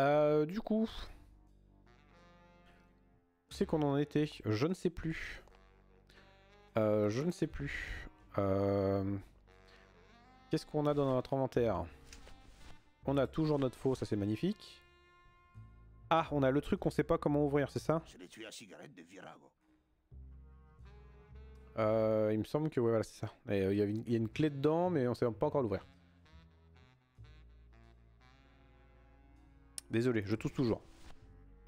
Euh, du coup... Où c'est qu'on en était? Je ne sais plus. Euh, je ne sais plus. Euh... Qu'est-ce qu'on a dans notre inventaire? On a toujours notre faux, ça c'est magnifique. Ah, on a le truc qu'on sait pas comment ouvrir, c'est ça? C'est l'étui à cigarette de Virago. euh, Il me semble que ouais, voilà, c'est ça. Et, Il y, a une- il y a une clé dedans, mais on sait pas encore l'ouvrir. Désolé, je tousse toujours.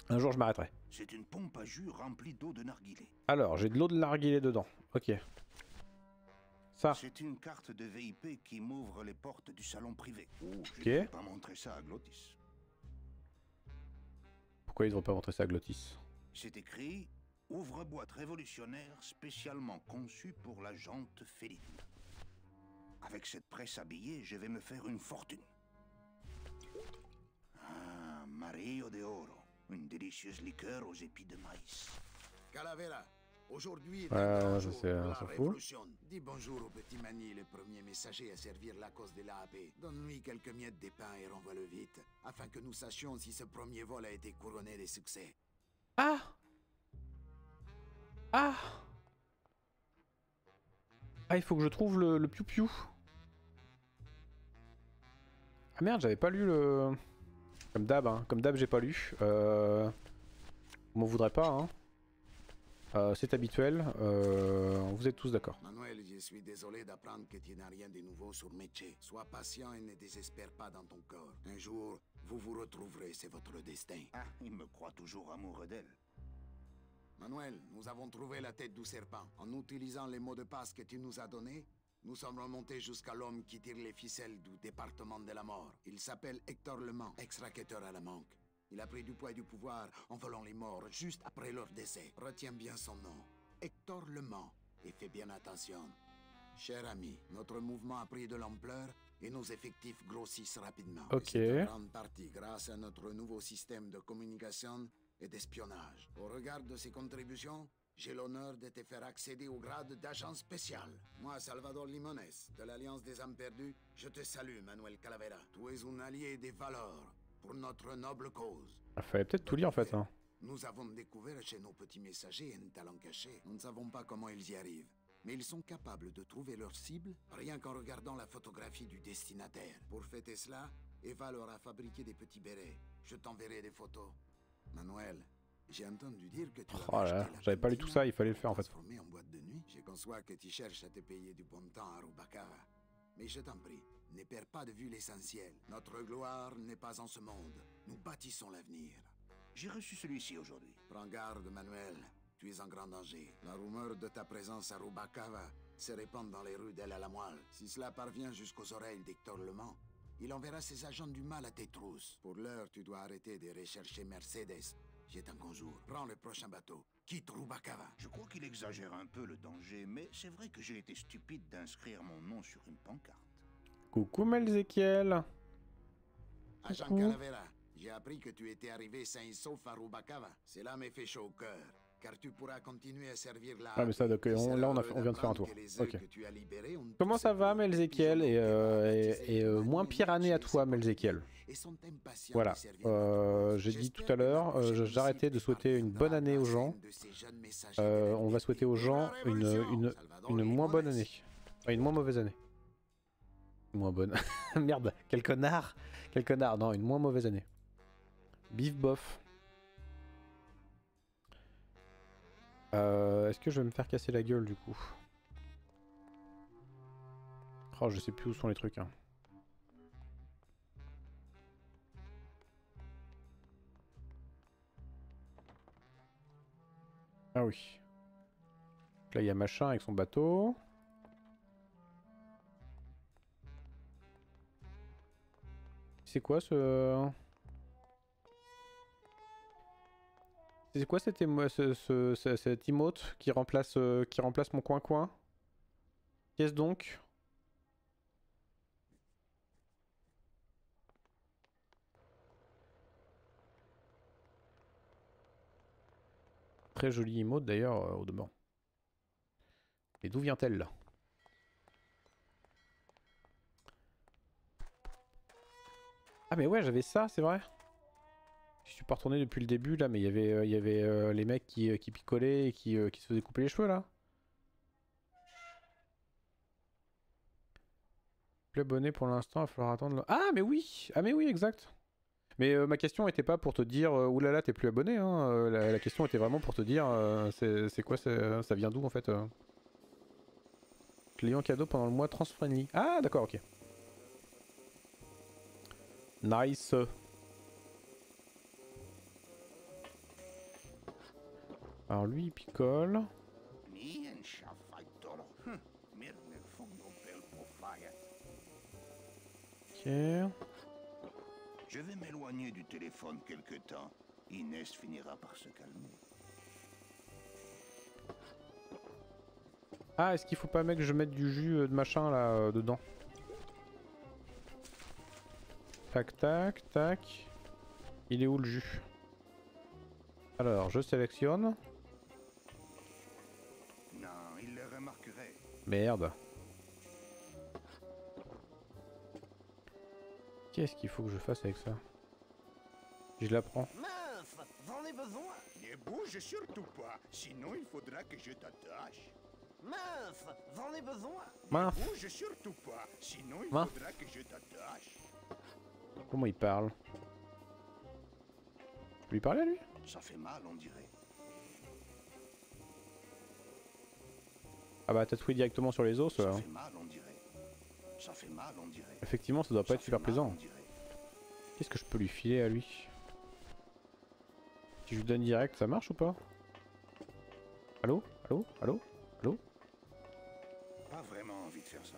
Un jour, je m'arrêterai. C'est une pompe à jus remplie d'eau de narguilé. Alors, j'ai de l'eau de narguilé dedans. Ok. Ça, C'est une carte de VIP qui m'ouvre les portes du salon privé. Oh, je Ok. pas montrer ça à Glottis. pourquoi il devrait pas montrer ça à Glottis C'est écrit Ouvre-boîte révolutionnaire spécialement conçu pour la jante féline. Avec cette presse habillée, je vais me faire une fortune. Mario de Oro. Une délicieuse liqueur aux épis de maïs. Calavera, aujourd'hui est Ouais, jour pour la s'en fout. révolution. Dis bonjour au petit Mani, le premier messager à servir la cause de l'AAP. Donne-lui quelques miettes de pain et renvoie-le vite, afin que nous sachions si ce premier vol a été couronné de succès. Ah Ah Ah, il faut que je trouve le, le piou-piou. Ah merde, j'avais pas lu le... Comme d'hab, hein. Comme d'hab, j'ai pas lu. Euh... On m'en voudrait pas, hein. Euh, C'est habituel. Euh... Vous êtes tous d'accord. Manuel, je suis désolé d'apprendre que tu n'as rien de nouveau sur métier. Sois patient et ne désespère pas dans ton corps. Un jour, vous vous retrouverez, c'est votre destin. Ah, il me croit toujours amoureux d'elle. Manuel, nous avons trouvé la tête du serpent. En utilisant les mots de passe que tu nous as donnés, nous sommes remontés jusqu'à l'homme qui tire les ficelles du département de la mort. Il s'appelle Hector Le Mans, ex-racketteur à la manque. Il a pris du poids et du pouvoir en volant les morts juste après leur décès. Retiens bien son nom. Hector Le Mans. Et fais bien attention. Cher ami, notre mouvement a pris de l'ampleur et nos effectifs grossissent rapidement. Ok. En grande partie grâce à notre nouveau système de communication et d'espionnage. Au regard de ces contributions, j'ai l'honneur de te faire accéder au grade d'agent spécial. Moi, Salvador Limones, de l'Alliance des âmes perdues, je te salue, Manuel Calavera. Tu es un allié des valeurs pour notre noble cause. Il fallait peut-être tout lire en fait. Hein. Nous avons découvert chez nos petits messagers un talent caché. Nous ne savons pas comment ils y arrivent. Mais ils sont capables de trouver leur cible rien qu'en regardant la photographie du destinataire. Pour fêter cela, Eva leur a fabriqué des petits bérets. Je t'enverrai des photos. Manuel, j'ai entendu dire que tu Oh là j'avais pas lu tout ça, il fallait le faire, en fait. en boîte de nuit. Je conçois que tu cherches à te payer du bon temps à Rubacava. Mais je t'en prie, ne perds pas de vue l'essentiel. Notre gloire n'est pas en ce monde. Nous bâtissons l'avenir. J'ai reçu celui-ci aujourd'hui. Prends garde, Manuel. Tu es en grand danger. La rumeur de ta présence à Rubacava se répand dans les rues d'El Alamoal. Si cela parvient jusqu'aux oreilles d'Hector Le Mans, il enverra ses agents du mal à tes trousses. Pour l'heure, tu dois arrêter de rechercher Mercedes. Je t'en conjure. Prends le prochain bateau. Quitte Rubacava. Je crois qu'il exagère un peu le danger, mais c'est vrai que j'ai été stupide d'inscrire mon nom sur une pancarte. Coucou Melzekiel. Agent Coucou. Calavera, j'ai appris que tu étais arrivé sain et sauf à Rubacava. Cela m'est fait chaud au cœur. Car tu pourras continuer à servir la... Ah, mais ça, donc, on- là, on a fait- on vient de faire un tour. Ok. Comment ça va Melzekiel et, euh, et, et, euh, moins pire année à toi Melzekiel. Voilà, euh, j'ai dit tout à l'heure, euh, j'arrêtais de souhaiter une bonne année aux gens. Euh, on va souhaiter aux gens une, une, une moins bonne année. Enfin, une moins mauvaise année. Moins bonne. Merde, quel connard Quel connard Non, une moins mauvaise année. Bif bof. Euh, Est-ce que je vais me faire casser la gueule du coup Oh, je sais plus où sont les trucs. Hein. Ah oui. Là, il y a machin avec son bateau. C'est quoi ce... C'est quoi cet, ce, ce- emote qui remplace, euh, qui remplace mon coin-coin? Qu'est-ce donc? Très joli emote d'ailleurs euh, au demeurant. Mais d'où vient-elle? Là Ah mais ouais j'avais ça c'est vrai Je suis pas retourné depuis le début là, mais il y avait, y avait les mecs qui, qui picolaient et qui, se faisaient couper les cheveux là. Plus abonné pour l'instant, il va falloir attendre. Ah, mais oui Ah, mais oui, exact Mais euh, ma question était pas pour te dire euh, oulala, t'es plus abonné. Hein. Euh, la, question était vraiment pour te dire c'est quoi, ça vient d'où en fait Client cadeau pendant le mois transfriendly. Ah, d'accord, ok. Nice. Alors lui, il picole. Je vais m'éloigner du téléphone quelque temps. Inès finira par se calmer. Ah, est-ce qu'il faut pas, mec, que je mette du jus euh, de machin là euh, dedans? Tac, tac, tac. Il est où le jus? Alors, je sélectionne. Merde. Qu'est-ce qu'il faut que je fasse avec ça? Je la prends. Mince J'en ai besoin Ne bouge surtout pas, sinon il faudra que je t'attache. Mince J'en ai besoin Mince Ne bouge surtout pas, sinon il faudra que je t'attache. Comment il parle? Je peux lui parler à lui? Ça fait mal, on dirait. Ah bah tatoué directement sur les os. Ça fait mal, on dirait. Ça fait mal, on dirait. Effectivement, ça doit pas être super plaisant. Qu'est-ce que je peux lui filer à lui? Si je lui donne direct, ça marche ou pas? Allô? Allô? Allô? Allô? Pas vraiment envie de faire ça.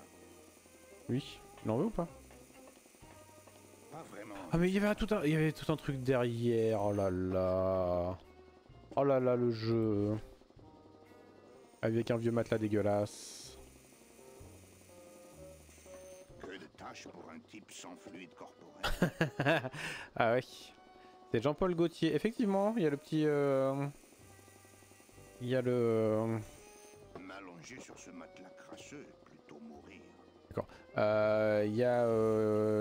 Oui. Il en veut ou pas? Pas vraiment. Ah mais il y avait tout un, il y avait tout un truc derrière. Oh là là. Oh là là le jeu. Avec un vieux matelas dégueulasse. pour un type sans fluide corporel. ah oui. C'est Jean-Paul Gaultier. Effectivement, il y a le petit... Euh, il y a le... Euh, M'allonger sur ce matelas crasseux, plutôt mourir. D'accord. Euh, il y a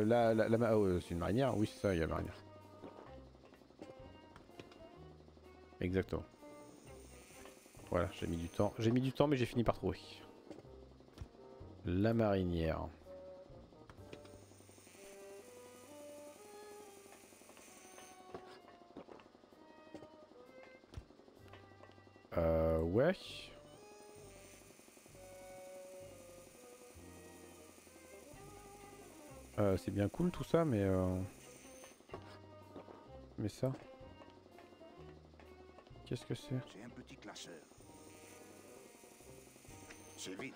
la... la, la... Oh, c'est une marinière Oui, c'est ça, il y a la marinière. Exactement. Voilà, j'ai mis du temps. J'ai mis du temps, mais j'ai fini par trouver. La marinière. Euh, ouais. Euh, c'est bien cool tout ça, mais... Euh... Mais ça... Qu'est-ce que c'est? C'est un petit classeur. C'est vide.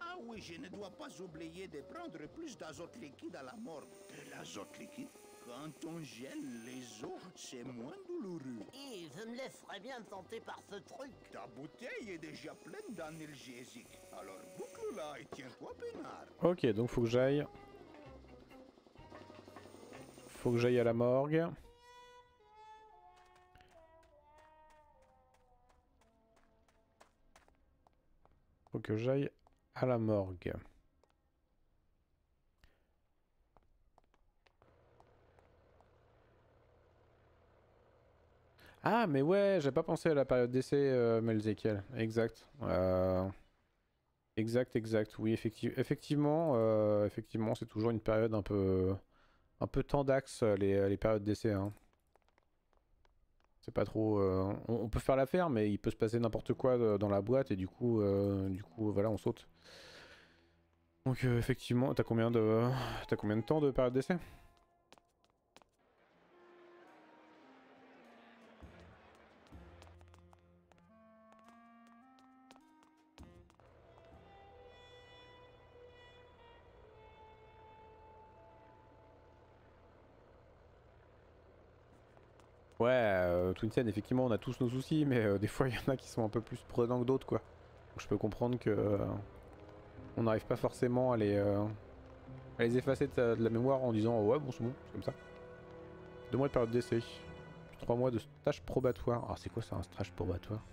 Ah oui, je ne dois pas oublier de prendre plus d'azote liquide à la morgue. De l'azote liquide quand on gèle les os, c'est moins douloureux. Et je me laisserais bien tenter par ce truc. Ta bouteille est déjà pleine d'analgésique. Alors boucle-la et tiens-toi peinard. Ok, donc faut que j'aille... Faut que j'aille à la morgue. Que j'aille à la morgue. Ah, mais ouais, j'ai pas pensé à la période d'essai, euh, Melzekiel. Exact. Euh, exact, exact. Oui, effectivement, euh, effectivement, c'est toujours une période un peu, un peu tendax les, les périodes d'essai. Hein. C'est pas trop. On, peut faire l'affaire, mais il peut se passer n'importe quoi dans la boîte et du coup, du coup, voilà, on saute. Donc effectivement, t'as combien de, t'as combien de temps de période d'essai? Ouais, euh, Twinsen, effectivement, on a tous nos soucis, mais euh, des fois, il y en a qui sont un peu plus prenants que d'autres, quoi. Donc, je peux comprendre que euh, on n'arrive pas forcément à les, à les effacer de, la mémoire en disant ouais, bon, c'est bon, c'est comme ça. Deux mois de période d'essai. Trois mois de stage probatoire. Ah, c'est quoi ça, un stage probatoire?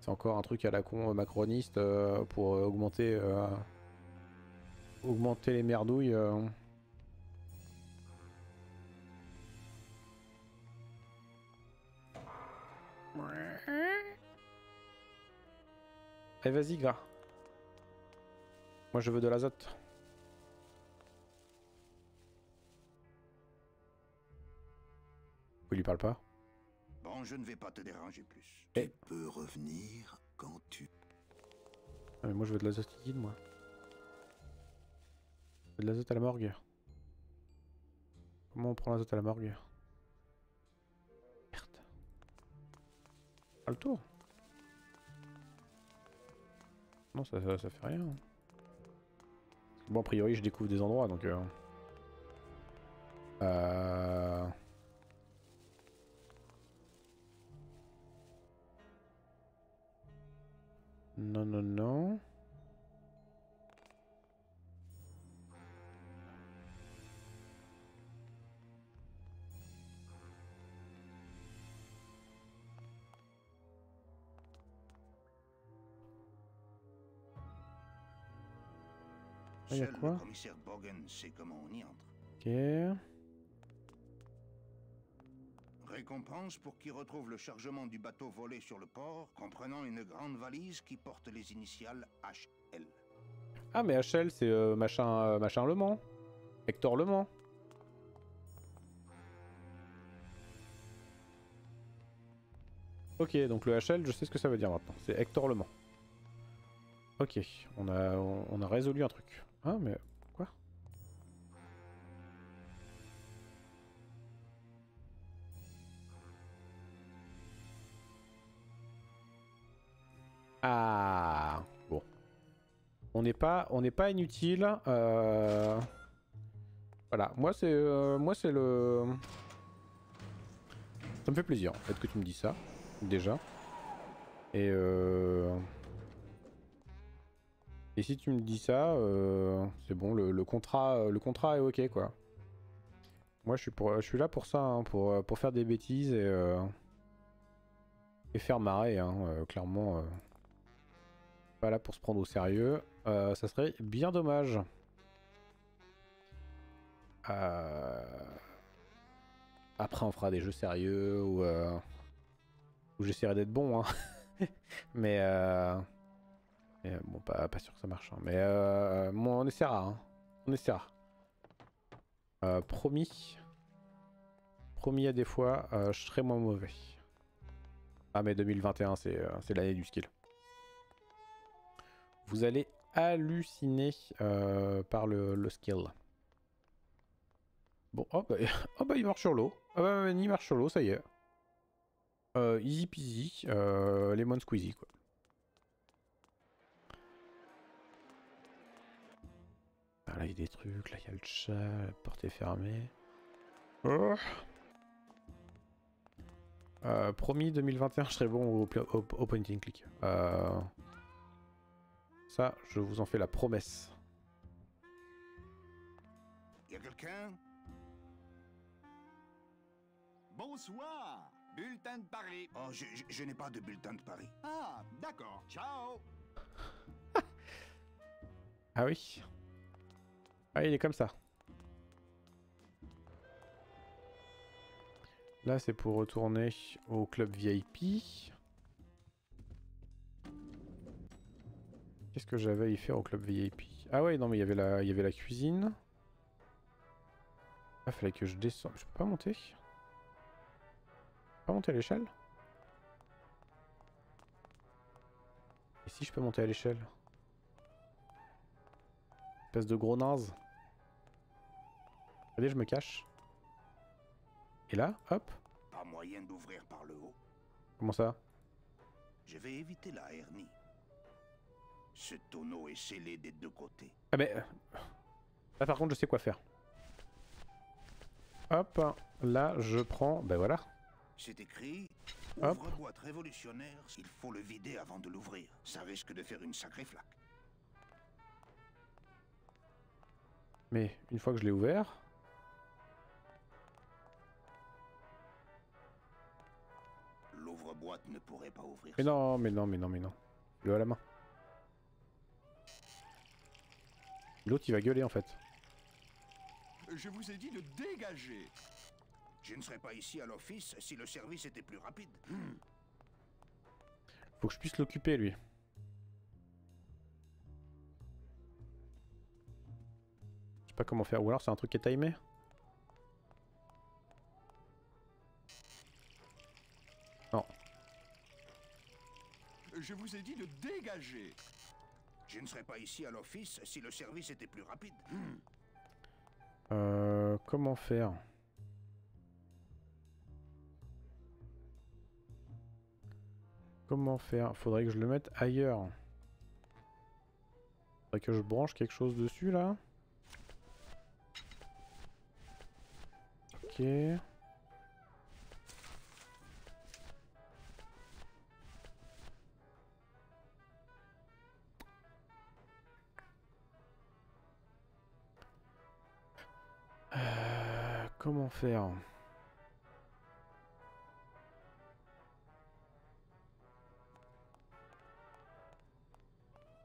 C'est encore un truc à la con macroniste pour augmenter, augmenter les merdouilles. Allez, vas-y, gras. Moi, je veux de l'azote. Il lui parle pas Bon, je ne vais pas te déranger plus. Tu peux revenir quand tu... Ah, mais moi, je veux de l'azote liquide, moi. Je veux de l'azote à la morgue. Comment on prend l'azote à la morgue? Merde. Pas le tour Non, ça, ça, fait rien. Bon, a priori, je découvre des endroits, donc... Euh... euh... Non, non, non. Ah, y quoi le commissaire Bogen sait comment on y entre. Ok. Récompense pour qui retrouve le chargement du bateau volé sur le port, comprenant une grande valise qui porte les initiales HL. Ah mais HL c'est euh, machin, euh, machin Le Mans. Hector Le Mans. Ok, donc le HL, je sais ce que ça veut dire maintenant. C'est Hector Le Mans. Ok, on a, on a résolu un truc. Ah, mais quoi? Ah Bon. On n'est pas, on n'est pas inutile. Euh... Voilà, moi c'est, euh, moi c'est le. Ça me fait plaisir en fait que tu me dis ça, déjà. Et euh... Et si tu me dis ça, euh, c'est bon, le, contrat, le contrat est ok quoi. Moi je suis, pour, je suis là pour ça, hein, pour, pour faire des bêtises et, euh, et faire marrer, hein, euh, clairement. pas là pour se prendre au sérieux. ça serait bien dommage. Après on fera des jeux sérieux ou, où j'essaierai d'être bon. Hein. Mais... Euh, bon, pas, pas sûr que ça marche. Hein. Mais euh, on essaiera. Hein. On essaiera. Euh, promis. Promis à des fois, je serai moins mauvais. Ah mais 2021, c'est l'année du skill. Vous allez halluciner par le, skill. Bon, oh bah, oh bah il marche sur l'eau. Ah bah il marche sur l'eau, ça y est. easy peasy, lemon squeezy quoi. Ah, là, il y a des trucs. Là, il y a le chat. La porte est fermée. Oh. Euh, promis, 2021, je serai bon au, au, point and click. Euh, ça, je vous en fais la promesse. Y a quelqu'un? Bonsoir Bulletin de Paris. Oh, je, je n'ai pas de bulletin de Paris. Ah, d'accord. Ciao Ah oui ah, il est comme ça. Là, c'est pour retourner au club VIP. Qu'est-ce que j'avais à y faire au club VIP Ah ouais, non, mais il y avait la, il y avait la cuisine. Ah, fallait que je descende. Je peux pas monter? Je peux pas monter à l'échelle? Et si je peux monter à l'échelle? Espèce de gros naze. Allez, je me cache. Et là, hop. Pas moyen d'ouvrir par le haut. Comment ça Je vais éviter la hernie. Ce tonneau est scellé des deux côtés. Ah mais... Euh, là par contre je sais quoi faire. Hop, là je prends... Ben voilà. C'est écrit... Ouvre boîte révolutionnaire, il faut le vider avant de l'ouvrir. Ça risque de faire une sacrée flaque. Mais une fois que je l'ai ouvert... boîte ne pourrait pas ouvrir. Mais non, mais non, mais non, mais non. Le à la main. L'autre il va gueuler en fait. Je vous ai dit de dégager. Je ne serais pas ici à l'office si le service était plus rapide. Hmm. Faut que je puisse l'occuper, lui. Je sais pas comment faire. Ou alors c'est un truc qui est timé Je vous ai dit de dégager. Je ne serais pas ici à l'office si le service était plus rapide. Euh, comment faire? Comment faire? Faudrait que je le mette ailleurs. Faudrait que je branche quelque chose dessus là. Ok. Comment faire?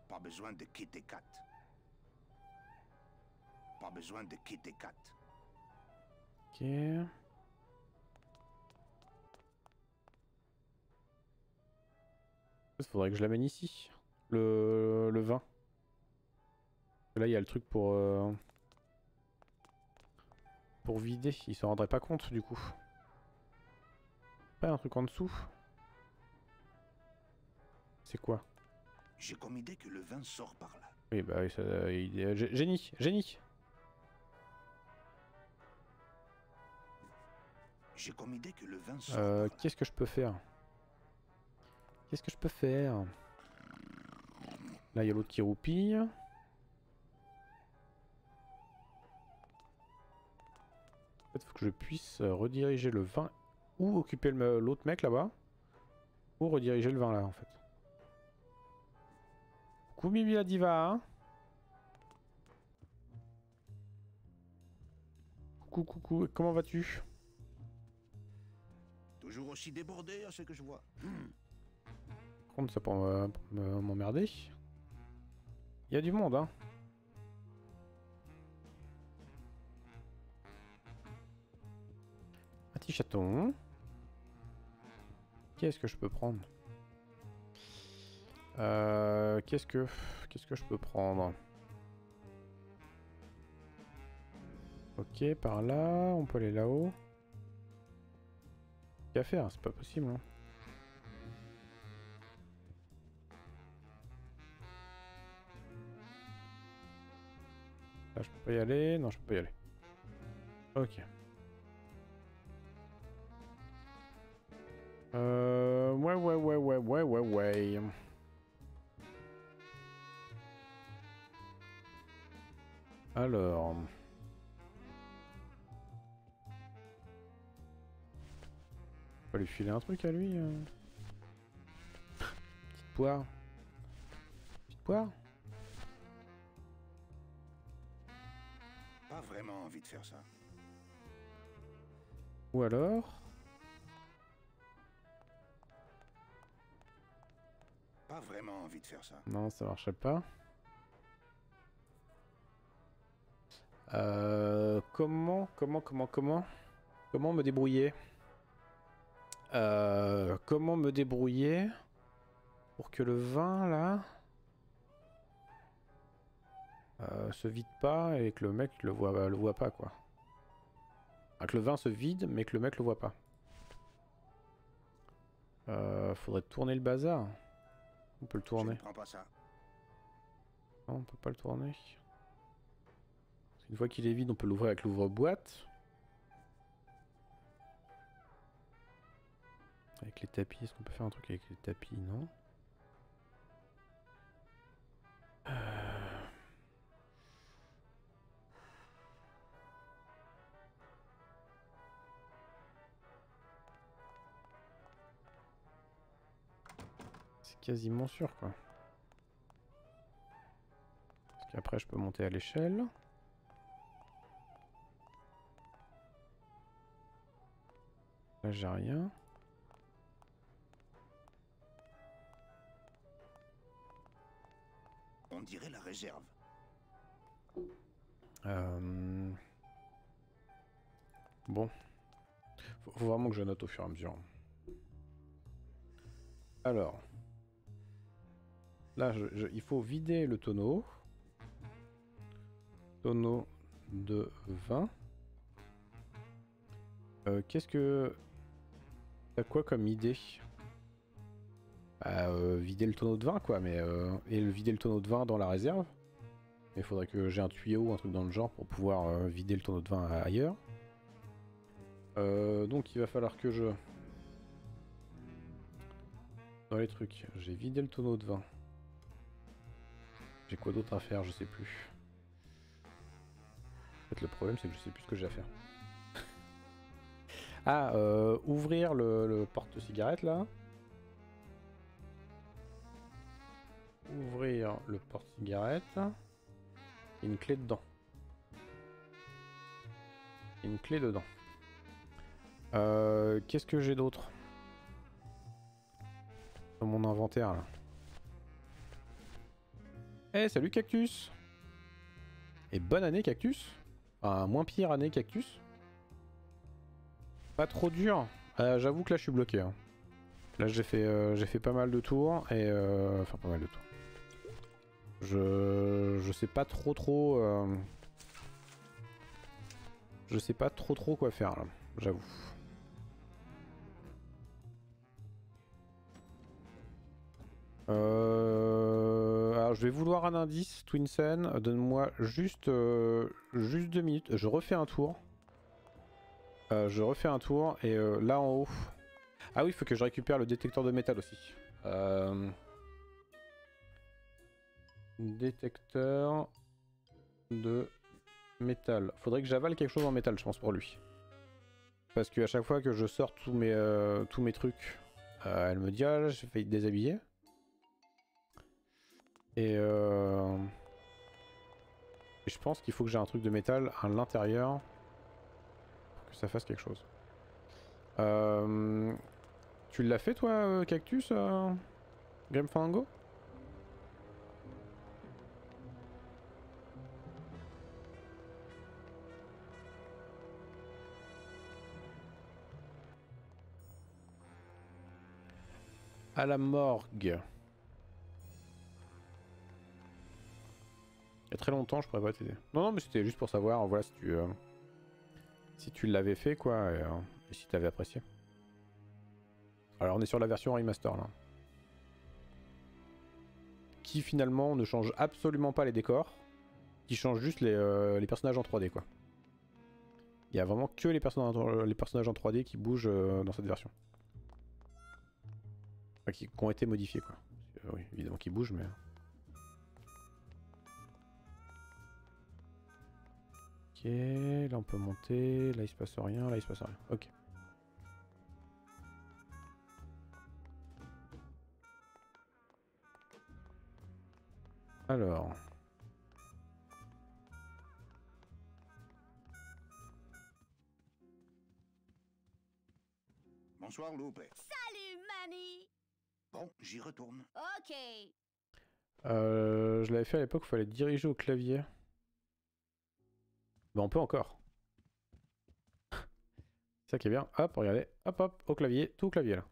Pas besoin de quitter 4. Pas besoin de quitter 4. Ok. Il faudrait que je l'amène ici. Le, le vin. Là, il y a le truc pour... euh, Pour vider. Il s'en rendrait pas compte, du coup. Pas un truc en dessous C'est quoi? J'ai comme idée que le vin sort par là. Oui, bah oui, ça... il- euh, gé- Génie Génie J'ai comme idée que le vin sort Euh. Qu'est-ce que je peux faire? Qu'est-ce que je peux faire? Là, il y a l'autre qui roupille. Fait, faut que je puisse euh, rediriger le vin ou occuper l'autre mec là-bas. Ou rediriger le vin là, en fait. Coucou Mimi la diva, hein Coucou, coucou, comment vas-tu? Toujours aussi débordé à ce que je vois. Par contre, ça pour pour me- m'emmerder. Il y a du monde, hein. Petit chaton. Qu'est-ce que je peux prendre euh, Qu'est-ce que... Qu'est-ce que je peux prendre Ok, par là, on peut aller là-haut. Qu'à faire, c'est pas possible. Hein. Là, je peux pas y aller. Non, je peux pas y aller. Ok. Euh... Ouais, ouais, ouais, ouais, ouais, ouais, ouais. Alors... On va lui filer un truc à lui. euh. Petite poire. Petite poire Pas vraiment envie de faire ça. Ou alors... Pas vraiment envie de faire ça. Non, ça marcherait pas. Euh, comment, comment, comment, comment Comment me débrouiller? Euh, Comment me débrouiller pour que le vin, là, euh, se vide pas et que le mec le voit, le voit pas, quoi. Enfin, que le vin se vide, mais que le mec le voit pas. Faudrait tourner le bazar. On peut le Je tourner. ne prends pas ça. Non, on peut pas le tourner. Une fois qu'il est vide, on peut l'ouvrir avec l'ouvre-boîte. Avec les tapis, est-ce qu'on peut faire un truc avec les tapis? Non. Euh. Quasiment sûr, quoi. Parce qu'après, je peux monter à l'échelle. Là, j'ai rien. On dirait la réserve. Euh, Bon. Faut, faut vraiment que je note au fur et à mesure. Alors. Là, il faut vider le tonneau. Tonneau de vin. Euh, qu'est-ce que... T'as quoi comme idée? Bah, euh, Vider le tonneau de vin, quoi, mais... Euh, et vider le tonneau de vin dans la réserve. Il faudrait que j'ai un tuyau ou un truc dans le genre pour pouvoir vider le tonneau de vin ailleurs. donc il va falloir que je... Dans les trucs, j'ai vidé le tonneau de vin. J'ai quoi d'autre à faire, je sais plus. En fait, le problème, c'est que je sais plus ce que j'ai à faire. ah, euh, ouvrir le, porte-cigarette, là. Ouvrir le porte-cigarette. Une clé dedans. Une clé dedans. Euh, Qu'est-ce que j'ai d'autre? Dans mon inventaire, là. Eh, salut Cactus Et bonne année Cactus Enfin, moins pire année Cactus Pas trop dur euh, J'avoue que là je suis bloqué. Hein. Là j'ai fait, euh, j'ai fait pas mal de tours et... Euh, enfin pas mal de tours. Je, je sais pas trop trop... Je sais pas trop trop quoi faire là, j'avoue. Euh, je vais vouloir un indice, Twinsen. Donne-moi juste, euh, juste deux minutes. Je refais un tour. Euh, je refais un tour et là en haut. Ah oui, il faut que je récupère le détecteur de métal aussi. Détecteur de métal. Faudrait que j'avale quelque chose en métal, je pense, pour lui. Parce qu'à chaque fois que je sors tous mes, tous mes trucs, elle me dit ah j'ai failli te déshabiller. Euh, et, je pense qu'il faut que j'ai un truc de métal à l'intérieur pour que ça fasse quelque chose. Euh, tu l'as fait toi, euh, Cactus, euh, À la morgue. Il y a très longtemps, je pourrais pas t'aider. Non, non, mais c'était juste pour savoir, voilà, si tu, euh, si tu l'avais fait, quoi, et, euh, si t'avais apprécié. Alors, on est sur la version remaster, là. Qui, finalement, ne change absolument pas les décors. Qui change juste les, euh, les personnages en 3D, quoi. Il y a vraiment que les, personnages les personnages en 3D qui bougent dans cette version. Enfin, qui, qui, ont été modifiés, quoi. oui, évidemment qu'ils bougent, mais... Ok, là on peut monter, là il se passe rien, là il se passe rien. Ok. Alors. Bonsoir, Loupe. Salut, Manny Bon, j'y retourne. Ok. Euh, je l'avais fait à l'époque, il fallait diriger au clavier. Bah on peut encore. C'est ça qui est bien. Hop, regardez. Hop, hop, au clavier. Tout au clavier là.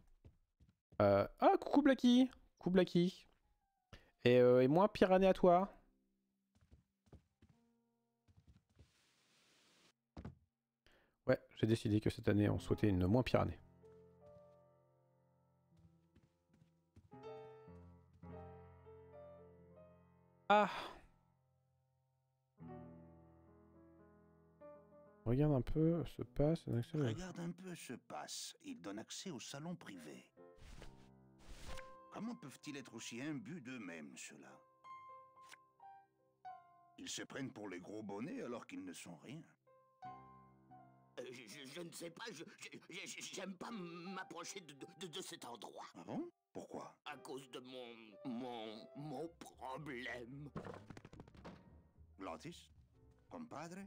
Euh... Ah, coucou Blacky Coucou Blacky. Et, euh, pire année à toi. Ouais, j'ai décidé que cette année, on souhaitait une moins pire année. Ah Regarde un peu ce passe. Regarde un peu ce passe. Il donne accès au salon privé. Comment peuvent-ils être aussi imbus d'eux-mêmes, ceux-là? Ils se prennent pour les gros bonnets alors qu'ils ne sont rien. Euh, je, ne sais pas, j'aime pas m'approcher de, de, cet endroit. Ah bon? Pourquoi? À cause de mon... mon... mon problème. Glottis Compadre?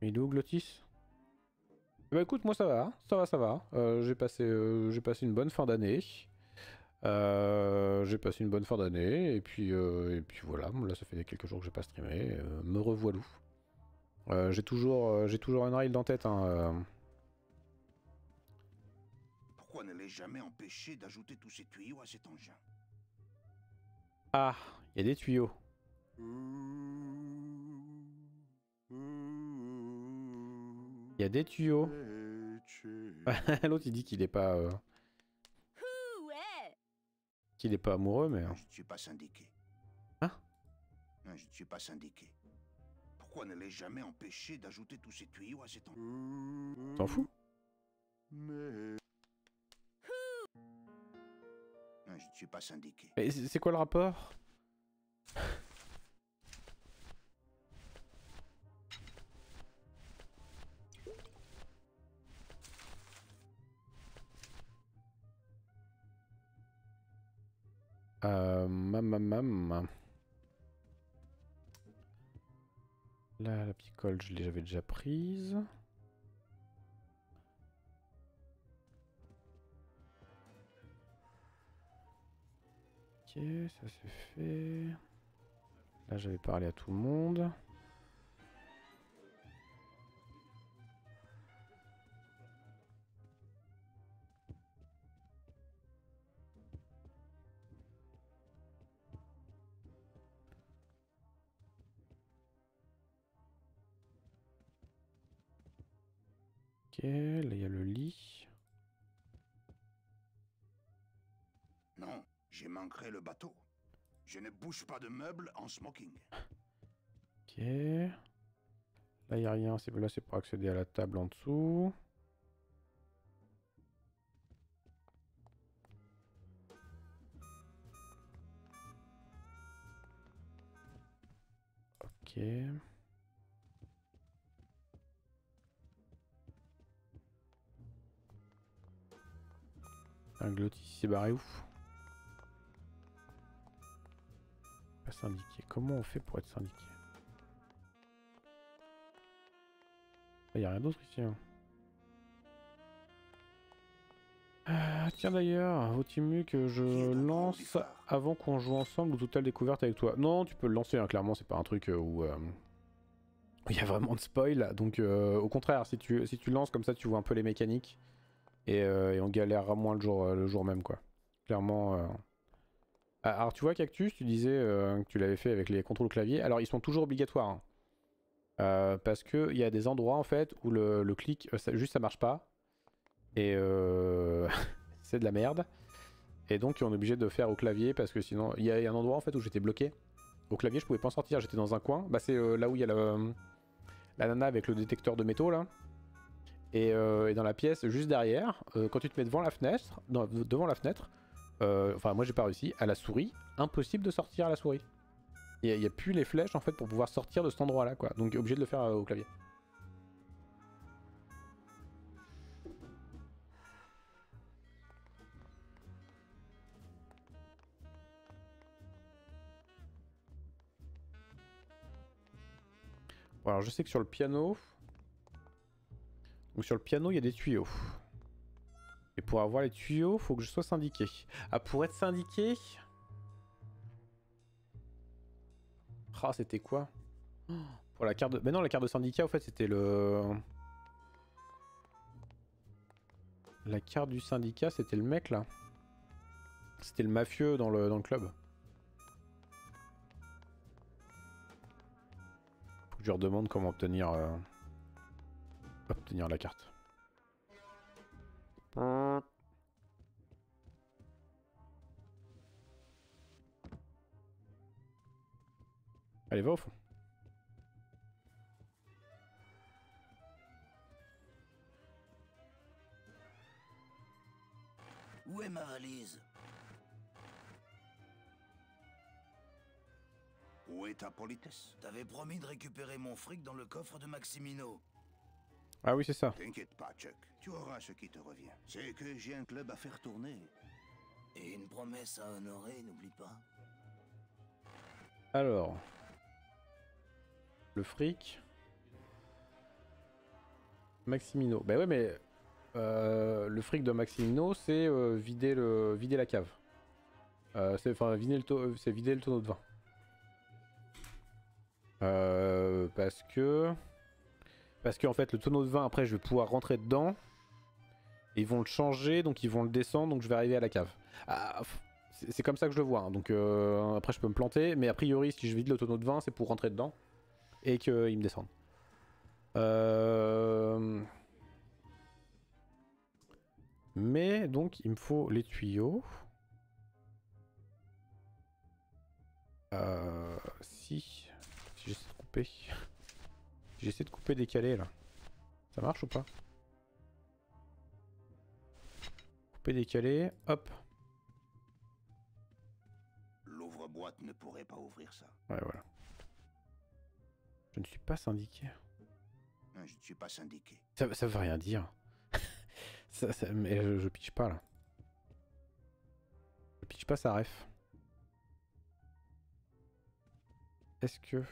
Il est où Glotis? Bah écoute, moi ça va, ça va, ça va. Euh, j'ai passé, euh, j'ai passé une bonne fin d'année. Euh, j'ai passé une bonne fin d'année et puis et puis voilà. Là, ça fait quelques jours que j'ai pas streamé. me revoilà. j'ai toujours, j'ai toujours un rail dans tête. Hein, Pourquoi ne l'ait jamais empêché d'ajouter tous ces tuyaux à cet engin? Ah, il y a des tuyaux. Il y a des tuyaux. L'autre il dit qu'il est pas. Euh, qu'il est pas amoureux, mais. Je ne suis pas syndiqué. Hein? Je ne suis pas syndiqué. Pourquoi ne l'ai jamais empêché d'ajouter tous ces tuyaux à cet endroit T'en fous? Je ne suis pas syndiqué. Mais c'est quoi le rapport? Euh, mam, mam, Là, la picole, je l'avais déjà prise. Ok, ça c'est fait. Là, j'avais parlé à tout le monde. Là il y a le lit. Non, j'ai manqué le bateau. Je ne bouge pas de meubles en smoking. Ok. Là il n'y a rien, là c'est pour accéder à la table en dessous. Ok. Un Glottis s'est barré où Pas syndiqué. Comment on fait pour être syndiqué? Il n'y a rien d'autre ici. Hein. Ah, tiens d'ailleurs, vaut-il mieux que je lance avant qu'on joue ensemble ou totale découverte avec toi? Non, tu peux le lancer, hein, clairement, c'est pas un truc euh, où euh, il y a vraiment de spoil. Donc euh, au contraire, si tu, si tu lances comme ça, tu vois un peu les mécaniques. Euh, et, on galérera moins le jour, euh, le jour même, quoi. Clairement. Euh. Ah, alors, tu vois, Cactus, tu disais que tu l'avais fait avec les contrôles clavier. Alors, ils sont toujours obligatoires. Hein. parce qu'il y a des endroits, en fait, où le, clic, juste ça marche pas. Et c'est de la merde. Et donc, on est obligé de faire au clavier parce que sinon, il y, a un endroit en fait où j'étais bloqué. Au clavier, je pouvais pas en sortir, j'étais dans un coin. Bah, c'est là où il y a la nana avec le détecteur de métaux là. Euh, et, dans la pièce juste derrière, euh, quand tu te mets devant la fenêtre, devant la fenêtre, euh, enfin moi j'ai pas réussi, à la souris, impossible de sortir à la souris. Il n'y a, plus les flèches en fait pour pouvoir sortir de cet endroit là quoi, donc obligé de le faire au clavier. Alors je sais que sur le piano, donc sur le piano, il y a des tuyaux. Et pour avoir les tuyaux, faut que je sois syndiqué. Ah, pour être syndiqué? Ah, c'était quoi? Pour la carte de... Mais non, la carte de syndicat, en fait, c'était le... La carte du syndicat, c'était le mec, là. C'était le mafieux dans le, dans le club. Faut que je leur demande comment obtenir... Euh, obtenir la carte. Allez, va au fond. Où est ma valise? Où est ta politesse? T'avais promis de récupérer mon fric dans le coffre de Maximino. Ah oui, c'est ça. T'inquiète pas, Chuck. Tu auras ce qui te revient. C'est que j'ai un club à faire tourner. Et une promesse à honorer, n'oublie pas. Alors. Le fric. Maximino. Bah ouais, mais euh, le fric de Maximino, c'est euh, vider, le, vider la cave. Euh, c'est vider le, c'est vider le tonneau de vin. parce que parce qu'en fait, le tonneau de vin, après, je vais pouvoir rentrer dedans. Ils vont le changer, donc ils vont le descendre, donc je vais arriver à la cave. Ah, c'est comme ça que je le vois. Hein. Donc euh, après, je peux me planter. Mais a priori, si je vide le tonneau de vin, c'est pour rentrer dedans. Et qu'ils me descendent. Euh... Mais donc, il me faut les tuyaux. Euh, si, si j'essaie de couper. J'essaie de couper décalé là. Ça marche ou pas Couper décalé, hop. L'ouvre-boîte ne pourrait pas ouvrir ça. Ouais, voilà. Je ne suis pas syndiqué. je ne suis pas syndiqué. Ça, ça veut rien dire. ça, mais je, je pitch pas là. Je pitch pas sa ref. Est-ce que...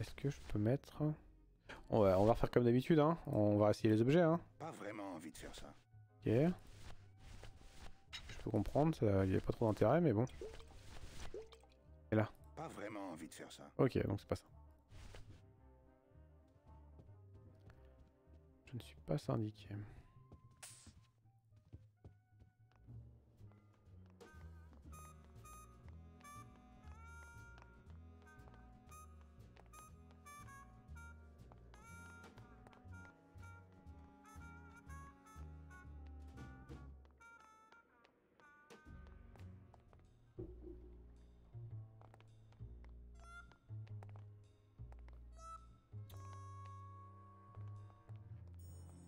Est-ce que je peux mettre... On va, on va refaire comme d'habitude, hein. On va essayer les objets, hein. Pas vraiment envie de faire ça. Ok. Je peux comprendre, il n'y a pas trop d'intérêt, mais bon. Et là. Pas vraiment envie de faire ça. Ok, donc c'est pas ça. Je ne suis pas syndiqué.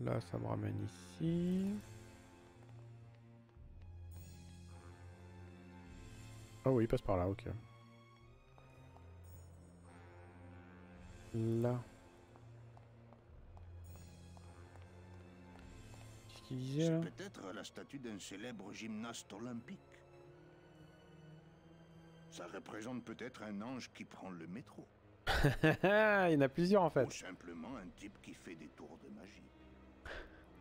Là, ça me ramène ici. Ah oui, il passe par là, ok. Là. Qu'est-ce qu'il disait là? Peut-être la statue d'un célèbre gymnaste olympique. Ça représente peut-être un ange qui prend le métro. il y en a plusieurs en fait. Ou simplement un type qui fait des tours de magie.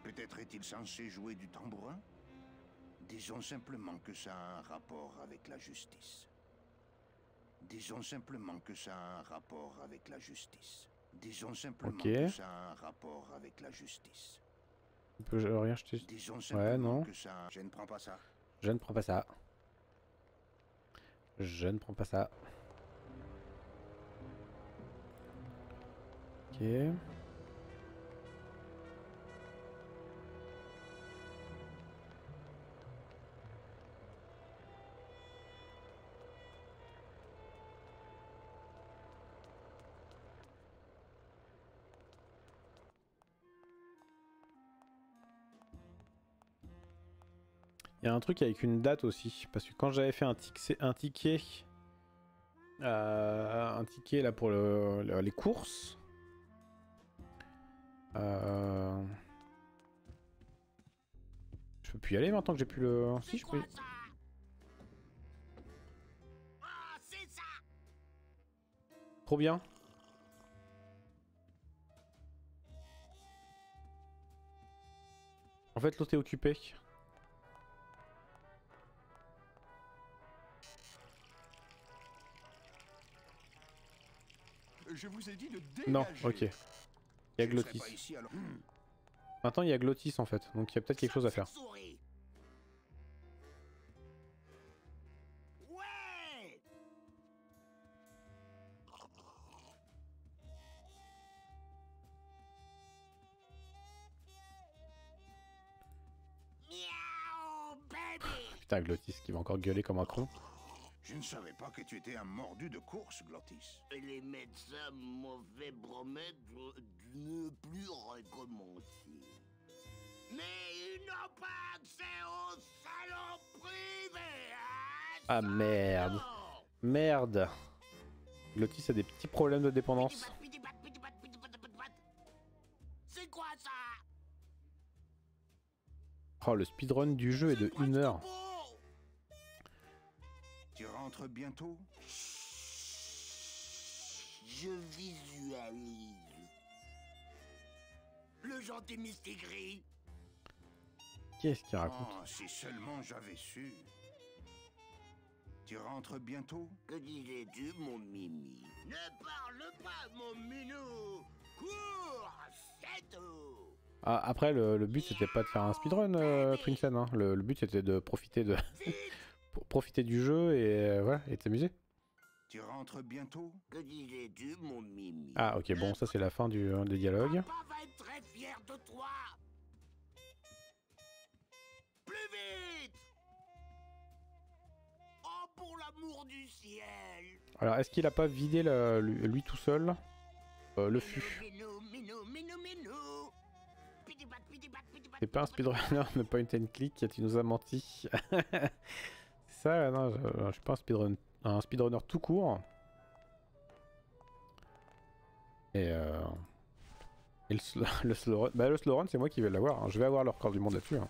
Peut-être est-il censé jouer du tambourin? Disons simplement que ça a un rapport avec la justice. Disons simplement que ça a un rapport avec la justice. Disons simplement que ça a un rapport avec la justice. On peut rien jeter. Disons simplement ouais, non. que ça... Je ne prends pas ça. Je ne prends pas ça. Je ne prends pas ça. Ok. Il y a un truc avec une date aussi, parce que quand j'avais fait un, un ticket, euh, un ticket là pour les courses, euh, je peux plus y aller maintenant que j'ai plus le. Si je peux. Trop bien. En fait, l'autre est occupé. Je vous ai dit de dégager. Non, ok. Il y a Glottis. Maintenant, il y a Glottis en fait, donc il y a peut-être quelque chose à faire. Putain, Glottis qui va encore gueuler comme un con. Je ne savais pas que tu étais un mordu de course, Glottis. Les médecins m'avaient promis de ne plus recommencer. Mais ils n'ont pas accès au salon privé, hein, Ah merde. Merde. Glottis a des petits problèmes de dépendance. C'est quoi ça? Oh, le speedrun du jeu est de 1 heure. Tu rentres bientôt? Je visualise. Le gentil mystique gris. Qu'est-ce qu'il raconte oh, Si seulement j'avais su. Tu rentres bientôt? Que disais-tu, mon mimi? Ne parle pas, mon minou Cours, c'est tout Ah, après, le, but c'était pas de faire un speedrun, euh. Hein. Le, but c'était de profiter de profiter du jeu et euh, voilà et de s'amuser. Tu rentres bientôt? Que disais-tu, mon mimi? Ah, ok, bon, ça c'est la fin du, des dialogues. Papa va être très fier de toi. Plus vite Oh, pour l'amour du ciel Alors, est-ce qu'il a pas vidé la- lui, lui tout seul? Euh, le fût C'est pas un speedrunner de point and click, tu nous as menti. Ça, non, je, suis pas un un speedrunner tout court. Et euh... Et le, slow, le run, bah c'est moi qui vais l'avoir, hein. je vais avoir le record du monde là-dessus. hein.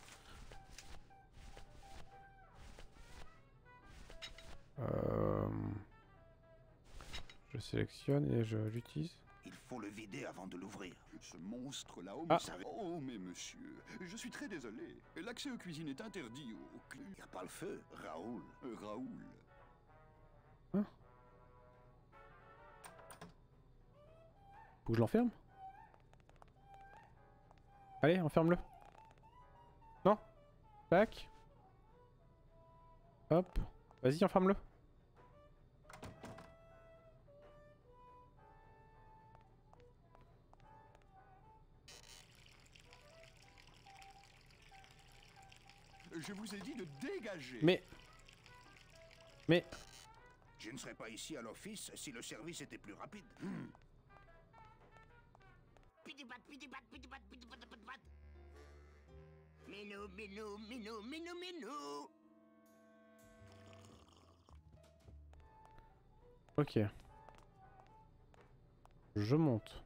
Euh... Je sélectionne et je l'utilise. Il faut le vider avant de l'ouvrir. Ce monstre là-haut Ah. me savait- Oh, mais monsieur, je suis très désolé. L'accès aux cuisines est interdit au cl- Il n'y a pas le feu, Raoul. euh, Raoul. Faut que je l'enferme? Allez, enferme-le. Non? Tac. Hop. Vas-y, enferme-le. Je vous ai dit de dégager. Mais... Mais... Je ne serais pas ici à l'office si le service était plus rapide. Minou, minou, minou, minou Ok. Je monte.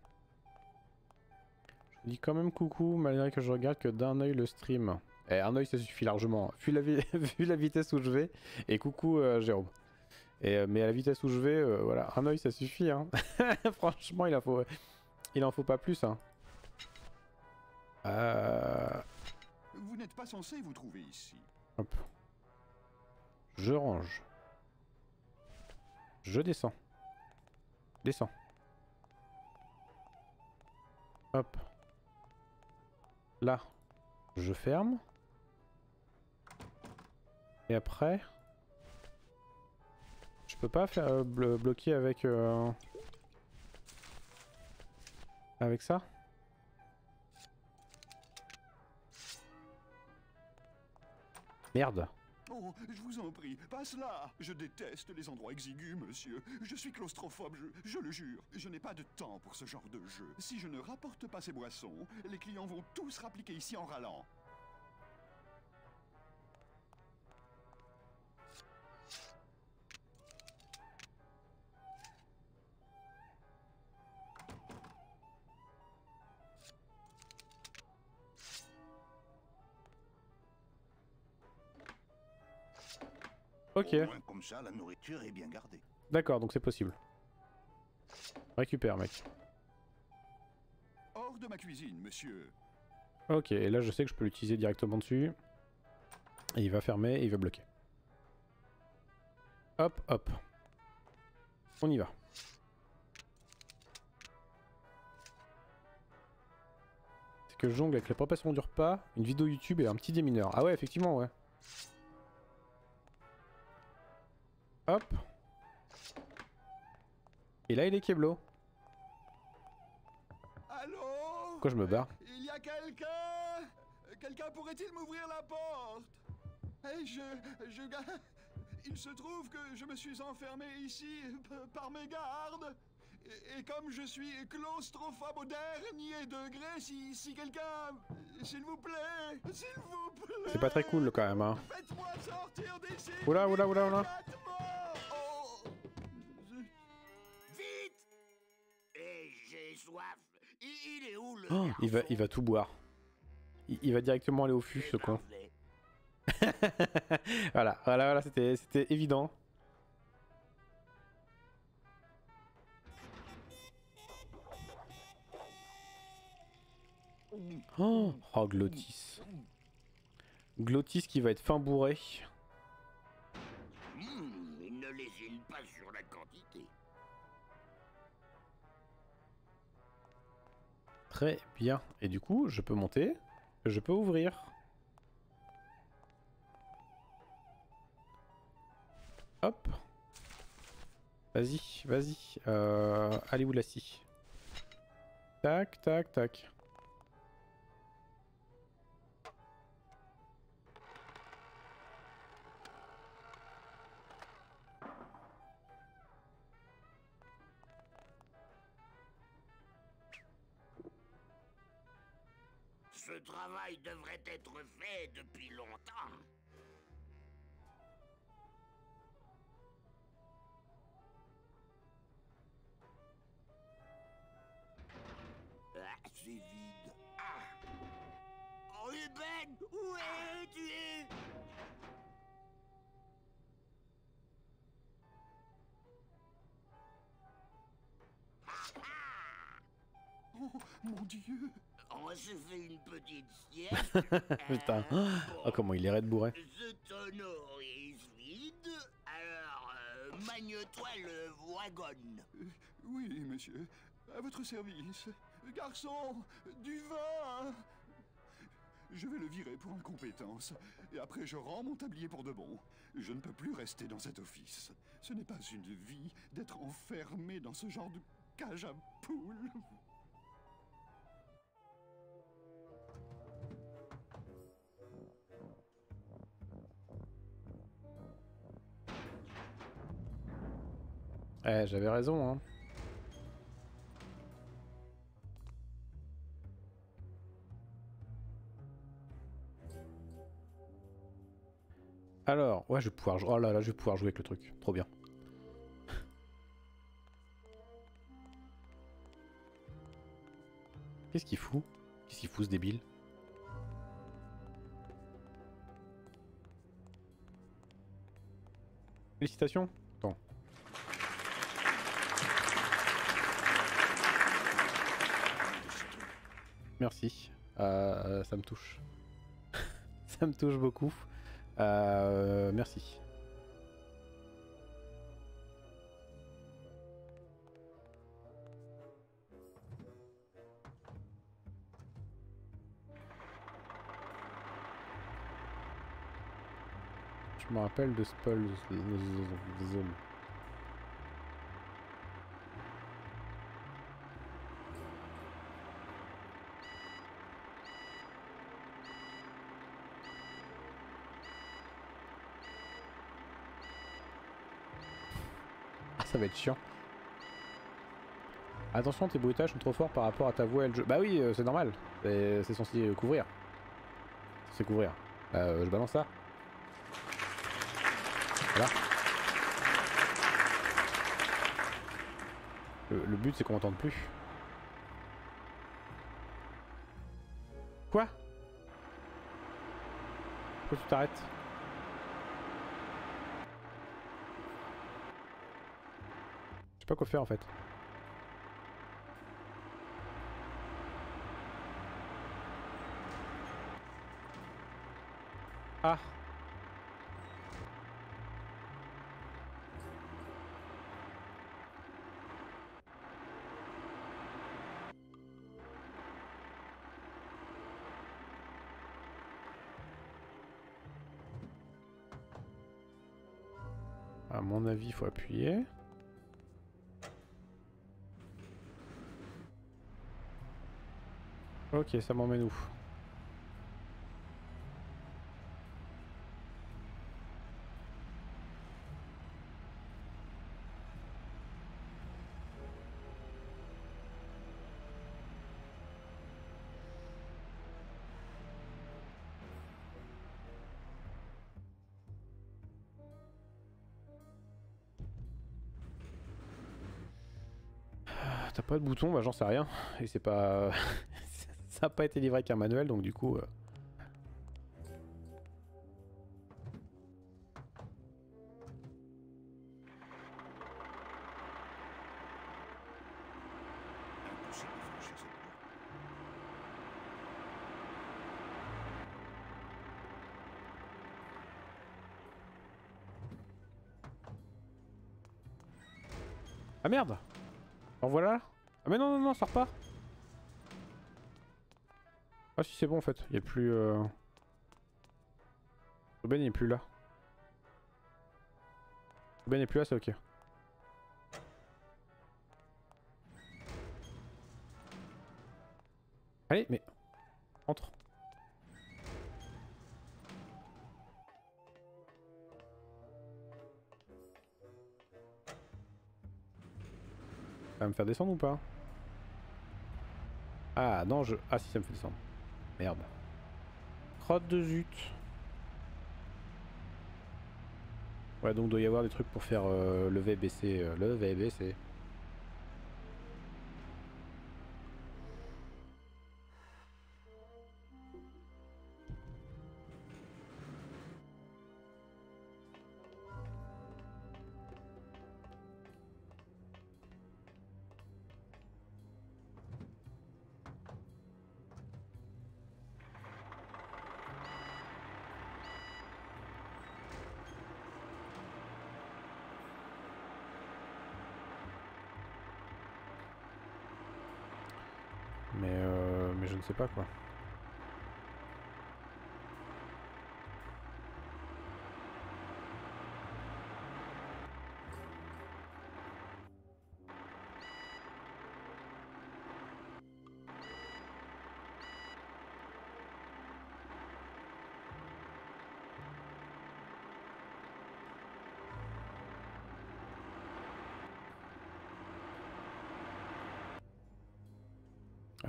Je dis quand même coucou malgré que je regarde que d'un œil le stream. Eh, un œil ça suffit largement. Vu la, vi- vu la vitesse où je vais. Et coucou euh, Jérôme. Et, euh, mais à la vitesse où je vais, euh, voilà, un œil ça suffit. Hein. Franchement, il en faut, il en faut pas plus. Hein. Vous n'êtes pas censé vous trouver ici. hop. Je range. Je descends. Descends. Hop. Là. Je ferme. Et après... Je peux pas faire euh, blo- bloquer avec... euh, Avec ça? Merde. Oh, je vous en prie, passe là. Je déteste les endroits exigus, monsieur. Je suis claustrophobe, je, je le jure. Je n'ai pas de temps pour ce genre de jeu. Si je ne rapporte pas ces boissons, les clients vont tous rappliquer ici en râlant. Ok. Au moins comme ça, la nourriture est bien gardée. D'accord, donc c'est possible. Récupère, mec. Hors de ma cuisine, monsieur. Ok, et là je sais que je peux l'utiliser directement dessus. Et il va fermer et il va bloquer. Hop, hop. On y va. C'est que je jongle avec la préparation du repas, une vidéo YouTube et un petit démineur. Ah ouais, effectivement, ouais. Hop. Et là il est Keblo. Allô Pourquoi je me barre Il y a quelqu'un Quelqu'un pourrait-il m'ouvrir la porte Eh, je... je... Il se trouve que je me suis enfermé ici par mes gardes. Et, et comme je suis claustrophobe au dernier degré, si, si quelqu'un... S'il vous plaît S'il vous plaît C'est pas très cool quand même, hein. Faites-moi sortir d'ici Oula, oula, oula, oula. Soif. Il, il est où le Oh, il va, il va tout boire. Il, il va directement aller au fût, ce con. Parfait. voilà, voilà, voilà, c'était, c'était évident. Oh, oh, Glottis. Glottis qui va être fin bourré. Très bien. Et du coup, je peux monter. Je peux ouvrir. Hop. Vas-y, vas-y. Euh, allez où la scie Tac, tac, tac. Ce travail devrait être fait depuis longtemps. Ah, c'est vide. Ah. Oh, Ruben, où es-tu? Oh, mon Dieu On se fait une petite sieste. Putain. Euh, Oh, comment il est raide bourré. Ce tonneau est vide, alors euh, magne-toi le wagon. Oui, monsieur. À votre service. Garçon, du vin Je vais le virer pour incompétence. Et après, je rends mon tablier pour de bon. Je ne peux plus rester dans cet office. Ce n'est pas une vie d'être enfermé dans ce genre de cage à poules. Eh, j'avais raison, hein. Alors, ouais, je vais pouvoir... Oh là là, je vais pouvoir jouer avec le truc. Trop bien. Qu'est-ce qu'il fout? Qu'est-ce qu'il fout ce débile? Félicitations Attends. Merci. Euh, ça me touche. ça me touche beaucoup. Euh, merci. Je me rappelle de Spell être chiant. Attention, tes bruitages sont trop forts par rapport à ta voix et le jeu. Bah oui, euh, c'est normal. C'est censé couvrir. C'est couvrir. Euh, je balance ça. Voilà. Le, le but, c'est qu'on m'entende plus. Quoi? Pourquoi tu t'arrêtes Je sais pas quoi faire en fait. Ah À mon avis, il faut appuyer. Ok, ça m'emmène où? Ah, T'as pas de bouton Bah j'en sais rien. Et c'est pas... ça a pas été livré avec un manuel, donc du coup... euh. Ah merde! En voilà Ah mais non, non, non, sors pas Ah si c'est bon en fait, il n'y a plus... Euh... Ruben n'est plus là. Ruben n'est plus là, c'est ok. Allez, mais... Entre. Ça va me faire descendre ou pas? Ah non, je... Ah si, ça me fait descendre. Merde. Crotte de zut. Ouais, donc doit y avoir des trucs pour faire lever, baisser, euh, lever, baisser. Pas quoi.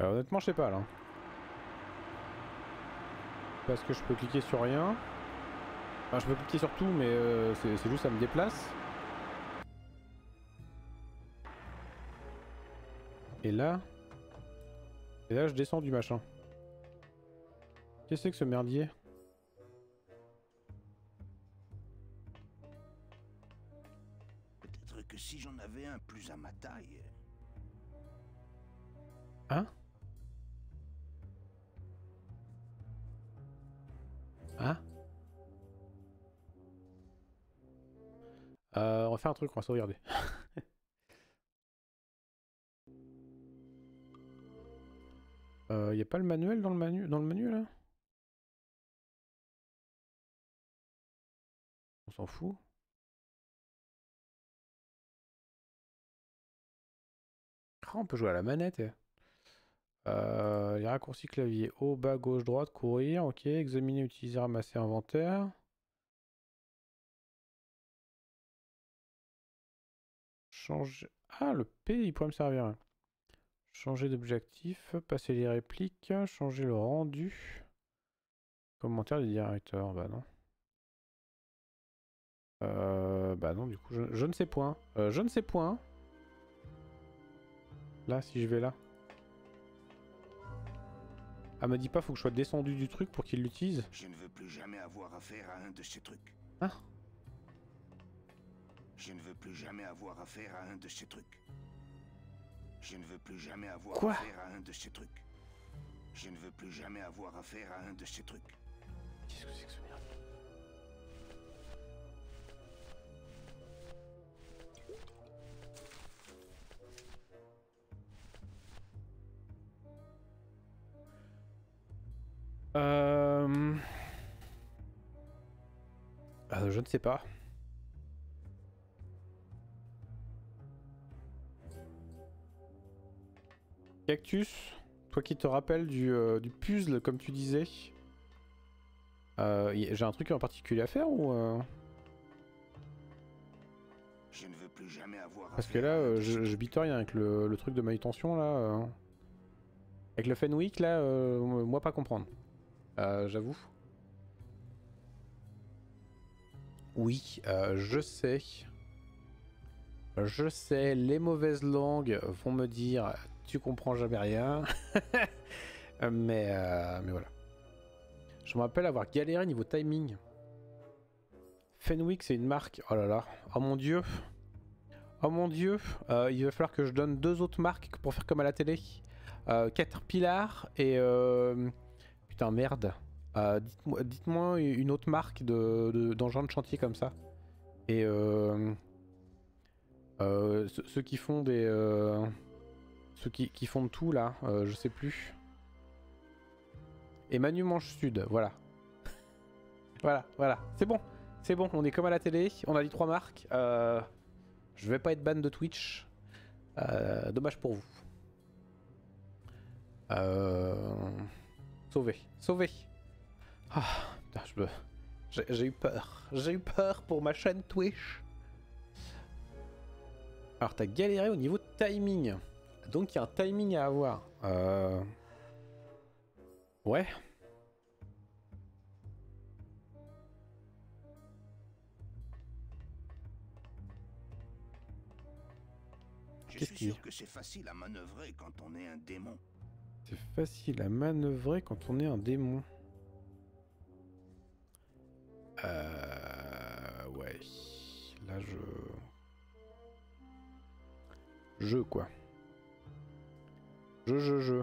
Honnêtement, je sais pas là. Parce que je peux cliquer sur rien. Enfin, je peux cliquer sur tout, mais euh, c'est juste ça me déplace. Et là... Et là, je descends du machin. Qu'est-ce que c'est que ce merdier? Peut-être que si j'en avais un plus à ma taille... Hein? Hein? Euh, On va faire un truc, on va sauvegarder. euh, y a pas le manuel dans le menu, dans le menu là? On s'en fout. Ah, on peut jouer à la manette. Eh. Euh, les raccourcis clavier haut, bas, gauche, droite, courir, ok. Examiner, utiliser, ramasser, inventaire. Changer. Ah, le P, il pourrait me servir. Changer d'objectif, passer les répliques, changer le rendu. Commentaire du directeur, bah non. Euh, bah non, du coup, je, ne sais point. Euh, je ne sais point. Là, si je vais là. Ah, me dit pas, faut que je sois descendu du truc pour qu'il l'utilise. Je ne veux plus jamais avoir affaire à un de ces trucs. Hein Je ne veux plus jamais avoir affaire à un de ces trucs. Je ne veux plus jamais avoir affaire à un de ces trucs. Je ne veux plus jamais avoir affaire à un de ces trucs. Qu'est-ce que c'est que ce merde? Euh... euh... je ne sais pas. Cactus, toi qui te rappelles du, euh, du puzzle comme tu disais. Euh, J'ai un truc en particulier à faire ou euh... Je ne veux plus jamais avoir Parce que là, je, je bite rien avec le, le, truc de manutention là. Avec le Fenwick là, moi pas comprendre. Euh, j'avoue. Oui, euh, je sais. Je sais, les mauvaises langues vont me dire tu comprends jamais rien. mais, euh, mais voilà. Je me rappelle avoir galéré niveau timing. Fenwick, c'est une marque. Oh là là. Oh mon dieu. Oh mon dieu. il va falloir que je donne deux autres marques pour faire comme à la télé. Caterpillar et Merde. Euh, dites-moi une autre marque d'engins de, de, chantier comme ça. Et euh, euh, ceux, qui font des... ceux qui, font de tout là, je sais plus. et Manu mange sud. Voilà. voilà, voilà. C'est bon. C'est bon, on est comme à la télé. On a dit trois marques. Je vais pas être ban de Twitch. Dommage pour vous. Sauvé. Sauvé. Ah, je J'ai eu peur. J'ai eu peur pour ma chaîne Twitch. Alors, t'as galéré au niveau de timing. Donc, il y a un timing à avoir. Euh... Ouais. Je suis sûr que c'est facile à manœuvrer quand on est un démon. Facile à manœuvrer quand on est un démon. Euh... Ouais. Là, je... Je, quoi. Je, je, je.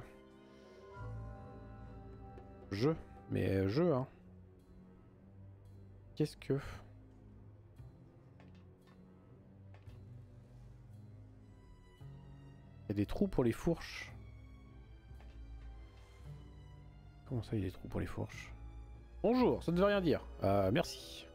Je. Mais je, hein. Qu'est-ce que... Il y a des trous pour les fourches. Comment ça, il y a des trous pour les fourches? Bonjour, ça ne veut rien dire. Euh, merci.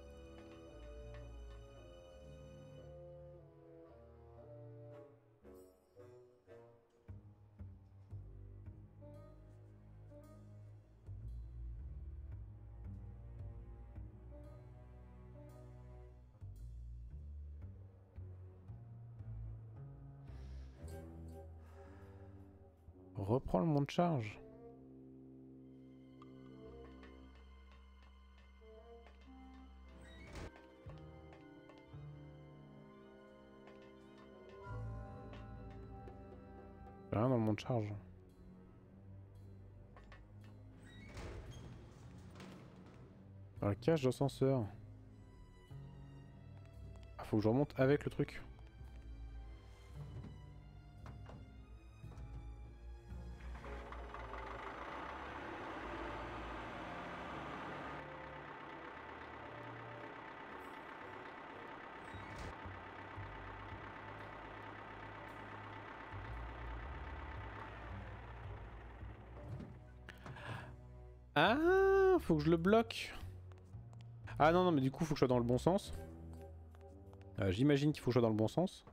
Reprends le monde de charge. Rien dans le monde de charge. Dans la cage d'ascenseur. Ah, faut que je remonte avec le truc. Ah, faut que je le bloque. Ah non, non, mais du coup, faut que je sois dans le bon sens. Euh, j'imagine qu'il faut que je sois dans le bon sens.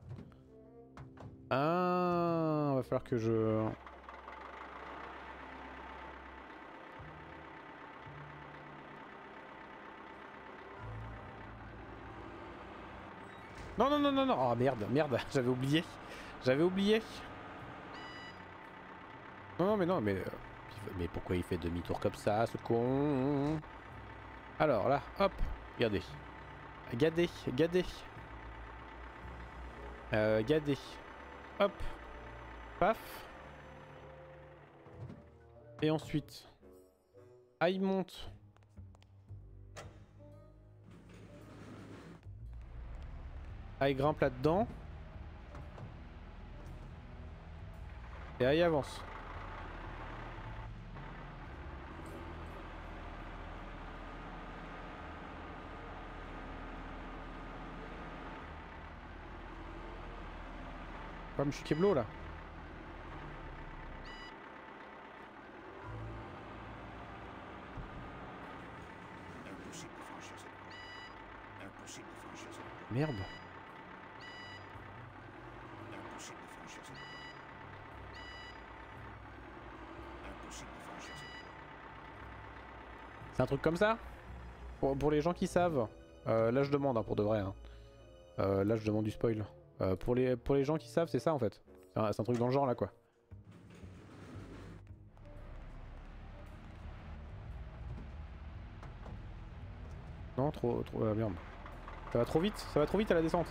Ah, va falloir que je... Non, non, non, non, non. Oh merde, merde, j'avais oublié. J'avais oublié. Non, non, mais non, mais... Mais pourquoi il fait demi-tour comme ça, ce con? Alors là, hop, regardez. Gadez, gadez. Euh. Hop. Paf. Et ensuite. Ah, il monte. Ah, il grimpe là-dedans. Et ah, il avance. Suis Keblo là. Merde. C'est un truc comme ça pour, les gens qui savent. Euh, là je demande hein, pour de vrai. Hein. Euh, là je demande du spoil. Euh, pour, les, pour les gens qui savent, c'est ça en fait. C'est un, truc dans le genre là quoi. Non, trop, trop, euh, merde. Ça va trop vite, ça va trop vite à la descente.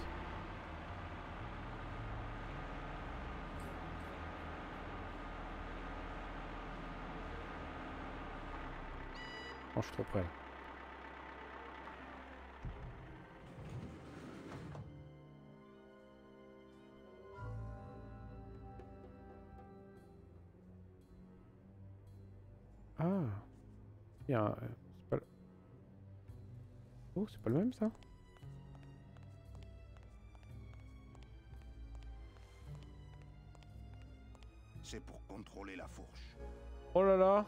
Oh, je suis trop près là. Le même ça C'est pour contrôler la fourche. Oh là là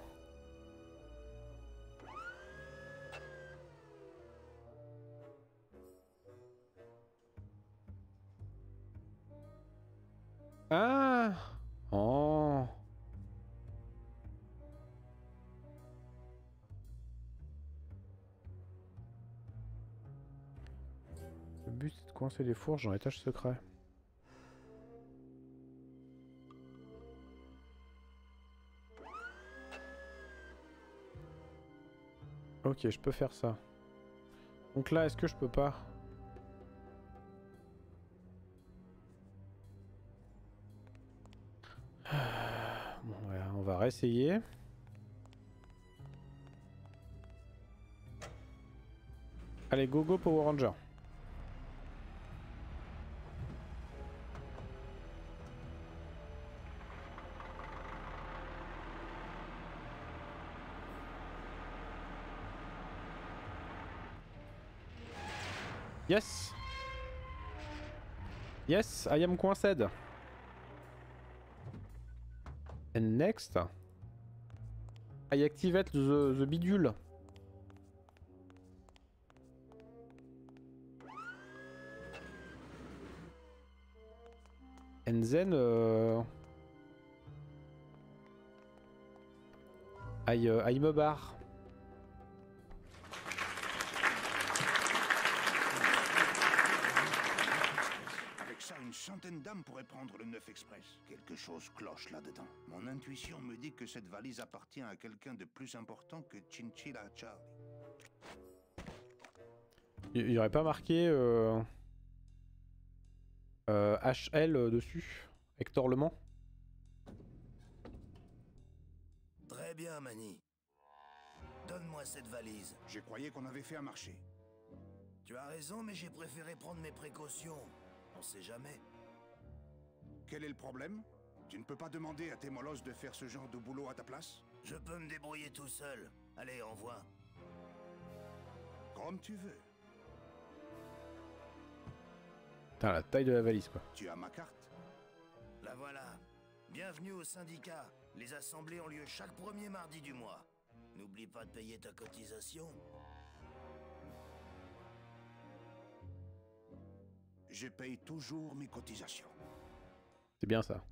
coincer les fourches dans les tâches secrets. Ok, je peux faire ça. Donc là, est-ce que je peux pas Bon, on va réessayer. Allez, go go Power Ranger. Yes. Yes, I am coinced. And next, I activate the, the bidule. And then, uh, I, uh, I me barre. Centaine d'âmes pourraient prendre le 9 Express. Quelque chose cloche là-dedans. Mon intuition me dit que cette valise appartient à quelqu'un de plus important que Chinchilla Charlie. Il n'y aurait pas marqué euh... Euh, HL euh, dessus? Hector Le Mans Très bien, Manny. Donne-moi cette valise. Je croyais qu'on avait fait un marché. Tu as raison, mais j'ai préféré prendre mes précautions. On sait jamais. Quel est le problème? Tu ne peux pas demander à tes molosses de faire ce genre de boulot à ta place? Je peux me débrouiller tout seul. Allez, envoie. Comme tu veux. Putain, la taille de la valise, quoi. Tu as ma carte? La voilà. Bienvenue au syndicat. Les assemblées ont lieu chaque premier mardi du mois. N'oublie pas de payer ta cotisation. Je paye toujours mes cotisations. C'est bien ça.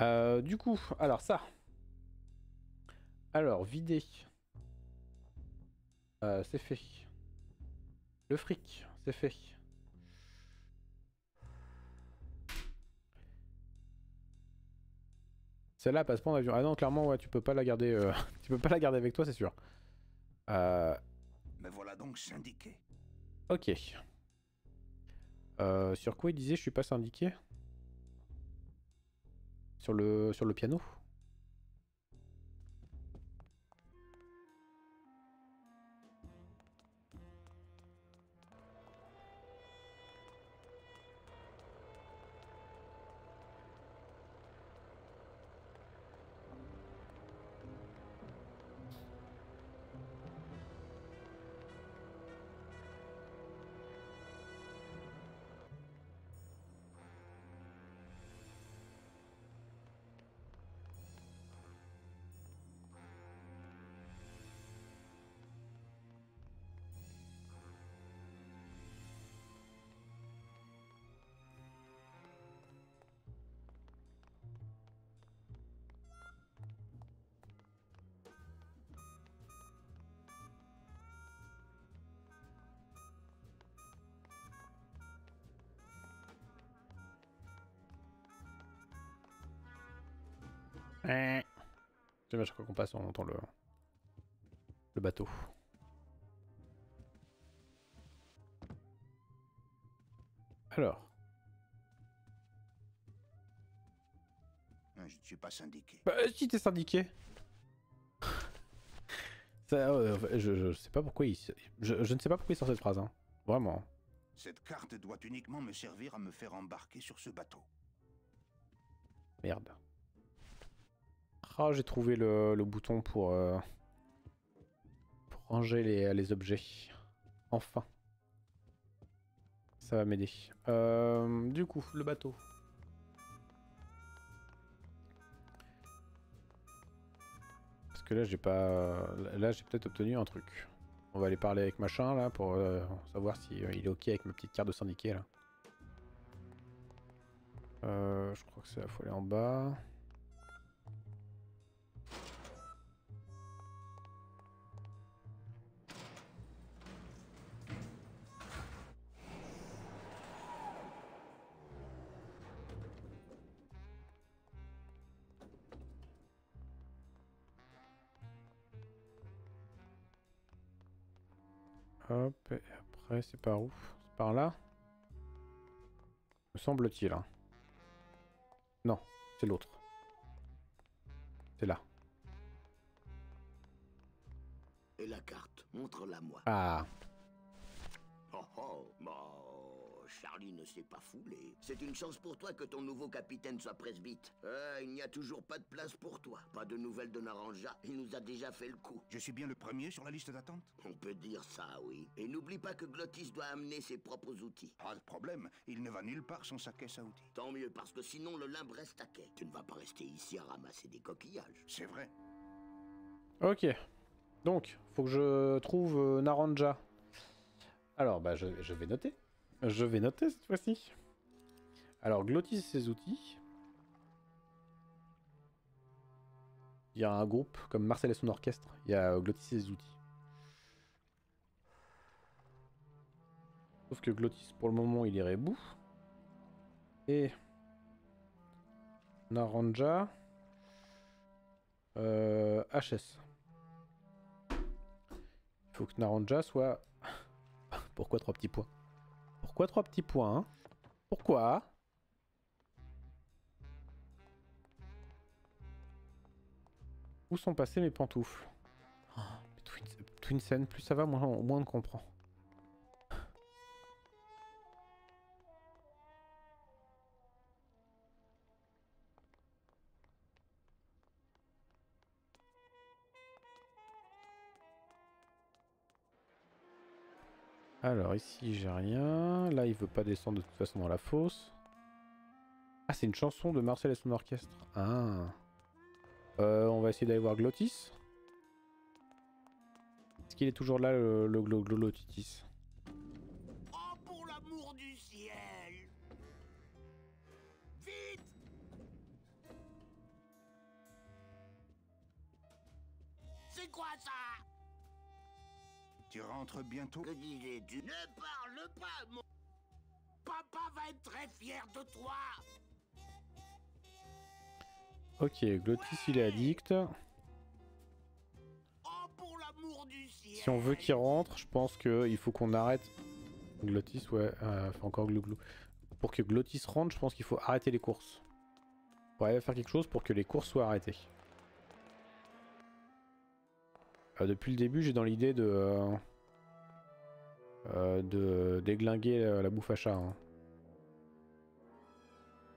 Euh, du coup, alors ça. Alors, vider. Euh, c'est fait. Le fric, c'est fait. Celle-là passe pas en avion. Ah non, clairement, ouais, tu peux pas la garder. Euh, tu peux pas la garder avec toi, c'est sûr. Me voilà donc syndiqué. Ok. Euh, sur quoi il disait je suis pas syndiqué? Sur le sur le piano? J'aime à chaque fois qu'on passe, on entend le, le bateau. Alors. Je ne suis pas syndiqué. Bah si t'es syndiqué. Ça, je, je, sais pas pourquoi il... Je, je, ne sais pas pourquoi il sort cette phrase, hein. Vraiment. Cette carte doit uniquement me servir à me faire embarquer sur ce bateau. Merde. Ah, j'ai trouvé le, bouton pour, euh, pour ranger les, les, objets. Enfin. Ça va m'aider. Euh, du coup, le bateau. Parce que là, j'ai pas... Là, j'ai peut-être obtenu un truc. On va aller parler avec machin, là, pour euh, savoir si il est ok avec ma petite carte de syndiqué, là. je crois que c'est la folie en bas. Après c'est par où? C'est par là? Me semble-t-il. Hein. Non, c'est l'autre. C'est là. Et la carte, montre-la moi. Ah. Oh oh, Charlie ne s'est pas foulé. C'est une chance pour toi que ton nouveau capitaine soit presbyte. Euh, il n'y a toujours pas de place pour toi. Pas de nouvelles de Naranja, il nous a déjà fait le coup. Je suis bien le premier sur la liste d'attente On peut dire ça, oui. Et n'oublie pas que Glottis doit amener ses propres outils. Pas de problème, il ne va nulle part sans sa caisse à outils. Tant mieux, parce que sinon le limbe reste à quai. Tu ne vas pas rester ici à ramasser des coquillages. C'est vrai. Ok. Donc, faut que je trouve euh, Naranja. Alors, bah, je, je, vais noter. Je vais noter cette fois-ci. Alors, Glottis et ses outils. Il y a un groupe comme Marcel et son orchestre. Il y a euh, Glottis et ses outils. Sauf que Glottis, pour le moment, il irait bout. Et... Naranja... Euh, HS. Il faut que Naranja soit... Pourquoi trois petits points? Pourquoi trois petits points hein. Pourquoi? Où sont passées mes pantoufles? Oh, Twin, Twinsen, plus ça va, moins on comprend. Alors ici j'ai rien. Là il veut pas descendre de toute façon dans la fosse. Ah c'est une chanson de Marcel et son orchestre. Ah. Euh, on va essayer d'aller voir Glotis. Est-ce qu'il est toujours là le, le, tu rentres bientôt Que disais-tu Ne parle pas, mon... Papa va être très fier de toi Ok, Glotis il est addict. Oh, pour l'amour du ciel Si on veut qu'il rentre, je pense qu'il faut qu'on arrête... Glotis, ouais, euh, encore glou glou. Pour que Glotis rentre, je pense qu'il faut arrêter les courses. On va faire quelque chose pour que les courses soient arrêtées. Euh, depuis le début, j'ai dans l'idée de, euh, euh, de déglinguer la bouffe à chat. Hein.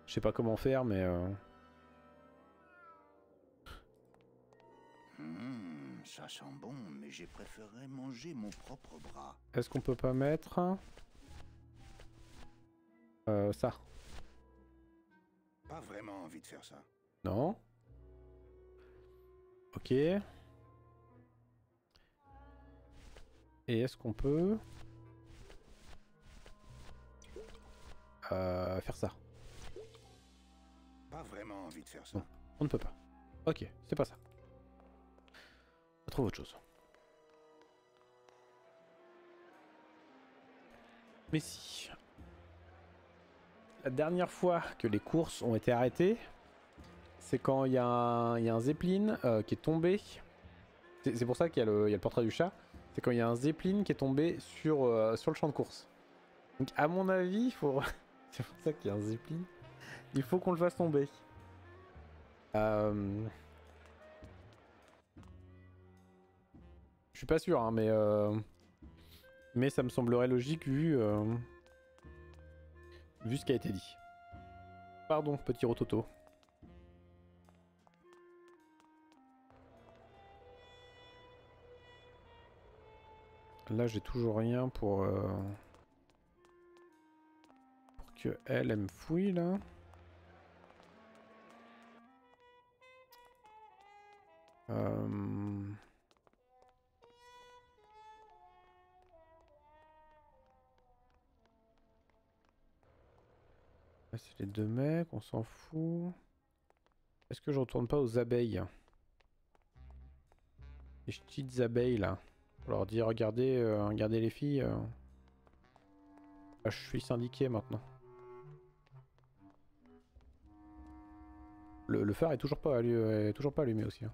Je sais pas comment faire, mais... Euh... Mmh, ça sent bon, mais j'ai préféré manger mon propre bras. Est-ce qu'on peut pas mettre... Euh, ça? Pas vraiment envie de faire ça. Non Ok. Et est-ce qu'on peut euh, faire ça Pas vraiment envie de faire ça. Non, on ne peut pas. Ok, c'est pas ça. On trouve autre chose. Mais si. La dernière fois que les courses ont été arrêtées, c'est quand il y, y, a un Zeppelin euh, qui est tombé. C'est pour ça qu'il y, y, a le portrait du chat c'est quand il y a un Zeppelin qui est tombé sur, euh, sur le champ de course. Donc à mon avis, il faut... c'est pour ça qu'il y a un Zeppelin. Il faut qu'on le fasse tomber. Euh... Je suis pas sûr, hein, mais... Euh... Mais ça me semblerait logique vu... Euh, vu ce qui a été dit. Pardon, petit rototo. Là, j'ai toujours rien pour... Euh... Pour que elle, elle me fouille, là. Euh... Là, c'est les deux mecs, on s'en fout. Est-ce que je retourne pas aux abeilles? Les petites abeilles, là. On leur dit regardez, euh, regardez les filles. Euh... Ah, je suis syndiqué maintenant. Le, phare est toujours pas, allumé, est toujours pas allumé aussi. Hein.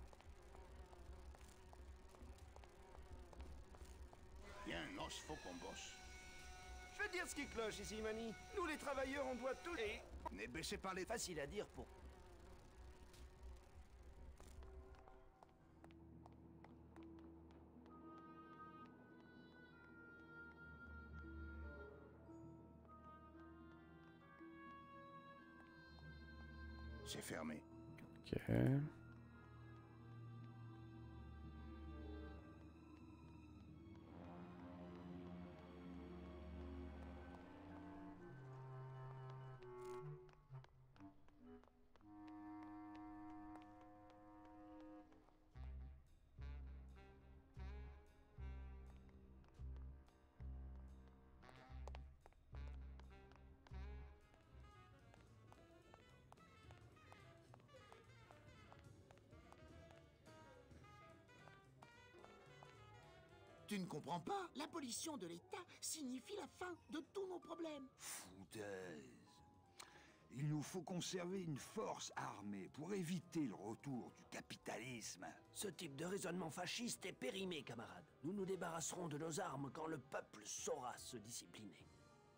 Je veux dire ce qui cloche ici, Mani. Nous, les travailleurs, on doit tous les... Mais baissé par les... Facile à dire pour Tu ne comprends pas L'abolition de l'État signifie la fin de tous nos problèmes. Foutaise. Il nous faut conserver une force armée pour éviter le retour du capitalisme. Ce type de raisonnement fasciste est périmé, camarade. Nous nous débarrasserons de nos armes quand le peuple saura se discipliner.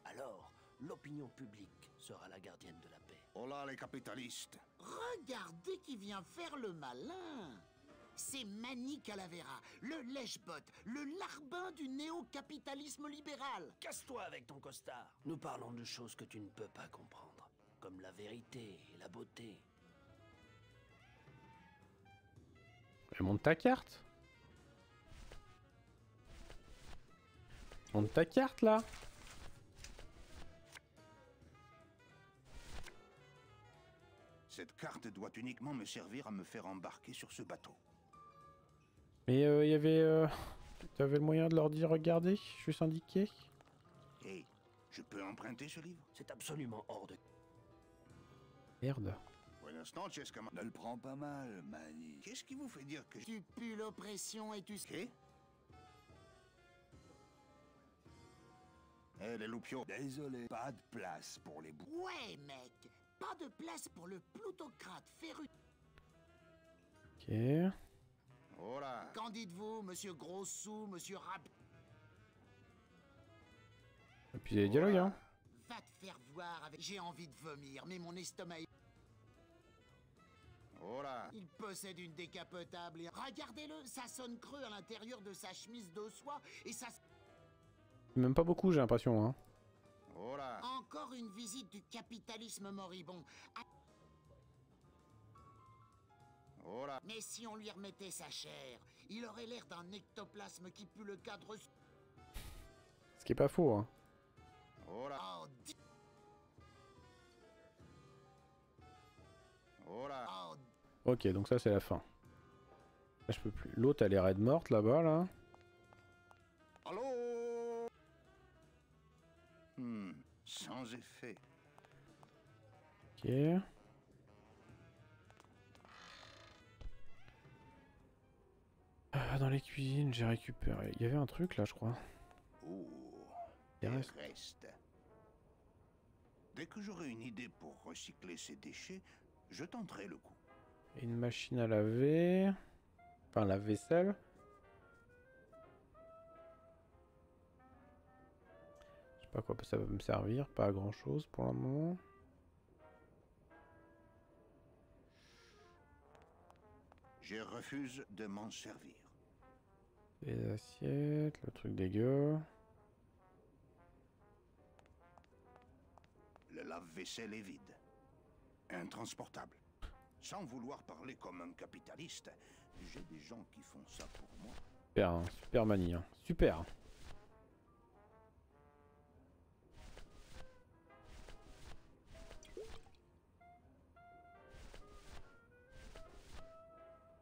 Alors, l'opinion publique sera la gardienne de la paix. Oh là, les capitalistes Regardez qui vient faire le malin c'est Manny Calavera, le lèche-bot, le larbin du néo-capitalisme libéral. Casse-toi avec ton costard. Nous parlons de choses que tu ne peux pas comprendre, comme la vérité et la beauté. Et monte ta carte. Monte ta carte là. Cette carte doit uniquement me servir à me faire embarquer sur ce bateau. Mais il euh, y avait... Euh... Tu avais le moyen de leur dire, regardez, je suis syndiqué Hé, je peux emprunter ce livre? C'est absolument hors de... Merde. Ne le prends pas mal, Manny. Qu'est-ce qui vous fait dire que... Tu pues l'oppression et tu... Qu'est Eh, les loupiaux. Désolé, pas de place pour les bouts. Ouais, mec Pas de place pour le plutocrate féru... Ok... Qu'en dites-vous, monsieur Grossou, monsieur Rap Et puis il y a des dialogues, hein Va te faire voir avec... J'ai envie de vomir, mais mon estomac... Il possède une décapotable et... Regardez-le, ça sonne creux à l'intérieur de sa chemise de soie et ça... Même pas beaucoup, j'ai l'impression, hein. Encore une visite du capitalisme moribond. Mais si on lui remettait sa chair, il aurait l'air d'un ectoplasme qui pue le cadre... Ce qui est pas faux, hein. Oh, oh, ok, donc ça c'est la fin. Là, je peux plus. L'autre elle est raide morte là-bas là. Allô? Hmm, Sans effet. Ok. Ah, dans les cuisines, j'ai récupéré. Il y avait un truc là, je crois. Oh, des restes. Dès que j'aurai une idée pour recycler ces déchets, je tenterai le coup. Une machine à laver. Enfin, la vaisselle. Je sais pas quoi ça va me servir, pas à grand chose pour le moment. Je refuse de m'en servir. Les assiettes, le truc dégueu. Le lave-vaisselle est vide. Intransportable. Sans vouloir parler comme un capitaliste, j'ai des gens qui font ça pour moi. Super, hein, super manie. Hein. Super.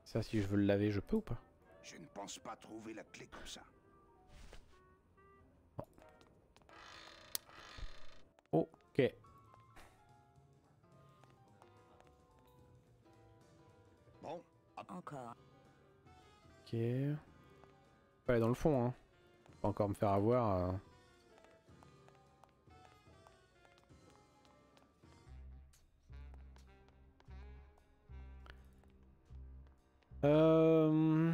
Ça, si je veux le laver, je peux ou pas? Je ne pense pas trouver la clé comme ça. Ok. Bon, encore. Ok. Pas aller dans le fond, hein. Pas encore me faire avoir. Euh. Euh...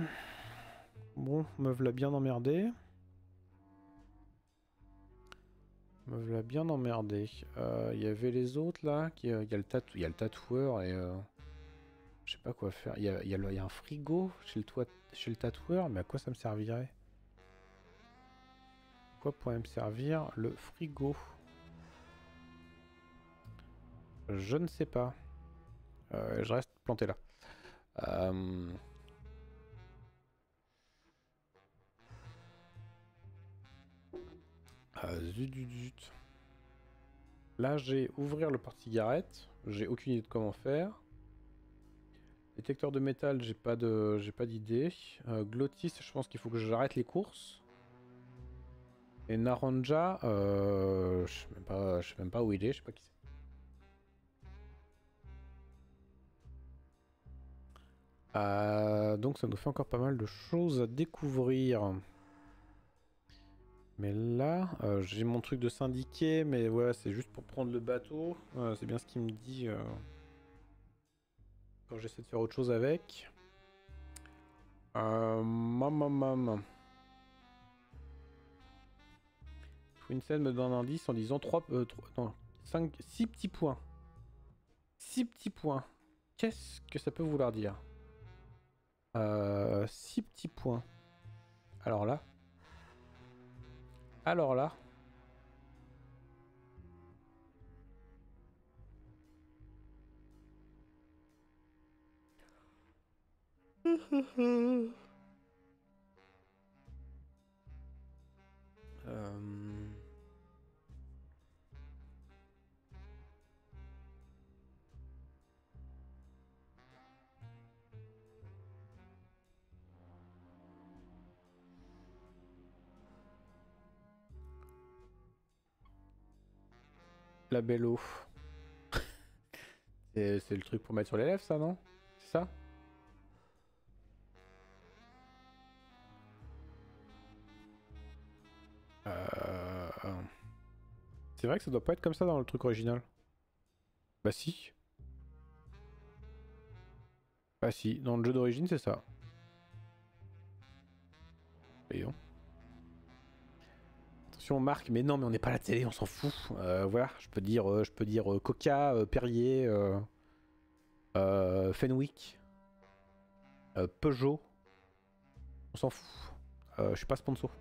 Bon, meuf l'a bien emmerdé. Meuf l'a bien emmerdé. Euh, il y avait les autres là. Il y, a le y a le tatoueur et euh, je sais pas quoi faire. Il y a, y a, un frigo chez le, tatoueur, mais à quoi ça me servirait? Quoi pourrait me servir le frigo? Je ne sais pas. Euh, je reste planté là. Euh... Ah, zut, zut, zut. Là, j'ai ouvrir le porte-cigarette. J'ai aucune idée de comment faire. Détecteur de métal, j'ai pas de, j'ai pas d'idée. Euh, Glottis, je pense qu'il faut que j'arrête les courses. Et Naranja, euh, je je sais même pas où il est, je sais pas qui c'est. Euh, donc ça nous fait encore pas mal de choses à découvrir. Mais là, euh, j'ai mon truc de syndiqué, mais ouais, c'est juste pour prendre le bateau. Euh, c'est bien ce qu'il me dit quand j'essaie de faire autre chose avec. Euh, mam, mam, Twinsen me donne un indice en disant 3, 3 non, 5, 6 petits points. 6 petits points. Qu'est-ce que ça peut vouloir dire? 6 petits points. Alors là. Alors là. euh... La belle eau. c'est le truc pour mettre sur les lèvres, ça, non? C'est ça? Euh... C'est vrai que ça doit pas être comme ça dans le truc original. Bah si. Bah si, dans le jeu d'origine c'est ça. Voyons marque, mais non, mais on n'est pas la télé, on s'en fout. Euh, voilà, je peux dire, euh, je peux dire euh, Coca, Perrier, Fenwick, Peugeot. On s'en fout. je suis pas sponsor.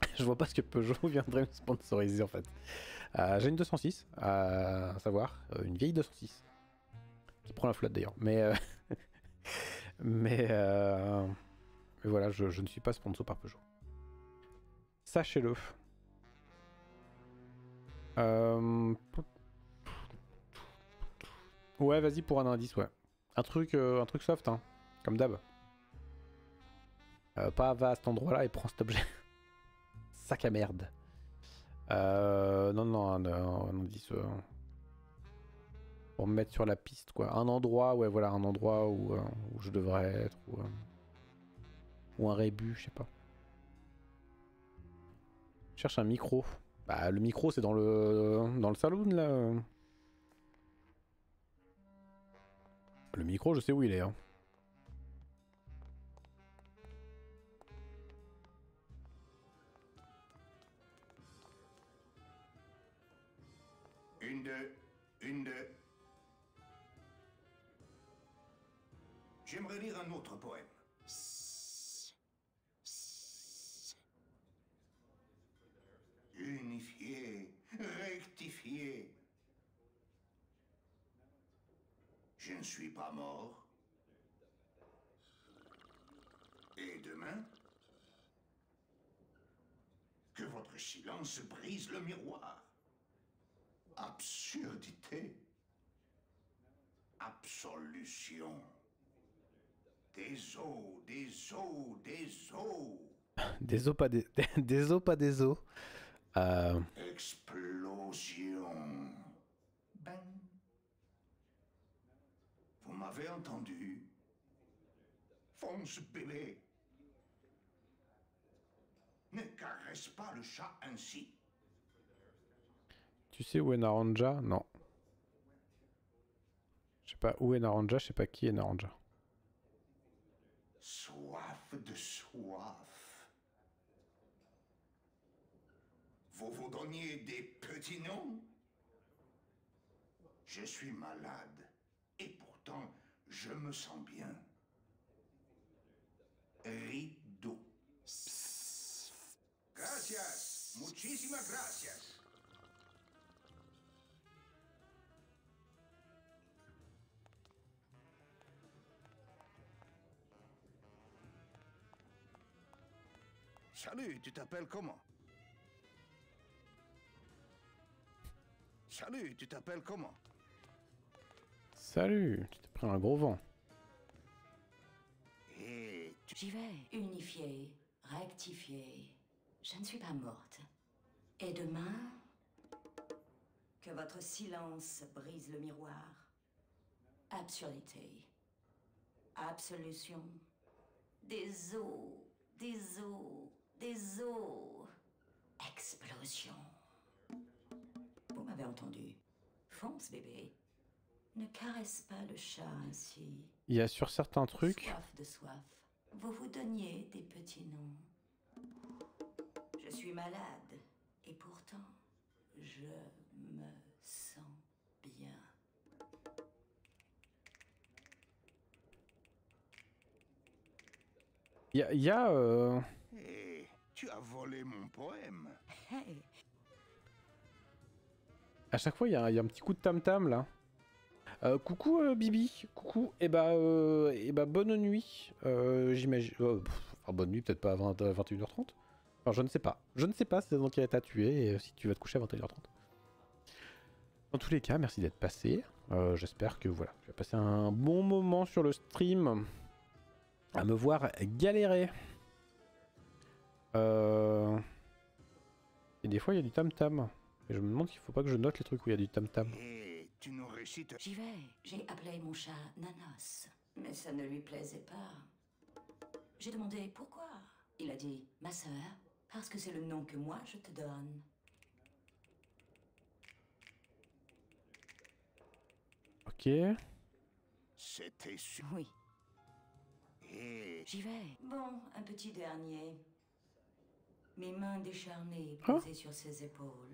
je vois pas ce que Peugeot viendrait me sponsoriser en fait. J'ai une 206, à savoir, une vieille 206. Qui prend la flotte d'ailleurs. Mais, mais, mais voilà, je ne suis pas sponsor par Peugeot. Sachez-le. Euh, ouais, vas-y pour un indice, ouais. Un truc, euh, un truc soft, hein. Comme d'hab. Euh, pas va à cet endroit-là et prends cet objet. Sac à merde. non, non, un, indice. pour me mettre sur la piste, quoi. Un endroit, ouais, voilà, un endroit où, où je devrais être. Ou un rébut, je sais pas cherche un micro. Bah, le micro, c'est dans le, dans le salon, là. Le micro, je sais où il est. Hein. Une, deux, une, deux. J'aimerais lire un autre poème. unifier, rectifier. Je ne suis pas mort. Et demain Que votre silence brise le miroir. Absurdité. Absolution. Des os, des os, des os. des os, pas des, des os, pas des. Euh... Explosion. M'avez entendu Fonce bébé. Ne caresse pas le chat ainsi. Tu sais où est Naranja? Non. Je sais pas où est Naranja, je sais pas qui est Naranja. Soif de soif. Vous vous donniez des petits noms? Je suis malade. Je me sens bien. Rideau. Gracias. Muchísimas gracias. Salut, tu t'appelles comment? Salut, tu t'appelles comment? Salut, tu t'es pris un gros vent. J'y vais. Unifier, rectifier. Je ne suis pas morte. Et demain, que votre silence brise le miroir. Absurdité. Absolution. Des eaux, des eaux, des eaux. Explosion. Vous m'avez entendu. Fonce, bébé. Ne caresse pas le chat ainsi. Il y a sur certains trucs... Soif de soif. Vous vous donniez des petits noms. Je suis malade. Et pourtant, je me sens bien. Il y a... y a, euh, Eh, tu as volé mon poème. Hey, À chaque fois, il y, a un- il y a un petit coup de tam-tam là. Euh, coucou euh, Bibi, coucou, et bah, bah bonne nuit, euh, j'imagine. enfin, bonne nuit, peut-être pas à 20, à 21h30. Enfin, je ne sais pas. Je ne sais pas si c'est dans quel état tu es et si tu vas te coucher à 21h30. Dans tous les cas, merci d'être passé. J'espère que voilà, tu as passé un bon moment sur le stream à me voir galérer. Et des fois, il y a du tam-tam. Et je me demande s'il faut pas que je note les trucs où il y a du tam-tam. Et tu nous récites J'y vais. J'ai appelé mon chat Nanos. Mais ça ne lui plaisait pas. J'ai demandé pourquoi. Il a dit, ma sœur, parce que c'est le nom que moi je te donne. Ok. C'était su... Oui, Et j'y vais. Bon, un petit dernier. Mes mains décharnées Hein? posées sur ses épaules.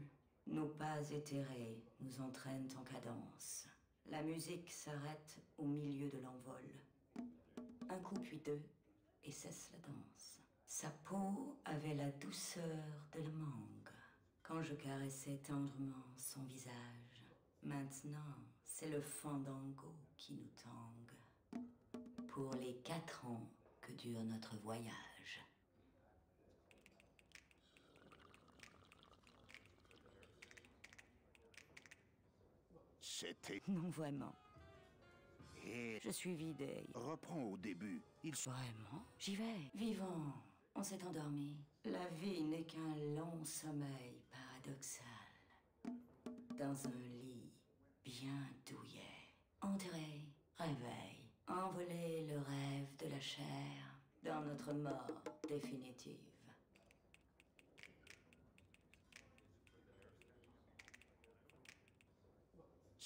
Nos pas éthérés nous entraînent en cadence. La musique s'arrête au milieu de l'envol. Un coup puis deux, et cesse la danse. Sa peau avait la douceur de la mangue quand je caressais tendrement son visage. Maintenant, c'est le fandango qui nous tangue. Pour les quatre ans que dure notre voyage. C'était... Non, vraiment. Et Je suis vidée. reprends au début. Il. Vraiment? J'y vais. Vivant. On s'est endormi. La vie n'est qu'un long sommeil paradoxal. Dans un lit bien douillet. Enterré, réveil. Envoler le rêve de la chair dans notre mort définitive.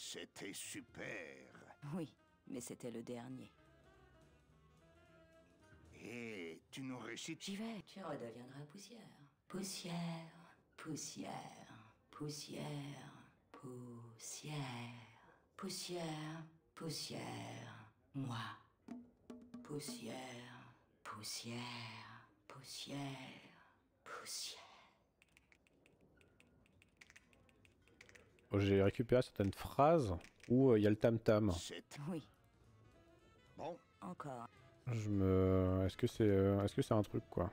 C'était super. Oui, mais c'était le dernier. Et tu nous récites... J'y vais. Tu redeviendras poussière. Poussière, poussière, poussière, poussière, poussière, poussière, moi. Poussière, poussière, poussière, poussière. J'ai récupéré certaines phrases où euh, il y a le tam-tam. Oui, Bon, encore. Je me... Est-ce que c'est euh, est-ce que c'est un truc, quoi?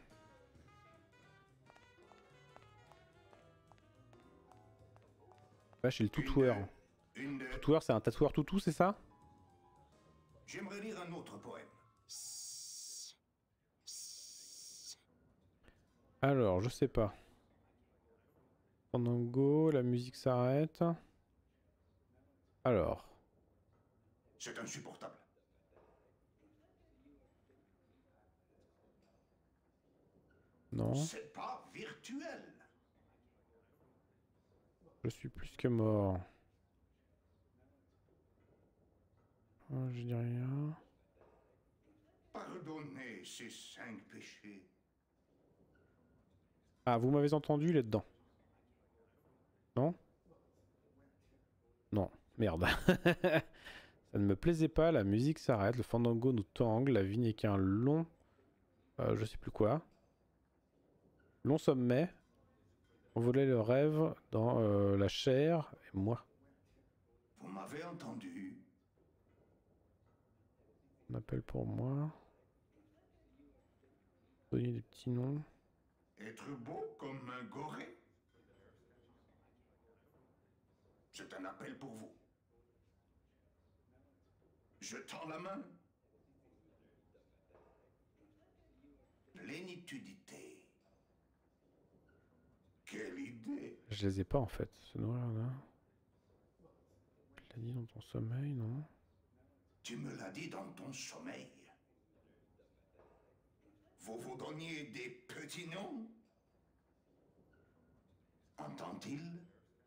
Ouais, chez le de... Toutoueur, c'est un tatoueur toutou, c'est ça? J'aimerais lire un autre poème. Alors, je sais pas. Fandango, la musique s'arrête. Alors, C'est insupportable. non, C'est pas virtuel. je suis plus que mort. Oh, je dis rien. Pardonnez ces cinq péchés. Ah, vous m'avez entendu là-dedans. Non? Non, merde. Ça ne me plaisait pas, la musique s'arrête, le fandango nous tangue, la vie n'est qu'un long... Euh, je sais plus quoi. Long sommet. On volait le rêve dans euh, la chair et moi. Vous m'avez entendu? On appelle pour moi. Donner des petits noms. Être beau comme un goré? C'est un appel pour vous. Je tends la main. Plénitudité. Quelle idée Je les ai pas en fait, ce noir-là. Tu l'as dit dans ton sommeil, non? Tu me l'as dit dans ton sommeil. Vous vous donniez des petits noms? Entend-il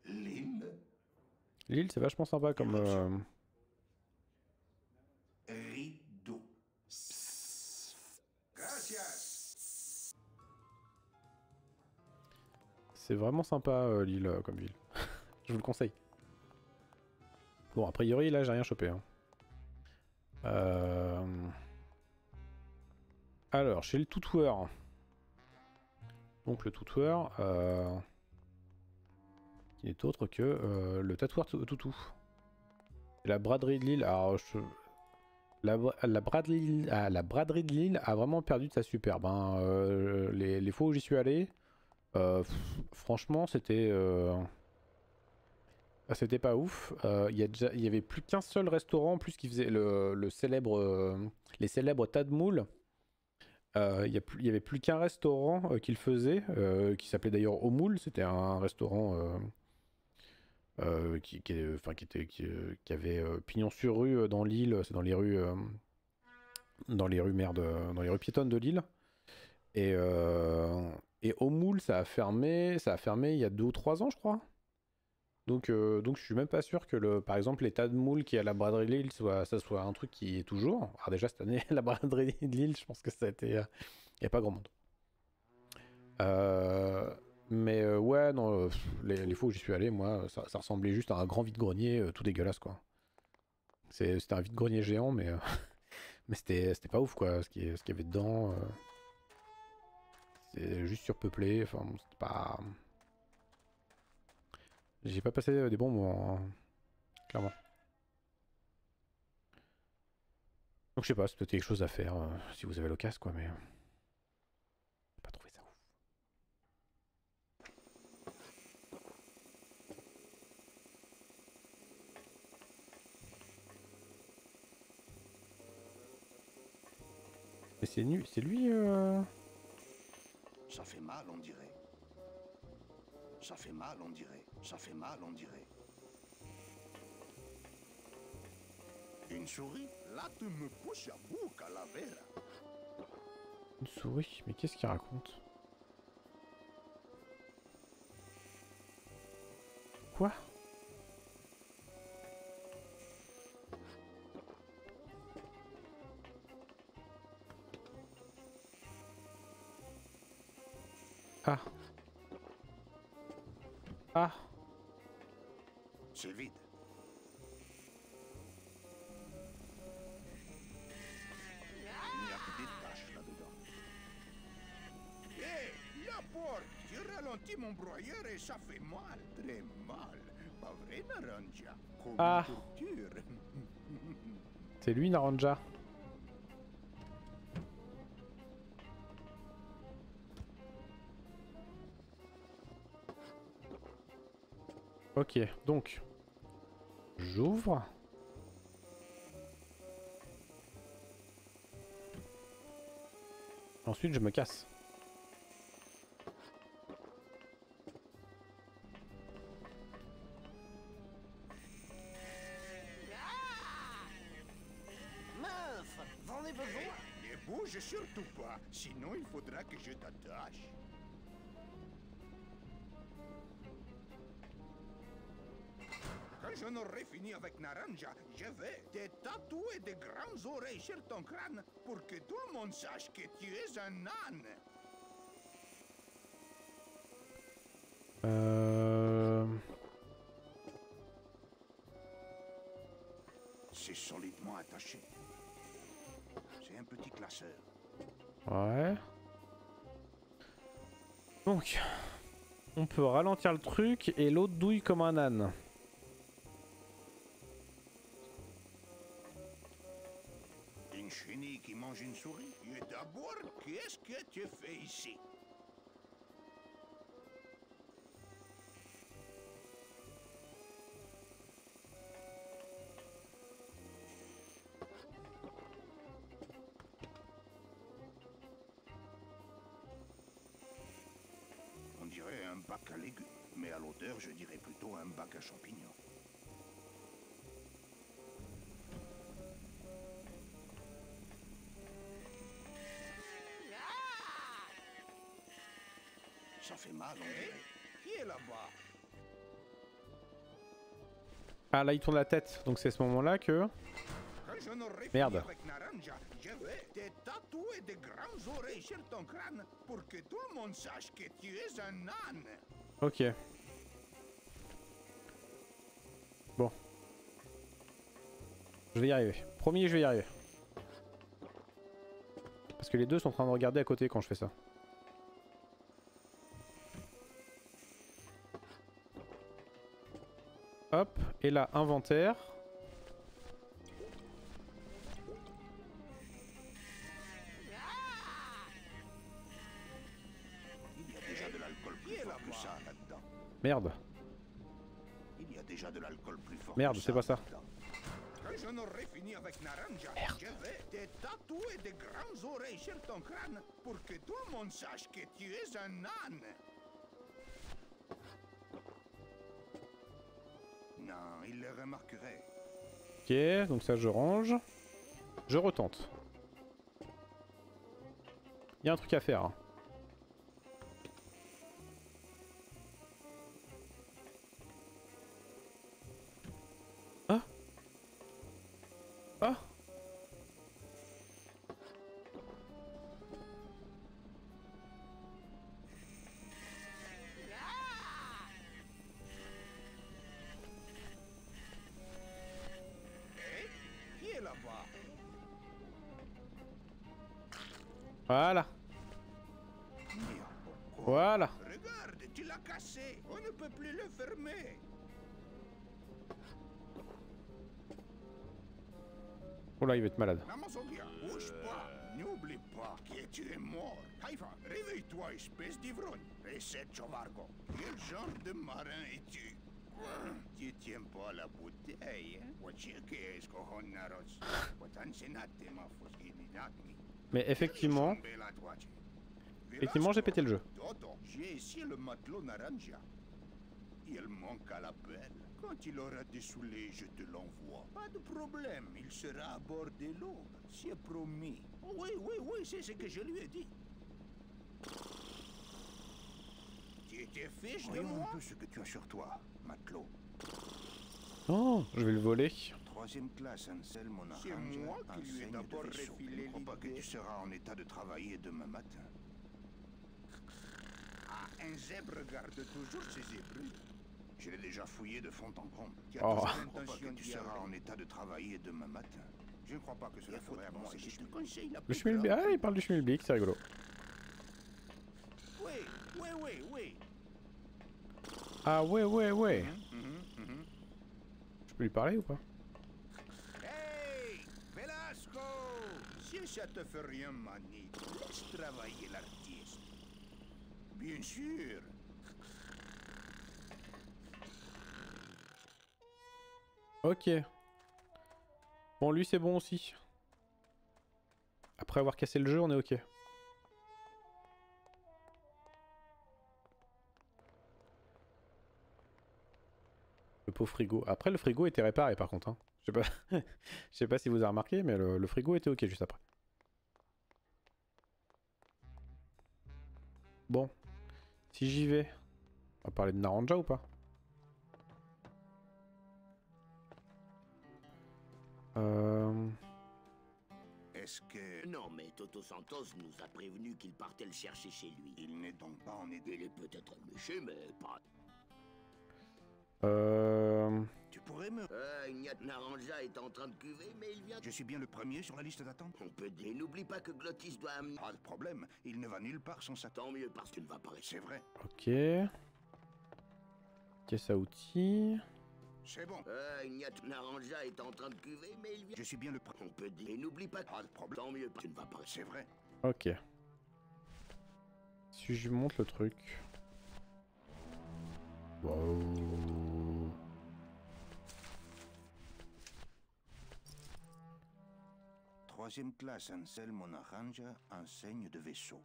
L'île? L'île, c'est vachement sympa comme... Euh... Rideau. Gracias. C'est vraiment sympa euh, l'île euh, comme ville. Je vous le conseille. Bon, a priori, là, j'ai rien chopé. Hein. Euh... Alors, chez le tutoueur. Donc le tutoueur, euh... qui n'est autre que euh, le tatoueur toutou. La braderie de Lille. La, braderie, ah, la braderie de Lille a vraiment perdu de sa superbe. Hein. Euh, les, fois où j'y suis allé, euh, franchement, c'était... Euh, c'était pas ouf. Il y, avait plus qu'un seul restaurant en plus qui faisait le, célèbre, les célèbres tas de moules. Il y, avait plus qu'un restaurant qui le faisait, qui s'appelait d'ailleurs Au Moule. C'était un restaurant euh, qui, qui, était, qui, qui avait euh, pignon sur rue euh, dans l'île, c'est dans les rues, euh, dans les rues merde, dans les rues piétonnes de l'île. Et, et au moule, ça a fermé, ça a fermé il y a deux ou trois ans, je crois. Donc, euh, donc je suis même pas sûr que, le, par exemple, l'état de moule qui est à la braderie de Lille, soit, ça soit un truc qui est toujours. Alors déjà, cette année, la braderie de Lille, je pense que ça a été... Il n'y a pas grand monde. Euh, mais euh, ouais, non, euh, les, fois où j'y suis allé, moi, ça, ressemblait juste à un grand vide-grenier euh, tout dégueulasse, quoi. C'était un vide-grenier géant, mais, mais c'était pas ouf, quoi, ce qu'il y, avait dedans. c'est juste surpeuplé, enfin, c'était pas... J'ai pas passé des bons moments, hein, clairement. Donc je sais pas, c'est peut-être quelque chose à faire si vous avez l'occasion, quoi, mais... Mais c'est nu, c'est lui. Euh... Ça fait mal, on dirait. Ça fait mal, on dirait. Ça fait mal, on dirait. Une souris Là, tu me pousses à bout, Calavera. Une souris Mais qu'est-ce qu'il raconte? Quoi? Ah. C'est vide. Il n'y a que des taches là-dedans. Hé, hey, la porte Tu ralentis mon broyeur et ça fait mal, très mal. Pas vrai, Naranja? Comme ah. C'est lui, Naranja. Ok, donc j'ouvre. Ensuite, je me casse. Meuf, j'en ai besoin? Ne bouge surtout pas, sinon il faudra que je t'attache. je n'aurai fini avec Naranja, je vais te tatouer de grandes oreilles sur ton crâne pour que tout le monde sache que tu es un âne. Euh... C'est solidement attaché. C'est un petit classeur. Ouais. Donc, on peut ralentir le truc et l'autre douille comme un âne. Souris Et d'abord, qu'est-ce que tu fais Ça fait mal, on. Qui est là-bas Ah là il tourne la tête, donc c'est ce moment là que... Quand je n'aurai Merde. fini avec Naranja, je vais te tatouer de grandes oreilles sur ton crâne pour que tout le monde sache que tu es un âne. Ok. Bon. Je vais y arriver. Promis, je vais y arriver. Parce que les deux sont en train de regarder à côté quand je fais ça. Et là, inventaire. Merde. Il y a déjà de l'alcool plus fort Merde, c'est pas ça. Quand je n'aurai fini avec Naranja, je vais te tatouer de grandes oreilles sur ton crâne pour que tout le monde sache que tu es un âne. Non, il le remarquerait. Ok, donc ça je range. Je retente. Il y a un truc à faire. Voilà Voilà Regarde, tu l'as cassé. On ne peut plus le fermer. Oh là, il va être malade. Bouge pas. N'oublie pas que tu es mort. Haïfa, réveille-toi, espèce d'ivrogne. Et c'est Chovargo. Quel genre de marin es-tu? Tu tiens pas la bouteille, hein? Wachirke. Mais effectivement, effectivement j'ai pété le jeu. J'ai ici le matelot Naranja. Il manque à l'appel. Quand il aura dessoulé, je te l'envoie. Pas de problème, il sera à bord de l'eau. C'est promis. Oui, oui, oui, c'est ce que je lui ai dit. Tu étais fiche de Voyons moi un peu ce que tu as sur toi, matelot. Oh, je vais le voler. Troisième classe, Ansel, mon C'est archange, moi qui lui ai d'abord refilé Je ne crois pas que tu seras en état de travailler demain matin. Ah, un zèbre garde toujours ses zèbres. Je l'ai déjà fouillé de fond en comble. Tu as Oh. l'intention que tu seras en état de travailler demain matin. Je ne crois pas que cela ferait avancer les choses. conseille la Le schmilblick. Ah, il parle du schmilblick, c'est rigolo. Oui, oui, oui, oui. Ah ouais, ouais, ouais. Mhm, mhm. Je peux lui parler ou pas Hey, Velasco Si ça te fait rien, Mani, laisse travailler l'artiste. Bien sûr. Ok. Bon, lui c'est bon aussi. Après avoir cassé le jeu, on est ok. Le pauvre frigo. Après, le frigo était réparé par contre. hein. Je sais pas, sais pas si vous avez remarqué, mais le frigo était ok juste après. Bon, si j'y vais, on va parler de Naranja ou pas? Euh... Est-ce que... Non, mais Toto Santos nous a prévenu qu'il partait le chercher chez lui. Il n'est donc pas en Il aidé est peut-être méché, mais pas... Euh... Tu pourrait me... Euh, Ignat Naranja est en train de cuver, mais il vient... Je suis bien le premier sur la liste d'attente On peut dire. N'oublie pas que Glottis doit amener... Pas de problème, il ne va nulle part sans ça. Tant mieux, parce que tu ne vas pas C'est vrai. Ok. Caisse à outils. C'est bon. Euh, Ignat Naranja est en train de cuver, mais il vient... Je suis bien le premier. On peut dire. Et n'oublie pas que... Pas de problème. Tant mieux, tu ne vas pas... C'est vrai. Ok. Si je monte le truc. Wow. Troisième classe Anselmo Naranja, enseigne de vaisseau.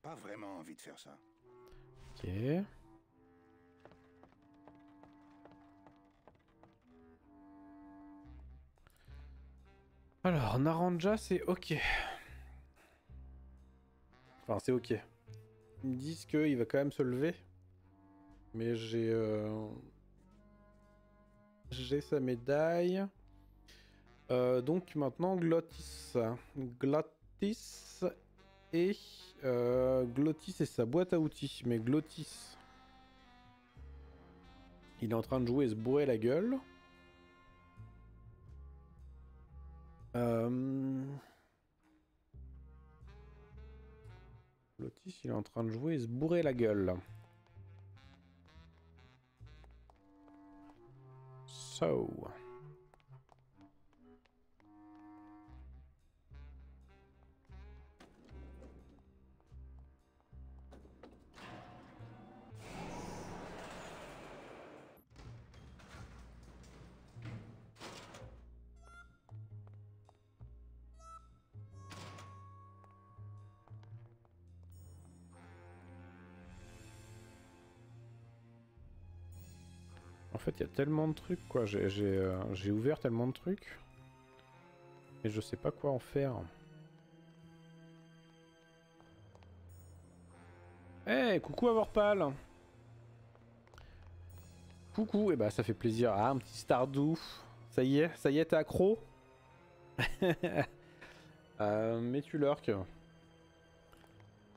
Pas vraiment envie de faire ça. Ok. Alors, Naranja, c'est ok. Enfin, c'est ok. Ils me disent qu'il va quand même se lever. Mais j'ai... euh, J'ai sa médaille. Euh, donc maintenant, Glottis. Glottis et... euh, Glottis et sa boîte à outils. Mais Glottis... Il est en train de jouer et se bourrer la gueule. Euh... Lotis, il est en train de jouer et se bourrer la gueule. So. Fait, il y a tellement de trucs, quoi. Euh, j'ai ouvert tellement de trucs. Et je sais pas quoi en faire. Eh, coucou Avorpal Coucou, et bah ça fait plaisir. Ah, un petit Stardew. Ça y est, ça y est, t'es accro euh, Mais tu lurques.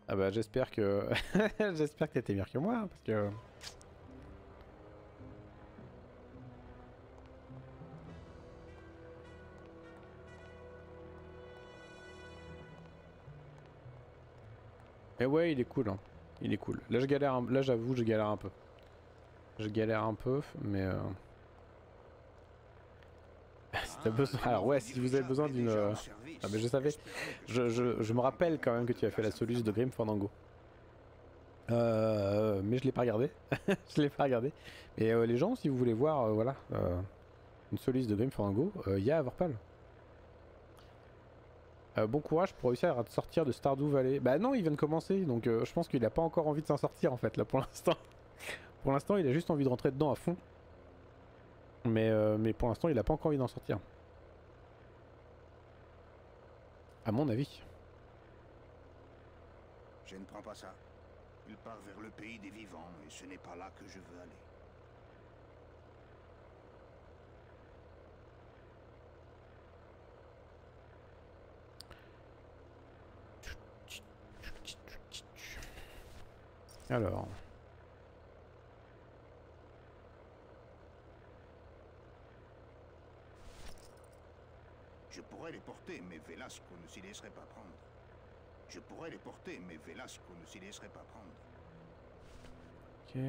Ah bah j'espère que... j'espère que t'étais meilleur que moi, parce que... Et ouais, il est cool. Hein. Il est cool. Là, je galère. un- Là, j'avoue, je galère un peu. Je galère un peu, mais. euh, si t'as besoin. Alors ouais, si vous avez besoin d'une. euh, Ah mais je savais. Je, je, je me rappelle quand même que tu as fait la soluce de Grim Fandango. Euh, mais je l'ai pas regardé. je l'ai pas regardé. Mais euh, les gens, si vous voulez voir, euh, voilà, une soluce de Grim Fandango, il y a Avorpal. Euh, bon courage pour réussir à sortir de Stardew Valley. Bah non, il vient de commencer, donc euh, je pense qu'il a pas encore envie de s'en sortir en fait là pour l'instant. pour l'instant, il a juste envie de rentrer dedans à fond. Mais, euh, mais pour l'instant, il a pas encore envie d'en sortir. À mon avis. Je ne prends pas ça. Il part vers le pays des vivants et ce n'est pas là que je veux aller. Alors. Je pourrais les porter, mais Velasco ne s'y laisserait pas prendre. Je pourrais les porter, mais Velasco ne s'y laisserait pas prendre. Ok.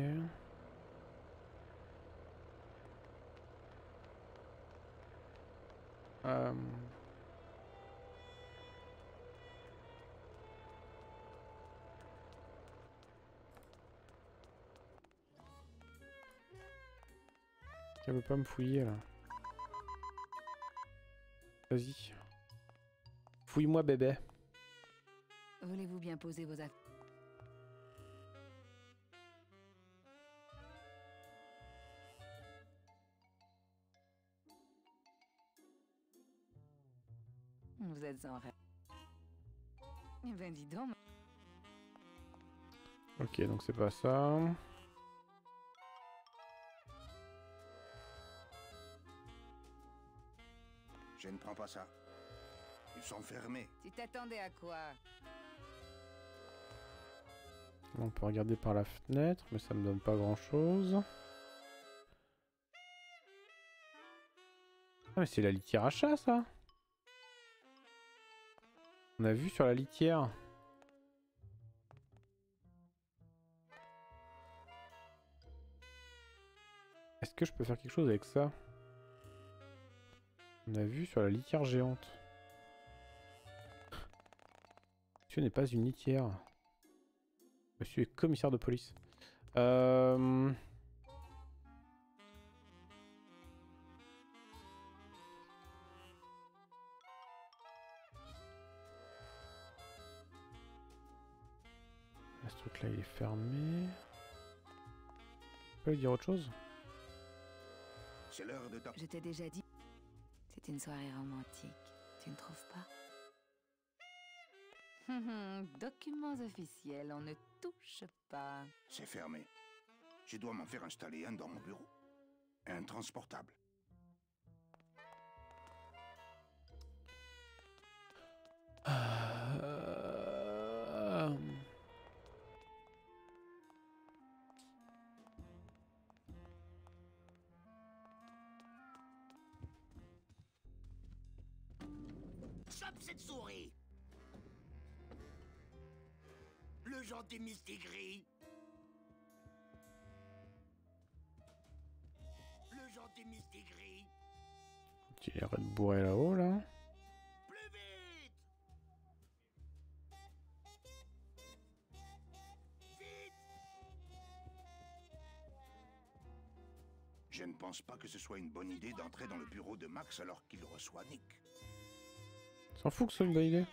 Euh, Elle veut pas me fouiller là. Vas-y. Fouille-moi bébé. Voulez-vous bien poser vos affaires? Vous êtes en rêve. Eh ben dis donc. Ok, donc c'est pas ça. Je ne prends pas ça. Ils sont fermés. Tu t'attendais à quoi? On peut regarder par la fenêtre, mais ça me donne pas grand chose. Ah mais c'est la litière à chat ça On a vu sur la litière. Est-ce que je peux faire quelque chose avec ça? On a vu sur la litière géante. Ce n'est pas une litière. Monsieur est commissaire de police. Euh... Ce truc là il est fermé. On peut lui dire autre chose? C'est l'heure de Je t'ai déjà dit. C'est une soirée romantique. Tu ne trouves pas? Documents officiels, on ne touche pas. C'est fermé. Je dois m'en faire installer un dans mon bureau. Un transportable. Euh... Le gentil Mistigris Le gentil Mistigris Tu l'air de bourrer là-haut là. Plus vite Vite Je ne pense pas que ce soit une bonne idée d'entrer dans le bureau de Max alors qu'il reçoit Nick. S'en fout que ce soit une bonne idée.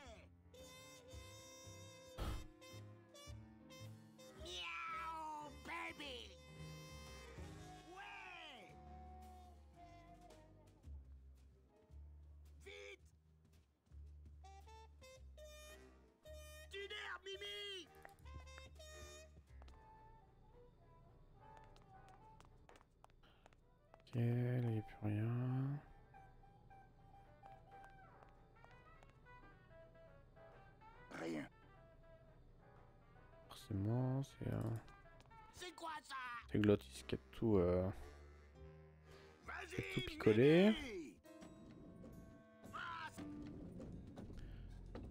C'est Glottis qui a tout, euh, qui a tout picolé.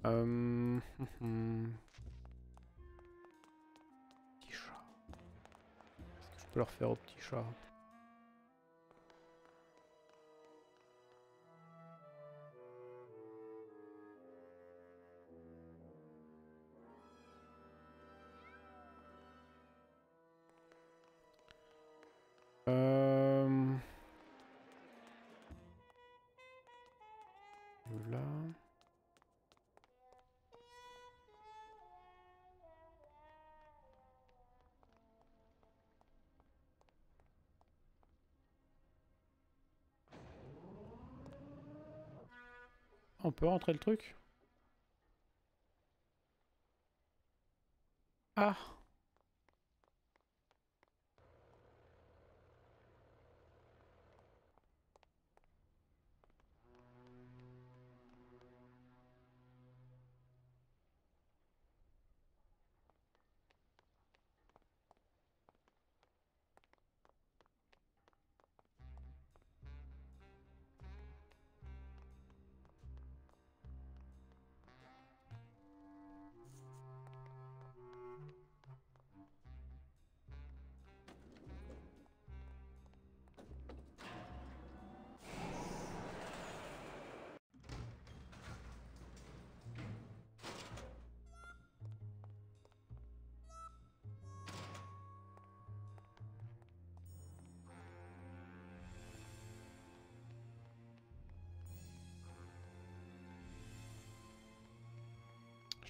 Euh... hum, hum. Petit chat. Qu'est-ce que je peux leur faire au petit chat? Euh... Là. On peut rentrer le truc? Ah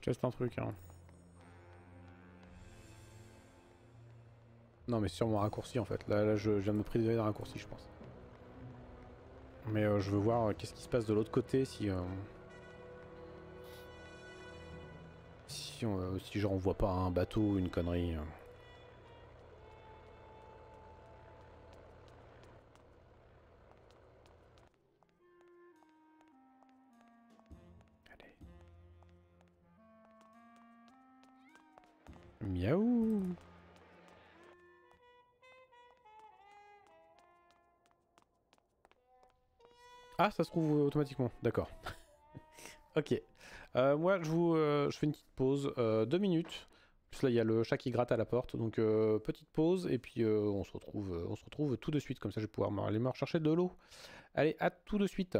teste un truc hein. Non mais sûrement raccourci en fait. Là, là je, viens de me priver d'un raccourci je pense. Mais euh, je veux voir euh, qu'est-ce qui se passe de l'autre côté si... euh, Si, on- si pas un bateau ou une connerie. Miaou Ah, ça se trouve automatiquement, d'accord. ok. Euh, moi, je, vous, euh, fais une petite pause, euh, deux minutes. Plus là, il y a le chat qui gratte à la porte, donc petite pause, et puis on, se retrouve, on se retrouve tout de suite, comme ça je vais pouvoir aller me rechercher de l'eau. Allez, à tout de suite.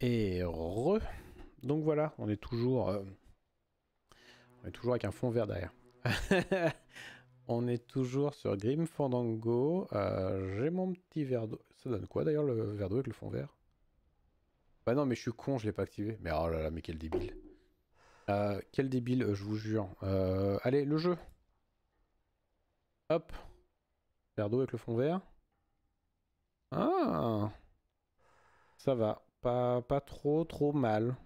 Et re. Donc voilà, on est toujours. Euh, on est toujours avec un fond vert derrière. on est toujours sur Grim Fandango. Euh, j'ai mon petit verre d'eau. Ça donne quoi d'ailleurs le verre d'eau avec le fond vert? Bah non, mais je suis con, je l'ai pas activé. Mais oh là là, mais quel débile. Euh, quel débile, je vous jure. allez, le jeu. Hop. Verre d'eau avec le fond vert. Ah Ça va. Pas, pas trop, trop mal.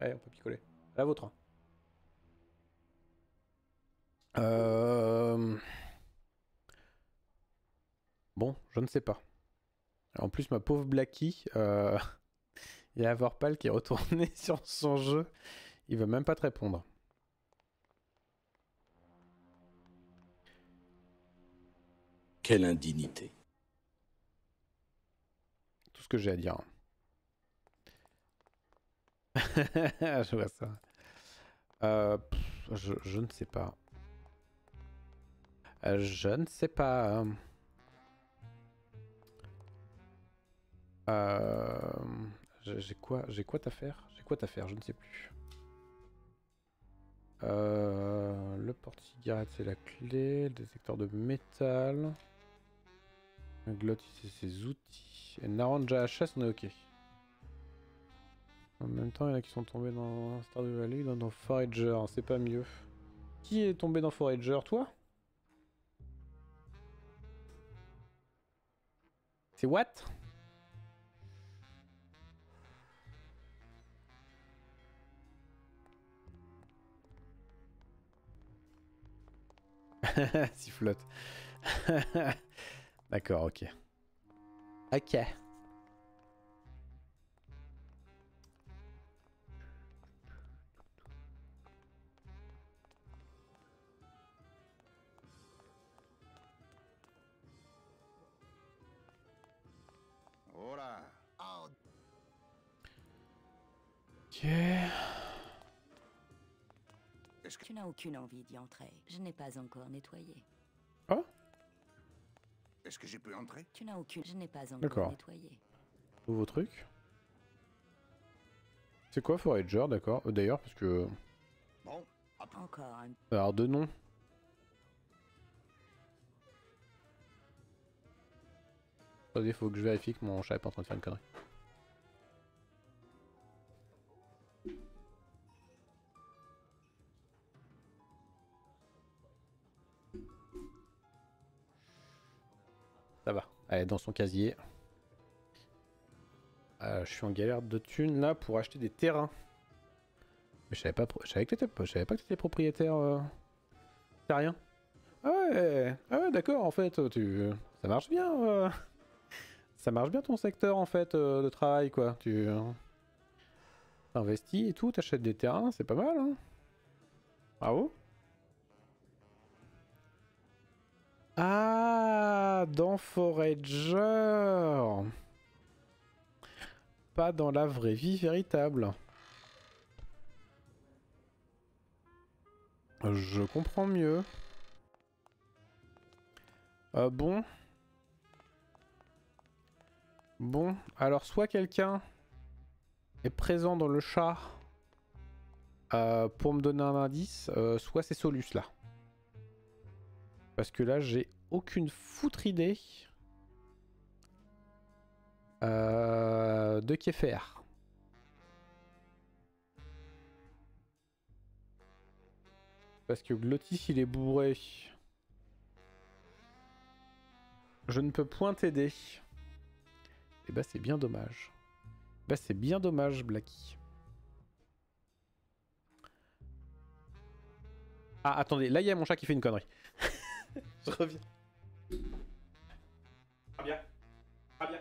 Allez, on peut picoler. La vôtre. Euh... Bon, je ne sais pas. En plus, ma pauvre Blacky, euh... il y a Vorpal qui est retourné sur son jeu. Il va même pas te répondre. Quelle indignité. Tout ce que j'ai à dire. je vois ça. Euh, je, ne sais pas. Euh, je ne sais pas. Euh, j'ai quoi J'ai quoi t'affaire J'ai quoi t'affaire Je ne sais plus. le porte-cigarette, c'est la clé. Le détecteur de métal. Un c'est ses outils. Et Naranja HS, on est ok. En même temps, il y en a qui sont tombés dans Stardew Valley, dans, dans Forager, c'est pas mieux. Qui est tombé dans Forager, toi? C'est what? Sifflotte. D'accord, ok. Ok. Ok. Tu n'as aucune envie d'y entrer? Je n'ai pas encore nettoyé. Oh Est-ce que j'ai pu entrer? Tu n'as aucune... Je n'ai pas encore D'accord. nettoyé. Nouveau truc? C'est quoi Forager, d'accord? Euh, D'ailleurs, parce que... Bon, Encore un... Alors, deux noms. Attendez, faut que je vérifie que mon chat est pas en train de faire une connerie. Elle est dans son casier. Euh, je suis en galère de thunes là pour acheter des terrains. Mais je savais pas, je savais que t'étais, pas que t'étais propriétaire. Euh... C'est rien. Ah ouais, ah ouais d'accord en fait, tu, ça marche bien. euh. Ça marche bien ton secteur en fait de travail quoi. Tu investis et tout, t'achètes des terrains, c'est pas mal. Hein. Bravo. Ah, dans Forager. Pas dans la vraie vie véritable. Je comprends mieux. Euh, bon? Bon, alors soit quelqu'un est présent dans le char euh, pour me donner un indice, euh, soit c'est Solus là. Parce que là, j'ai aucune foutre idée euh, de qui faire. Parce que Glottis, il est bourré. Je ne peux point t'aider. Et bah, c'est bien dommage. Bah, c'est bien dommage, Blacky. Ah, attendez, là, il y a mon chat qui fait une connerie. Je reviens. Très bien. Très bien.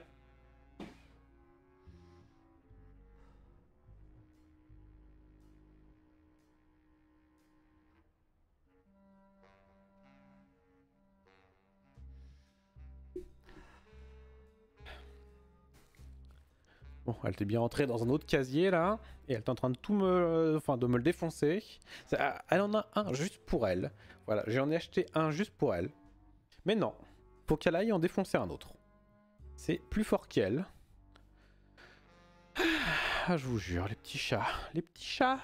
Bon, elle était bien rentrée dans un autre casier là, et elle est en train de tout me, enfin de me le défoncer. Ça- Elle en a un juste pour elle. Voilà, j'en ai acheté un juste pour elle. Mais non, faut qu'elle aille en défoncer un autre. C'est plus fort qu'elle. Ah, je vous jure, les petits chats, les petits chats.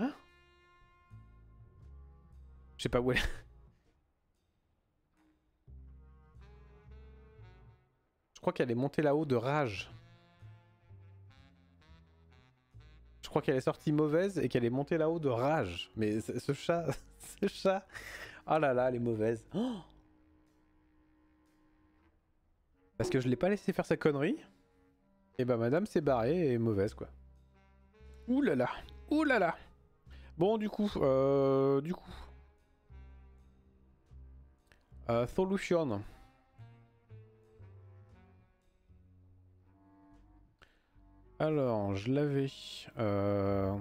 Hein? Je sais pas où elle Je crois qu'elle est montée là-haut de rage. Je crois qu'elle est sortie mauvaise et qu'elle est montée là-haut de rage. Mais ce chat, ce chat. Oh là là, elle est mauvaise. Oh Parce que je l'ai pas laissé faire sa connerie. Et bah madame s'est barrée et mauvaise quoi. Ouh là là. Ouh là là. Bon du coup, euh, du coup. Euh, solution. Alors, je l'avais. euh,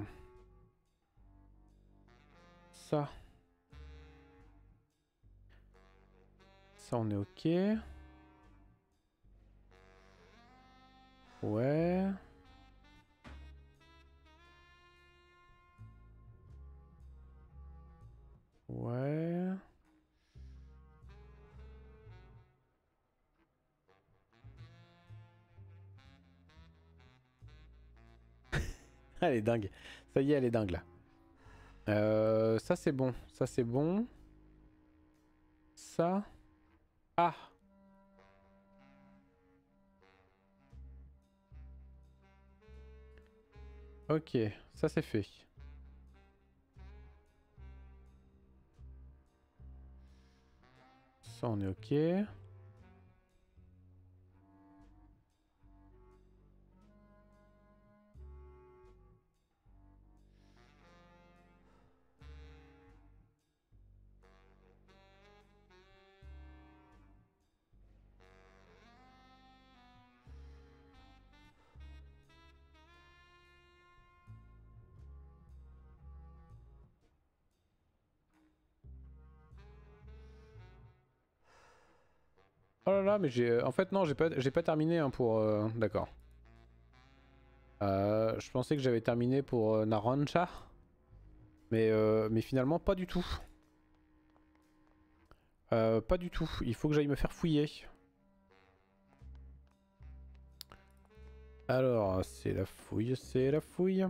Ça. Ça, on est ok. Ouais. Ouais. elle est dingue. Ça y est, elle est dingue là. Euh, ça c'est bon. Ça c'est bon. Ça. Ah. Ok, ça c'est fait. Ça on est ok. Oh là là, mais j'ai... En fait, non, j'ai pas, pas terminé hein, pour... Euh, d'accord. Euh, je pensais que j'avais terminé pour euh, Narancha. Mais, mais finalement, pas du tout. pas du tout. Il faut que j'aille me faire fouiller. Alors, c'est la fouille, c'est la fouille.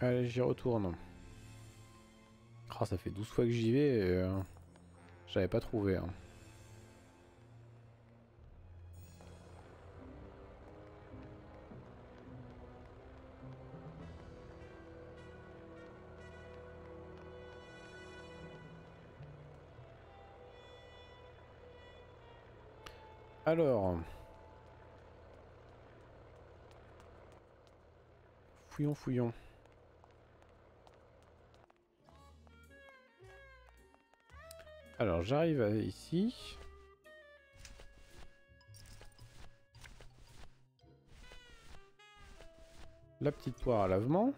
Allez, j'y retourne. Oh, ça fait 12 fois que j'y vais euh, j'avais pas trouvé. Hein. Alors... Fouillons, fouillons. Alors j'arrive ici. La petite poire à lavement.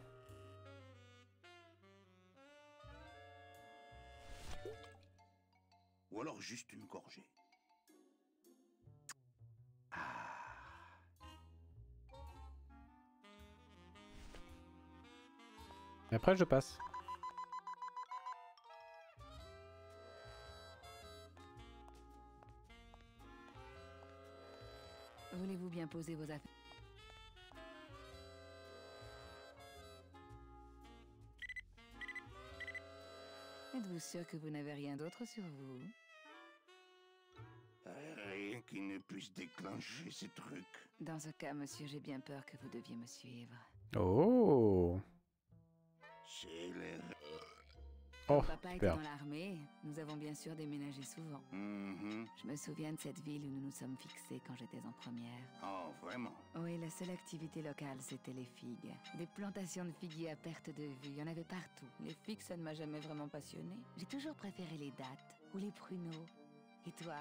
Ou alors juste une gorgée. Et après je passe. Vos affaires Êtes-vous sûr que vous n'avez rien d'autre sur vous? Rien qui ne puisse déclencher ces trucs. Dans ce cas, monsieur, j'ai bien peur que vous deviez me suivre. Oh C'est Oh, papa était dans l'armée, nous avons bien sûr déménagé souvent. Mm-hmm. Je me souviens de cette ville où nous nous sommes fixés quand j'étais en première. Oh, vraiment? Oui, la seule activité locale, c'était les figues. Des plantations de figuiers à perte de vue, il y en avait partout. Les figues, ça ne m'a jamais vraiment passionné. J'ai toujours préféré les dattes ou les pruneaux. Et toi,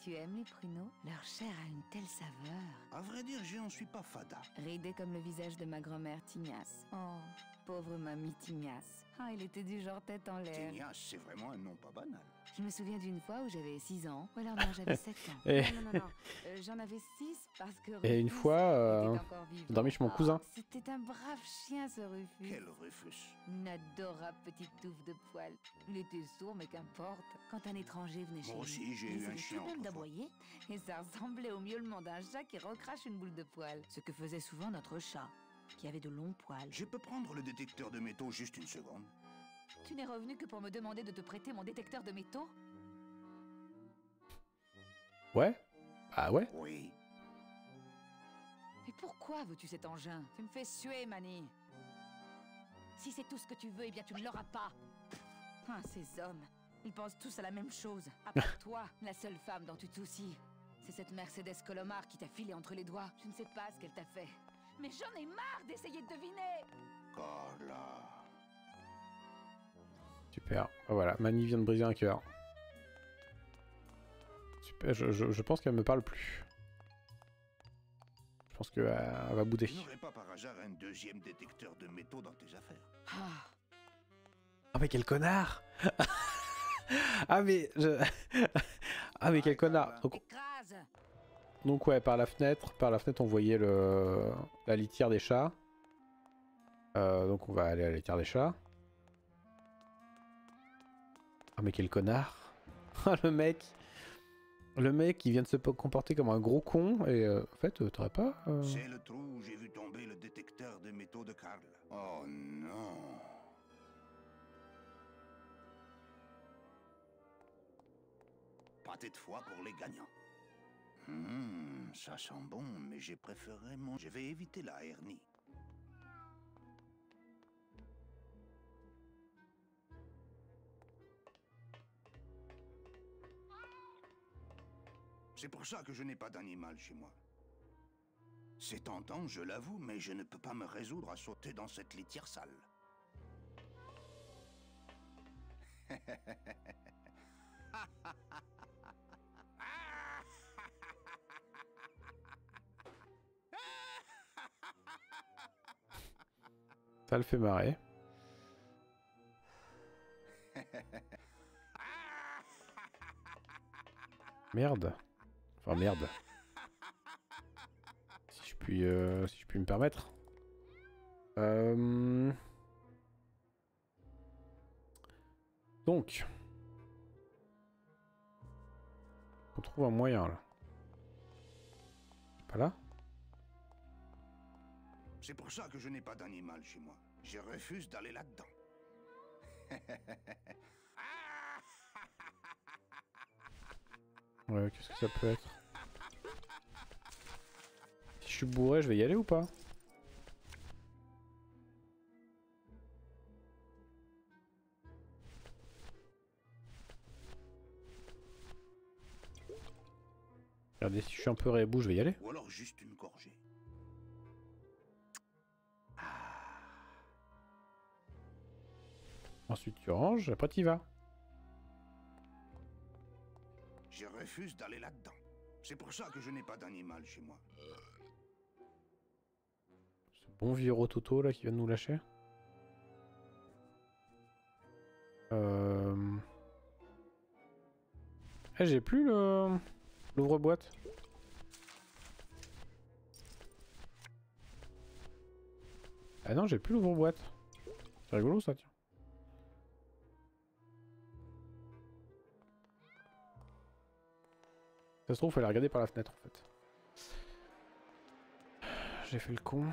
tu aimes les pruneaux? Leur chair a une telle saveur. À vrai dire, je n'en suis pas fada. Ridé comme le visage de ma grand-mère Tignasse. Oh, pauvre mamie Tignasse. Ah, il était du genre tête en l'air. Tignasse, c'est vraiment un nom pas banal. Je me souviens d'une fois où j'avais 6 ans. Ou alors non, j'avais 7 ans. Et... Non, non, non, non. Euh, J'en avais 6 parce que. Et une fois, euh, j'ai dormi chez mon cousin. Oh, C'était un brave chien, ce Rufus. Quel Rufus Une adorable petite touffe de poils. Il était sourd, mais qu'importe. Quand un étranger venait chez Moi aussi, j'ai eu un chien. tout même d'aboyer. Et ça ressemblait au miaulement d'un chat qui recrache une boule de poils. Ce que faisait souvent notre chat, qui avait de longs poils. Je peux prendre le détecteur de métaux juste une seconde tu n'es revenu que pour me demander de te prêter mon détecteur de métaux? Ouais Ah ouais? Oui. Mais pourquoi veux-tu cet engin? Tu me fais suer, Manny. Si c'est tout ce que tu veux, eh bien tu ne l'auras pas. Ah, ces hommes, ils pensent tous à la même chose. À part toi, la seule femme dont tu te soucies. C'est cette Mercedes Colomar qui t'a filé entre les doigts. Je ne sais pas ce qu'elle t'a fait. Mais j'en ai marre d'essayer de deviner. Carla... Super. Ah, voilà, Mani vient de briser un cœur. Super, je, je, je pense qu'elle me parle plus. Je pense qu'elle euh, va bouder. Tu n'aurais pas par hasard un deuxième détecteur de métaux dans tes affaires? Ah, ah mais quel connard! Ah mais... Je... ah mais quel connard. donc... donc ouais, par la fenêtre, par la fenêtre on voyait la litière des chats. Euh, donc on va aller à la litière des chats. Ah mais quel connard Ah le mec Le mec il vient de se comporter comme un gros con et euh, en fait t'aurais pas... Euh... C'est le trou où j'ai vu tomber le détecteur métaux de Karl. Oh non Pâté de foie pour les gagnants. Hum, ça sent bon, mais j'ai préféré mon... Je vais éviter la hernie. C'est pour ça que je n'ai pas d'animal chez moi. C'est tentant, je l'avoue, mais je ne peux pas me résoudre à sauter dans cette litière sale. Ça le fait marrer. Merde. Enfin merde. Si je puis, euh, si je puis me permettre. Euh... Donc. On trouve un moyen là. Pas là C'est pour ça que je n'ai pas d'animal chez moi. Je refuse d'aller là-dedans. ouais, qu'est-ce que ça peut être Si je suis bourré, je vais y aller ou pas Regardez, si je suis un peu rébou, je vais y aller. Ou alors juste une gorgée. Ensuite tu ranges, après tu y vas. Je refuse d'aller là-dedans. C'est pour ça que je n'ai pas d'animal chez moi. Ce bon vieux rototo là qui vient de nous lâcher. Euh... Eh, j'ai plus le... L'ouvre-boîte. Ah non, j'ai plus l'ouvre-boîte. C'est rigolo ça, tiens. Ça se trouve, fallait regarder par la fenêtre en fait. J'ai fait le con.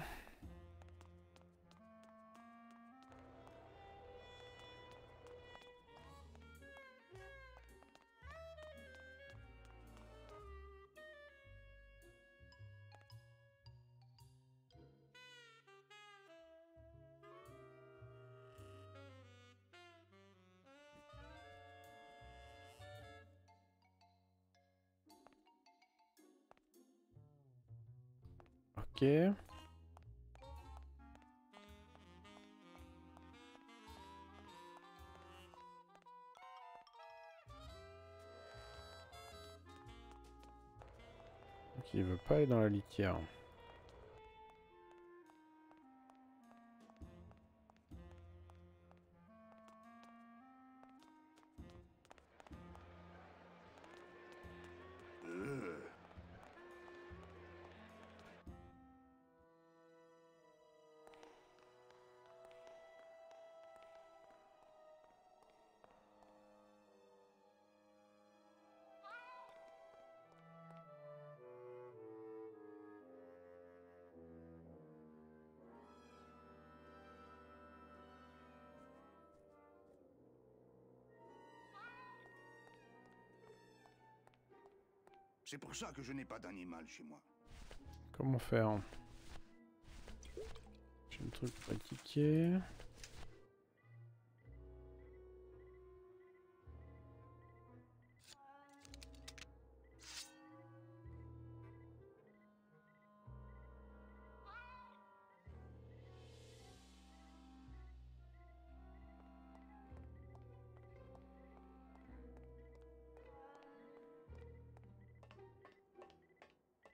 Pas dans la litière. C'est pour ça que je n'ai pas d'animal chez moi. Comment faire? J'ai un truc pratiqué.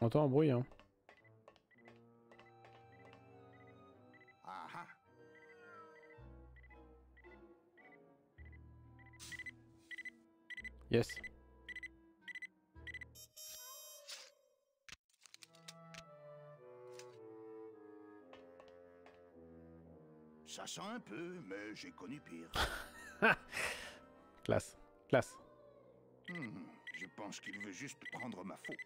On entend un bruit, hein. Yes. Ça sent un peu, mais j'ai connu pire. Classe. Classe. Hmm, je pense qu'il veut juste prendre ma faute.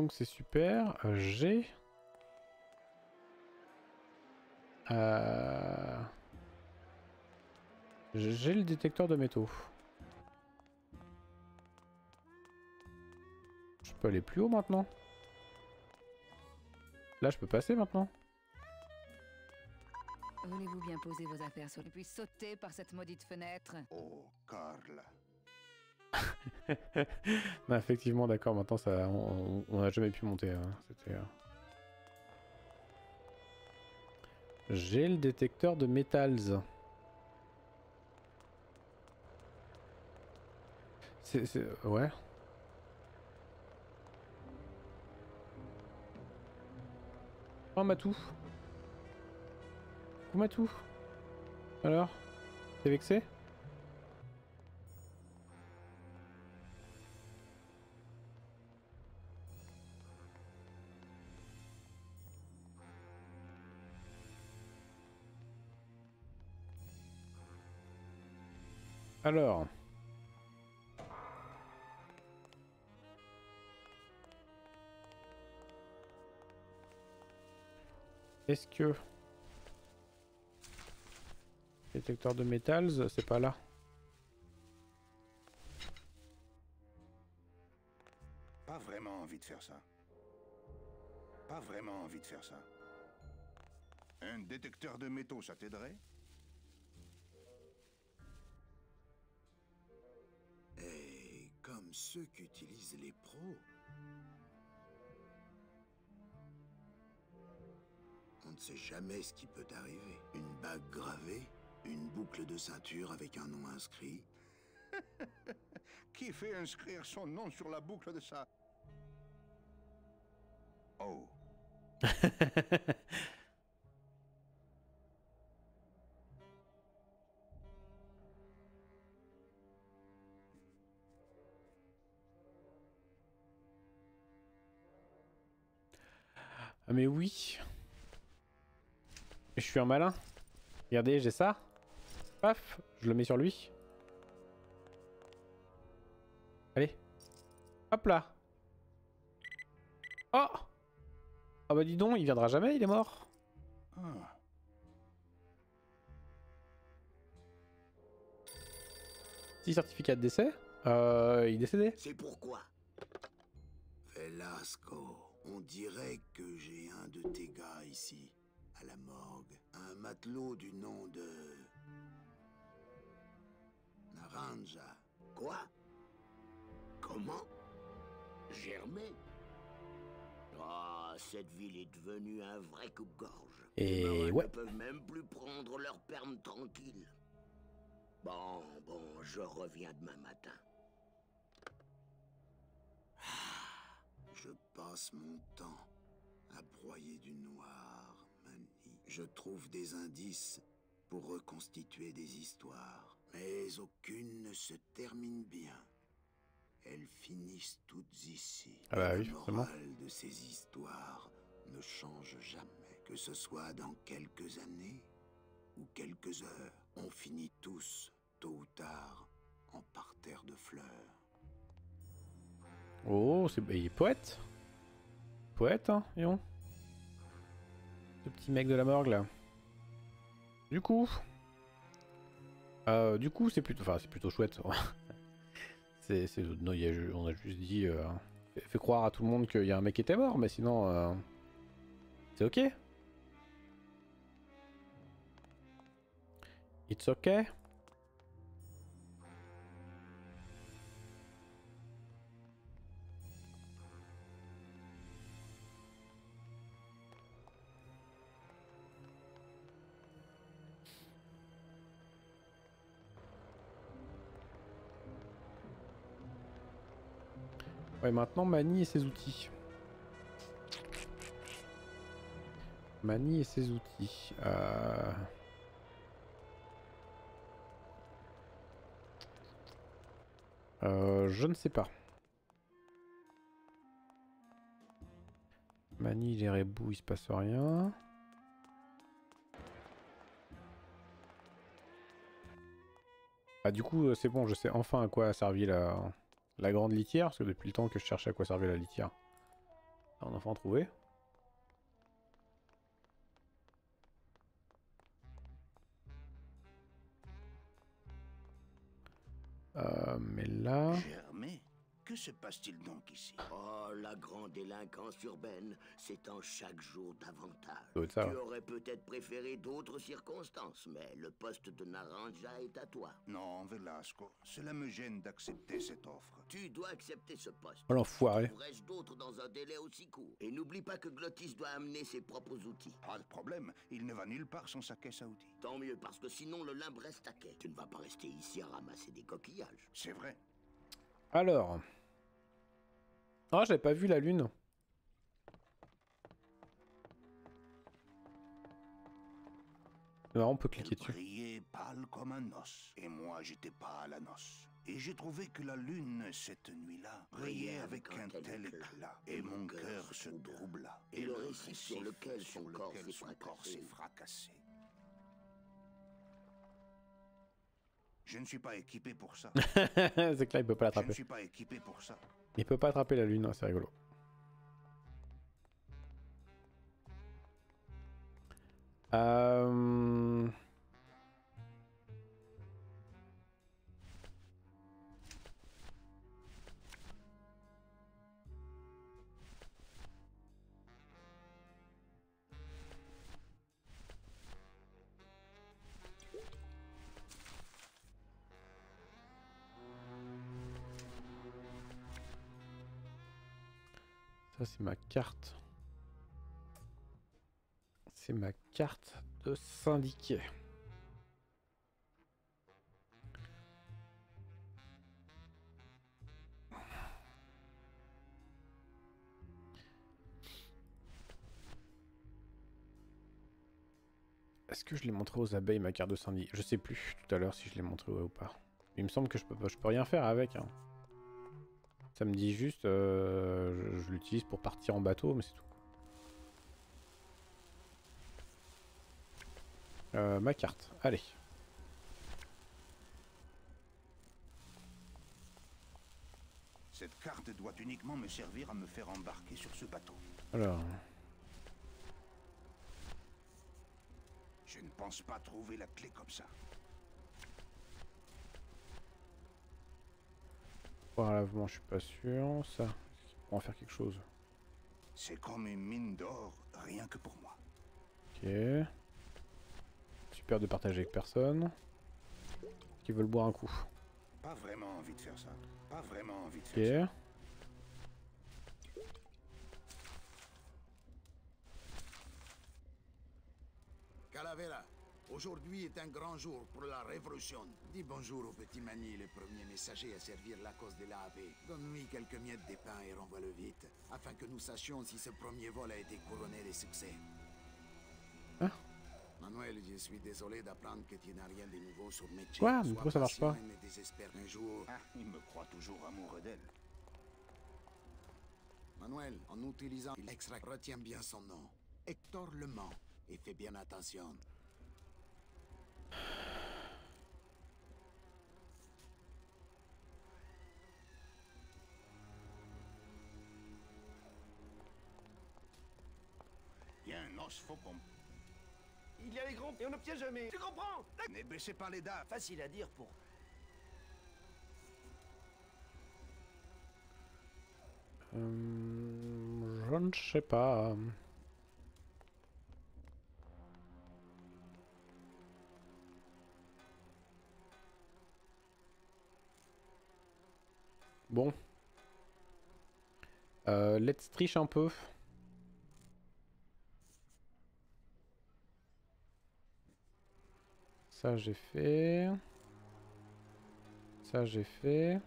Donc c'est super. Euh, J'ai... Euh... J'ai le détecteur de métaux. Je peux aller plus haut maintenant Là je peux passer maintenant Voulez-vous bien poser vos affaires sur et puis sauter par cette maudite fenêtre? Oh, Karl. Non, effectivement, d'accord, maintenant ça, on n'a jamais pu monter. Hein. Euh, J'ai le détecteur de metals. C'est... Ouais. Oh Matou Matou Alors T'es vexé? Alors... Est-ce que... Détecteur de metals, c'est pas là? Pas vraiment envie de faire ça. Pas vraiment envie de faire ça. Un détecteur de métaux, ça t'aiderait? Comme ceux qu'utilisent les pros, On ne sait jamais ce qui peut arriver. Une bague gravée, une boucle de ceinture avec un nom inscrit. qui fait inscrire son nom sur la boucle de ça? Oh. Ah mais oui je suis un malin. Regardez, j'ai ça. Paf, je le mets sur lui. Allez. Hop là. Oh Ah bah dis donc, il viendra jamais, il est mort. Si certificat de décès Euh, il est décédé. C'est pourquoi? Velasco, on dirait que j'ai un de tes gars ici à la morgue. Un matelot du nom de... Naranja. Quoi? Comment? Germain? Ah, cette ville est devenue un vrai coupe-gorge. Et ouais. ne peuvent même plus prendre leur perme tranquille. Bon, bon, je reviens demain matin. Je passe mon temps à broyer du noir. Je trouve des indices pour reconstituer des histoires, mais aucune ne se termine bien. Elles finissent toutes ici. Ah bah oui, La morale de ces histoires ne change jamais, que ce soit dans quelques années ou quelques heures. On finit tous, tôt ou tard, en parterre de fleurs. Oh, c'est il est poète. Poète, hein, Yon. Ce petit mec de la morgue là. Du coup. Euh, du coup, c'est plutôt. Enfin, c'est plutôt chouette. c'est. Non, y a on a juste dit. Euh, fait, croire à tout le monde qu'il y a un mec qui était mort, mais sinon. euh, c'est ok. It's okay. Maintenant Mani et ses outils. Mani et ses outils. Euh... Euh, je ne sais pas. Mani, les rébous, il se passe rien. Ah du coup, euh, c'est bon, je sais enfin à quoi a servi la, la grande litière, parce que depuis le temps que je cherchais à quoi servait la litière. On a enfin trouvé. Euh, mais là... Se passe-t-il donc ici Oh, la grande délinquance urbaine s'étend chaque jour davantage. tu aurais peut-être préféré d'autres circonstances, mais le poste de Naranja est à toi. Non, Velasco, cela me gêne d'accepter cette offre. Tu dois accepter ce poste. Oh l'enfoiré. d'autres dans un délai aussi court Et n'oublie pas que Glottis doit amener ses propres outils. Pas de problème, il ne va nulle part sans sa caisse à outils. Tant mieux, parce que sinon le limbe reste à quai. Tu ne vas pas rester ici à ramasser des coquillages. C'est vrai. Alors... Oh, j'avais pas vu la lune. Alors, on peut cliquer dessus. brillait pâle comme un os. Et moi, j'étais pas à la noce. Et j'ai trouvé que la lune, cette nuit-là, brillait avec un tel éclat. Et mon cœur se troubla. Et le récit sur lequel son corps s'est fracassé. Je ne suis pas équipé pour ça. c'est clair, il peut pas l'attraper. Je ne suis pas équipé pour ça. Il peut pas attraper la lune, hein, c'est rigolo. Euh... Ça, c'est ma carte. C'est ma carte de syndiqué. Est-ce que je l'ai montré aux abeilles ma carte de syndic Je sais plus tout à l'heure si je l'ai montré ou pas. Il me semble que je peux, je peux rien faire avec. Hein. Ça me dit juste, euh, je, l'utilise pour partir en bateau, mais c'est tout. Euh, ma carte, allez. Cette carte doit uniquement me servir à me faire embarquer sur ce bateau. Alors... Je ne pense pas trouver la clé comme ça. Pour lavement, je suis pas sûr. Ça, pour en faire quelque chose. C'est comme une mine d'or, rien que pour moi. Ok. Super de partager avec personne. Qui veulent boire un coup. Pas vraiment envie de faire ça. Pas vraiment envie de faire ça. Calavera, Aujourd'hui est un grand jour pour la révolution. Dis bonjour au petit Mani, le premier messager à servir la cause de l'AAP. Donne-lui quelques miettes de pain et renvoie-le vite, afin que nous sachions si ce premier vol a été couronné de succès. Hein? Manuel, je suis désolé d'apprendre que tu n'as rien de nouveau sur Meche. Quoi Pourquoi ça marche pas? un jour. Ah, il me croit toujours amoureux d'elle. Manuel, en utilisant l'extra, retiens bien son nom. Hector Le Mans. Et fais bien attention. Il y a un os faucon. Il y a les grands et on n'obtient jamais. Tu comprends? Ne baissez pas les dates. Facile à dire pour... Euh, je ne sais pas. Bon. Euh, let's triche un peu. Ça j'ai fait. Ça j'ai fait.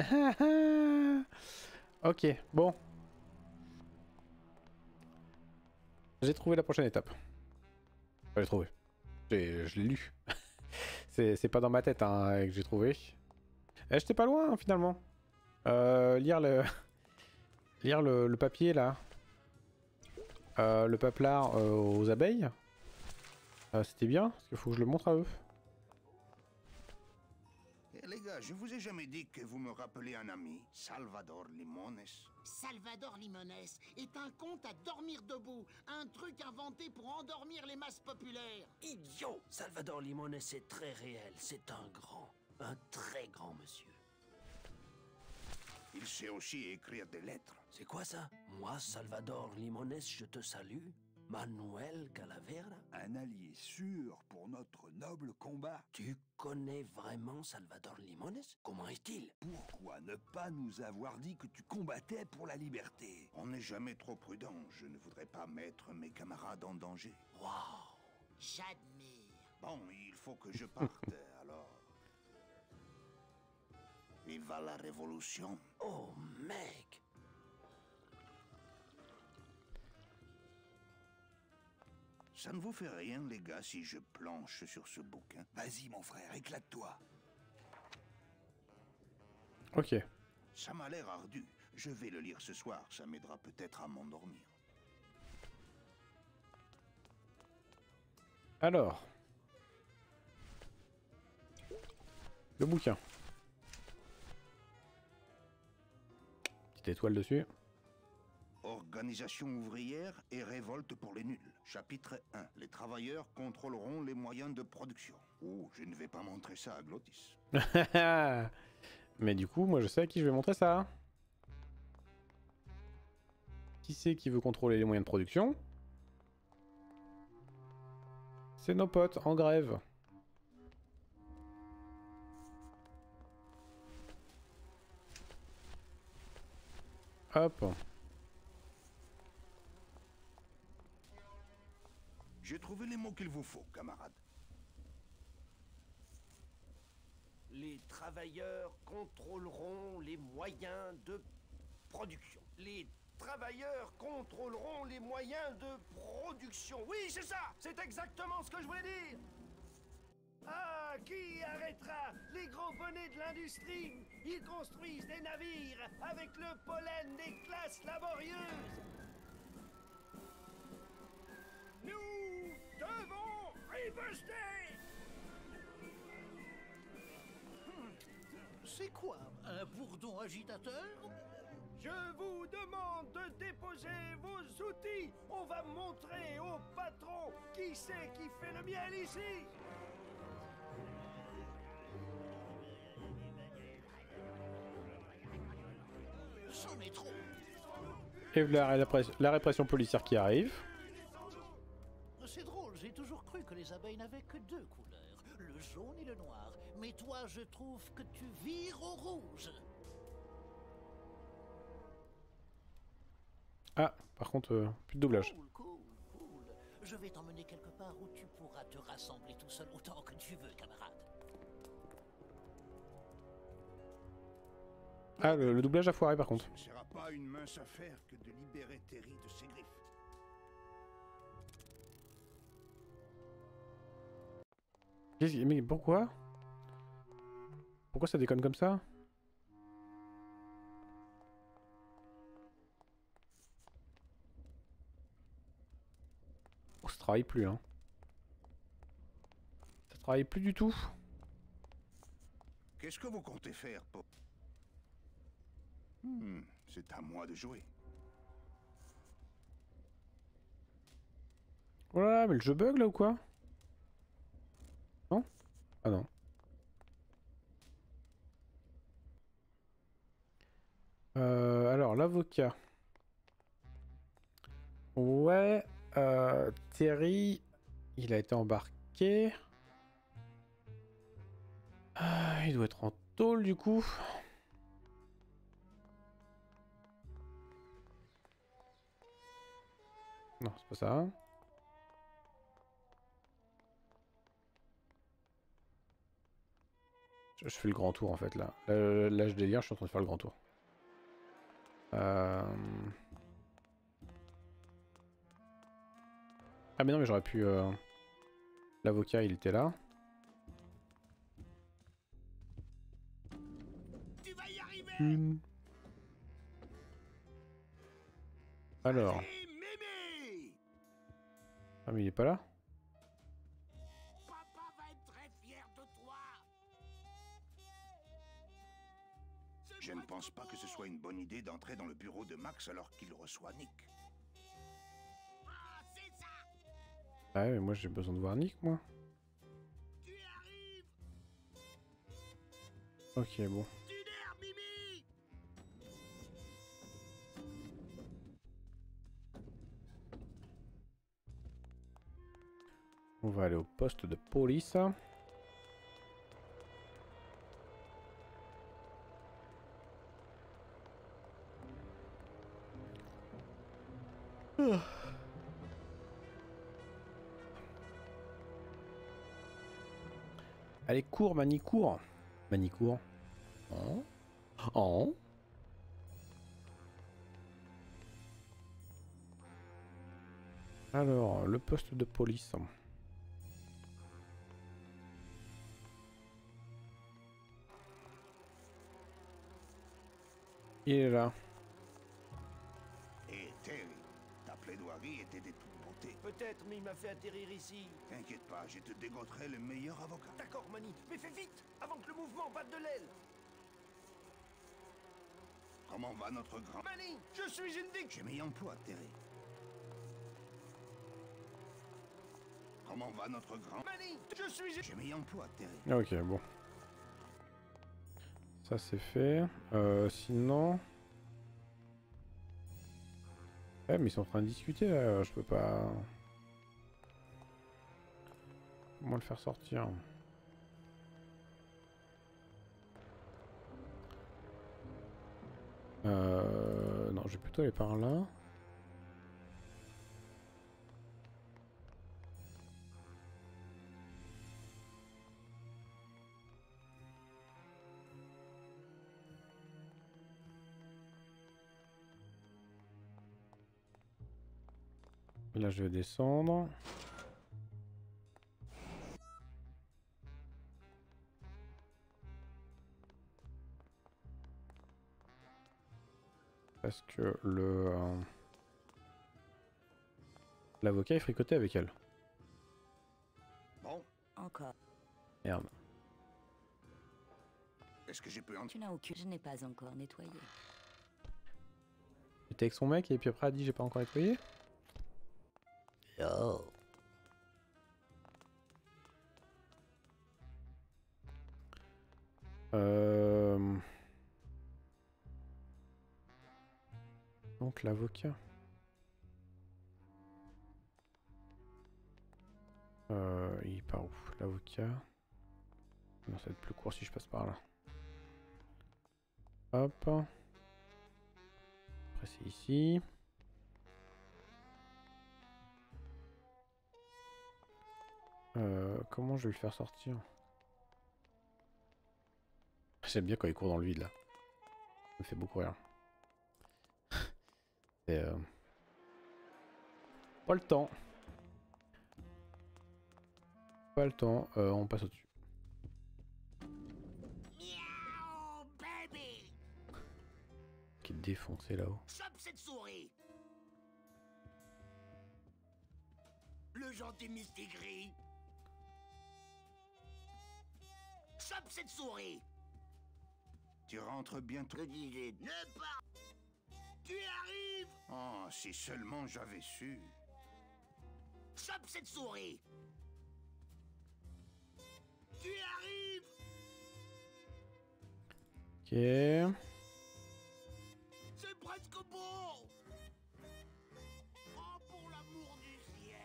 ok, bon. J'ai trouvé la prochaine étape. j'ai trouvé. Je l'ai lu. C'est pas dans ma tête hein, que j'ai trouvé. Eh, j'étais pas loin, finalement. Euh, lire le... lire le, papier, là. Euh, le paplard euh, aux abeilles. C'était bien, parce qu'il faut que je le montre à eux. Gars, je vous ai jamais dit que vous me rappelez un ami, Salvador Limones. Salvador Limones est un conte à dormir debout, un truc inventé pour endormir les masses populaires. Idiot Salvador Limones est très réel, c'est un grand, un très grand monsieur. Il sait aussi écrire des lettres. C'est quoi ça? Moi, Salvador Limones, je te salue Manuel Calavera? Un allié sûr pour notre noble combat. Tu connais vraiment Salvador Limones? Comment est-il? Pourquoi ne pas nous avoir dit que tu combattais pour la liberté? On n'est jamais trop prudent. Je ne voudrais pas mettre mes camarades en danger. Waouh J'admire. Bon, il faut que je parte, alors. Viva la révolution. Oh, mec Ça ne vous fait rien, les gars, si je planche sur ce bouquin Vas-y, mon frère, éclate-toi. Ok. Ça m'a l'air ardu. Je vais le lire ce soir, ça m'aidera peut-être à m'endormir. Alors. Le bouquin. Petite étoile dessus. Organisation ouvrière et révolte pour les nuls. Chapitre 1. Les travailleurs contrôleront les moyens de production. Oh, je ne vais pas montrer ça à Glottis. Mais du coup, moi je sais à qui je vais montrer ça. Qui c'est qui veut contrôler les moyens de production? C'est nos potes en grève. Hop. J'ai trouvé les mots qu'il vous faut, camarade. Les travailleurs contrôleront les moyens de production. Les travailleurs contrôleront les moyens de production. Oui, c'est ça C'est exactement ce que je voulais dire ah, qui arrêtera les gros bonnets de l'industrie? Ils construisent des navires avec le pollen des classes laborieuses nous devons riposter. C'est quoi Un bourdon agitateur? Je vous demande de déposer vos outils. On va montrer au patron qui c'est qui fait le miel ici. Et la, la répression policière qui arrive. Les abeilles n'avaient que deux couleurs, le jaune et le noir. Mais toi, je trouve que tu vires au rouge. Ah, par contre, euh, plus de doublage. Cool, cool, cool. Je vais t'emmener quelque part où tu pourras te rassembler tout seul autant que tu veux, camarade. Ah, le, doublage a foiré par contre. Ce ne sera pas une mince affaire que de libérer Terry de ses griffes. Mais pourquoi? Pourquoi ça déconne comme ça? Oh, ça travaille plus, hein. Ça travaille plus du tout. Qu'est-ce que vous comptez faire, Pop hmm, C'est à moi de jouer. Voilà, mais le jeu bug là ou quoi? Ah non. Euh, alors, l'avocat. Ouais, euh, Terry, il a été embarqué. Ah, il doit être en tôle du coup. Non, c'est pas ça. Je, fais le grand tour en fait là. Là, je délire, je suis en train de faire le grand tour. Euh... Ah mais non mais j'aurais pu... Euh, l'avocat il était là. Tu vas y arriver Une. Alors. Ah mais il est pas là Je ne pense pas que ce soit une bonne idée d'entrer dans le bureau de Max alors qu'il reçoit Nick. Ah, c'est ça Ah ouais mais moi j'ai besoin de voir Nick moi. Ok bon. On va aller au poste de police. Allez, cours, Mani, cours. Mani, cours. Oh. Oh. Alors, le poste de police. Il est là. Peut-être, mais il m'a fait atterrir ici. T'inquiète pas, je te dégoterai le meilleur avocat. D'accord, Manny, mais fais vite, avant que le mouvement batte de l'aile. Comment va notre grand... Manny, je suis une dick J'ai mis emploi, Terry. Comment va notre grand... Manny, je suis... J'ai mis emploi, Terry. Ah, Ok, bon. Ça c'est fait. Euh, sinon... Eh mais ils sont en train de discuter là, je peux pas... Comment le faire sortir Euh... Non, je plutôt aller par là. Là, je vais descendre. Parce que le... euh, L'avocat est fricoté avec elle? Bon, Encore. Merde. est-ce que je peux en... Tu n'as aucune. Je n'ai pas encore nettoyé. Était avec son mec et puis après elle a dit j'ai pas encore nettoyé? Yo. Euh... Donc l'avocat. Euh, il part où L'avocat? Non, ça va être plus court si je passe par là. Hop. Après c'est ici. Euh, comment je vais le faire sortir? J'aime bien quand il court dans le vide là. Ça me fait beaucoup rire. Et euh... Pas le temps. Pas le temps, euh, on passe au-dessus. Qui est défoncé là-haut. Chope cette souris Le gentil Mistigris Chope cette souris Tu rentres bientôt... Ne pas Tu arrives! Oh, si seulement j'avais su. Chope cette souris! Tu arrives! Ok. C'est presque beau! Oh, pour l'amour du ciel!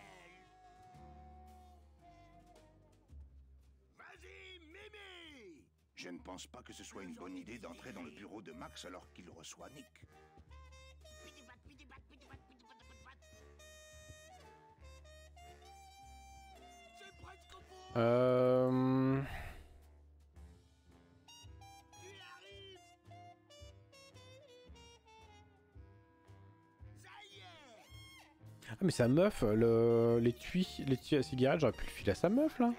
Vas-y, Mimi Je ne pense pas que ce soit une bonne idée d'entrer dans le bureau de Max alors qu'il reçoit Nick. Euh... Ah mais sa meuf, le... les tuis, les tuyaux à cigarette, j'aurais pu le filer à sa meuf là.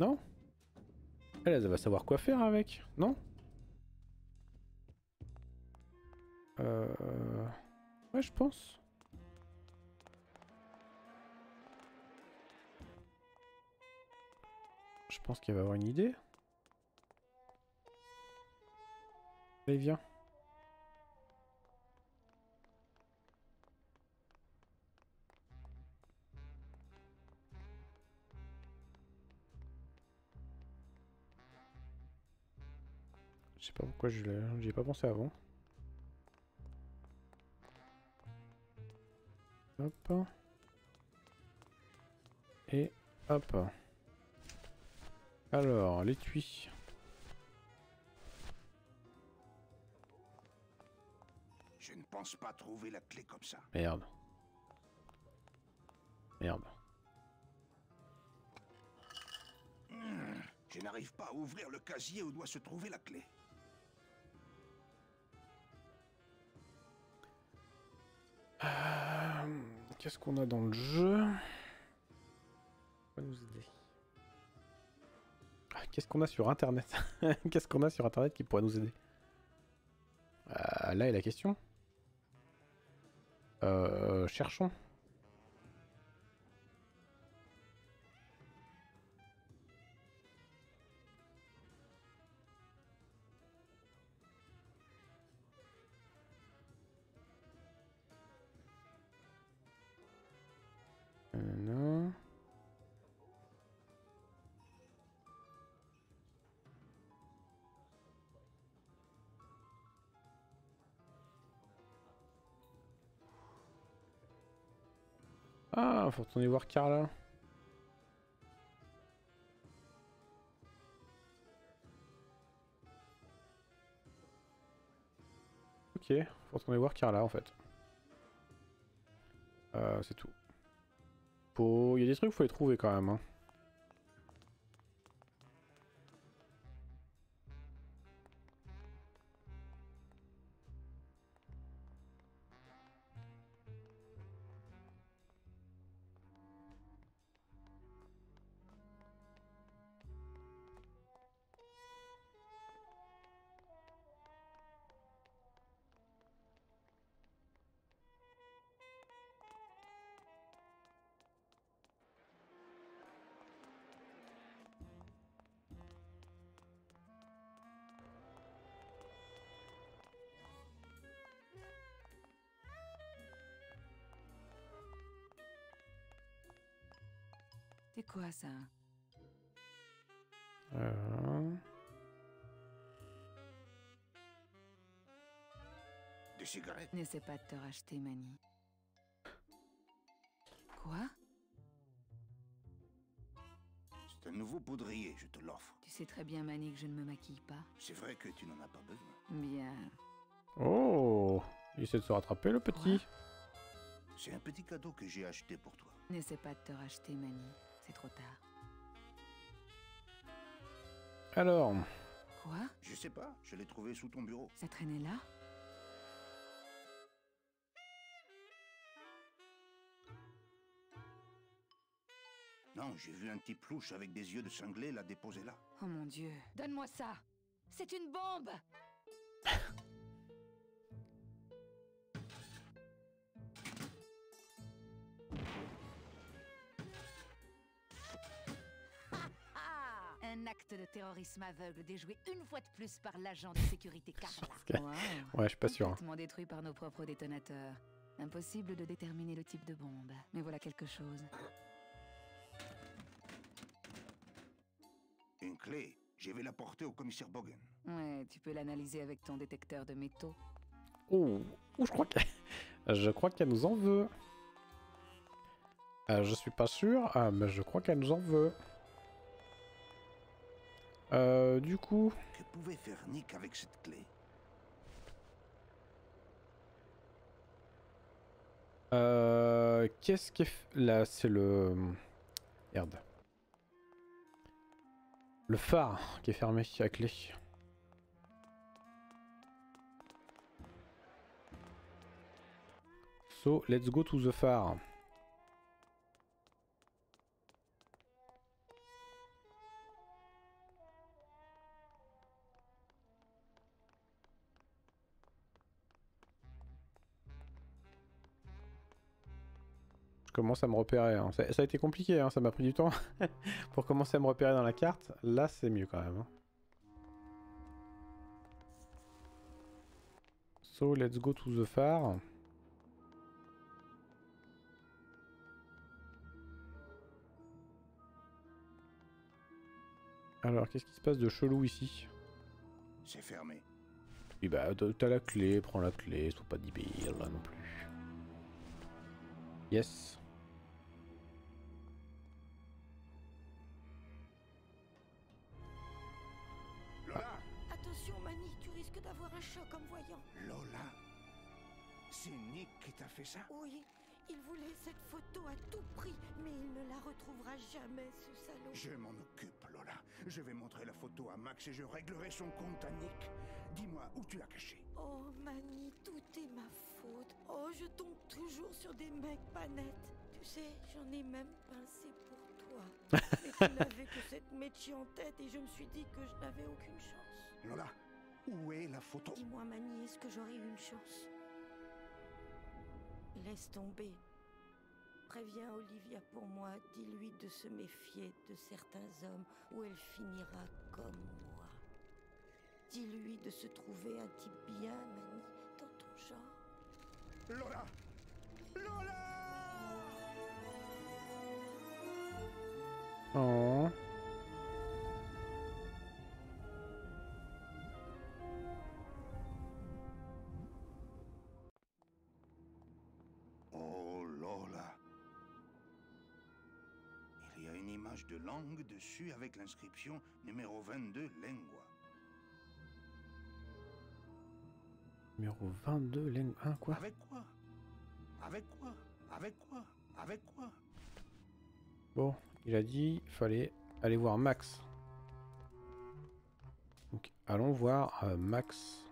Non? Elle, elle va savoir quoi faire avec, non? Euh... Ouais, je pense. Je pense qu'elle va avoir une idée. Allez, viens. Je sais pas pourquoi je j'y ai pas pensé avant. Hop. Et hop. Alors, l'étui. Je ne pense pas trouver la clé comme ça. Merde. Merde. Hmm, je n'arrive pas à ouvrir le casier où doit se trouver la clé. Euh, qu'est-ce qu'on a dans le jeu ah, Qu'est-ce qu'on a sur internet Qu'est-ce qu'on a sur internet qui pourrait nous aider euh, Là est la question. Euh, cherchons. Faut retourner voir Carla. Ok, faut retourner voir Carla en fait. Euh, c'est tout. Il y a des trucs, faut les trouver quand même. Hein. Quoi ça euh... Des cigarettes N'essaie pas de te racheter, Manny. Quoi C'est un nouveau poudrier, je te l'offre. Tu sais très bien, Manny, que je ne me maquille pas. C'est vrai que tu n'en as pas besoin. Bien. Oh Il essaie de se rattraper, le petit. C'est un petit cadeau que j'ai acheté pour toi. N'essaie pas de te racheter, Manny. C'est trop tard. Alors Quoi? Je sais pas, je l'ai trouvé sous ton bureau. Ça traînait là? Non, j'ai vu un type louche avec des yeux de cinglé la déposer là. Oh mon dieu, donne-moi ça C'est une bombe Un acte de terrorisme aveugle déjoué une fois de plus par l'agent de sécurité Carla. Wow. Ouais, je suis pas sûr. Complètement détruit par nos propres détonateurs. Impossible de déterminer le type de bombe. Mais voilà quelque chose. Une clé. Je vais la porter au commissaire Bogan. Ouais, tu peux l'analyser avec ton détecteur de métaux. Oh, oh je crois que je crois qu'elle nous en veut. Euh, je suis pas sûr, ah, mais je crois qu'elle nous en veut. Euh, du coup... Que pouvait faire Nick avec cette clé? Euh, Qu'est-ce que... Là, c'est le... Merde. Le phare qui est fermé à clé. So, let's go to the phare. Commence à me repérer. Hein. Ça, a été compliqué, hein. ça m'a pris du temps pour commencer à me repérer dans la carte. Là, c'est mieux quand même. Hein. So, let's go to the phare. Alors, qu'est-ce qui se passe de chelou ici? C'est fermé. Oui bah, t'as la clé, prends la clé, sois pas débile là non plus. Yes. C'est Nick qui t'a fait ça Oui, il voulait cette photo à tout prix, mais il ne la retrouvera jamais, ce salaud. Je m'en occupe, Lola. Je vais montrer la photo à Max et je réglerai son compte à Nick. Dis-moi où tu l'as caché. Oh, Manny, tout est ma faute. Oh, je tombe toujours sur des mecs pas nets. Tu sais, j'en ai même pincé pour toi. mais tu n'avais que cette métier en tête et je me suis dit que je n'avais aucune chance. Lola, où est la photo Dis-moi, Manny, est-ce que j'aurais eu une chance? Laisse tomber. Préviens Olivia pour moi, dis-lui de se méfier de certains hommes ou elle finira comme moi. Dis-lui de se trouver un type bien, Manny, dans ton genre. Lola Lola Oh. De langue dessus avec l'inscription numéro 22 Lengua. Numéro 22 Lengua. Hein, quoi? Avec quoi? Avec quoi? Avec quoi? Avec quoi? Bon, il a dit fallait aller voir Max. Donc allons voir euh, Max.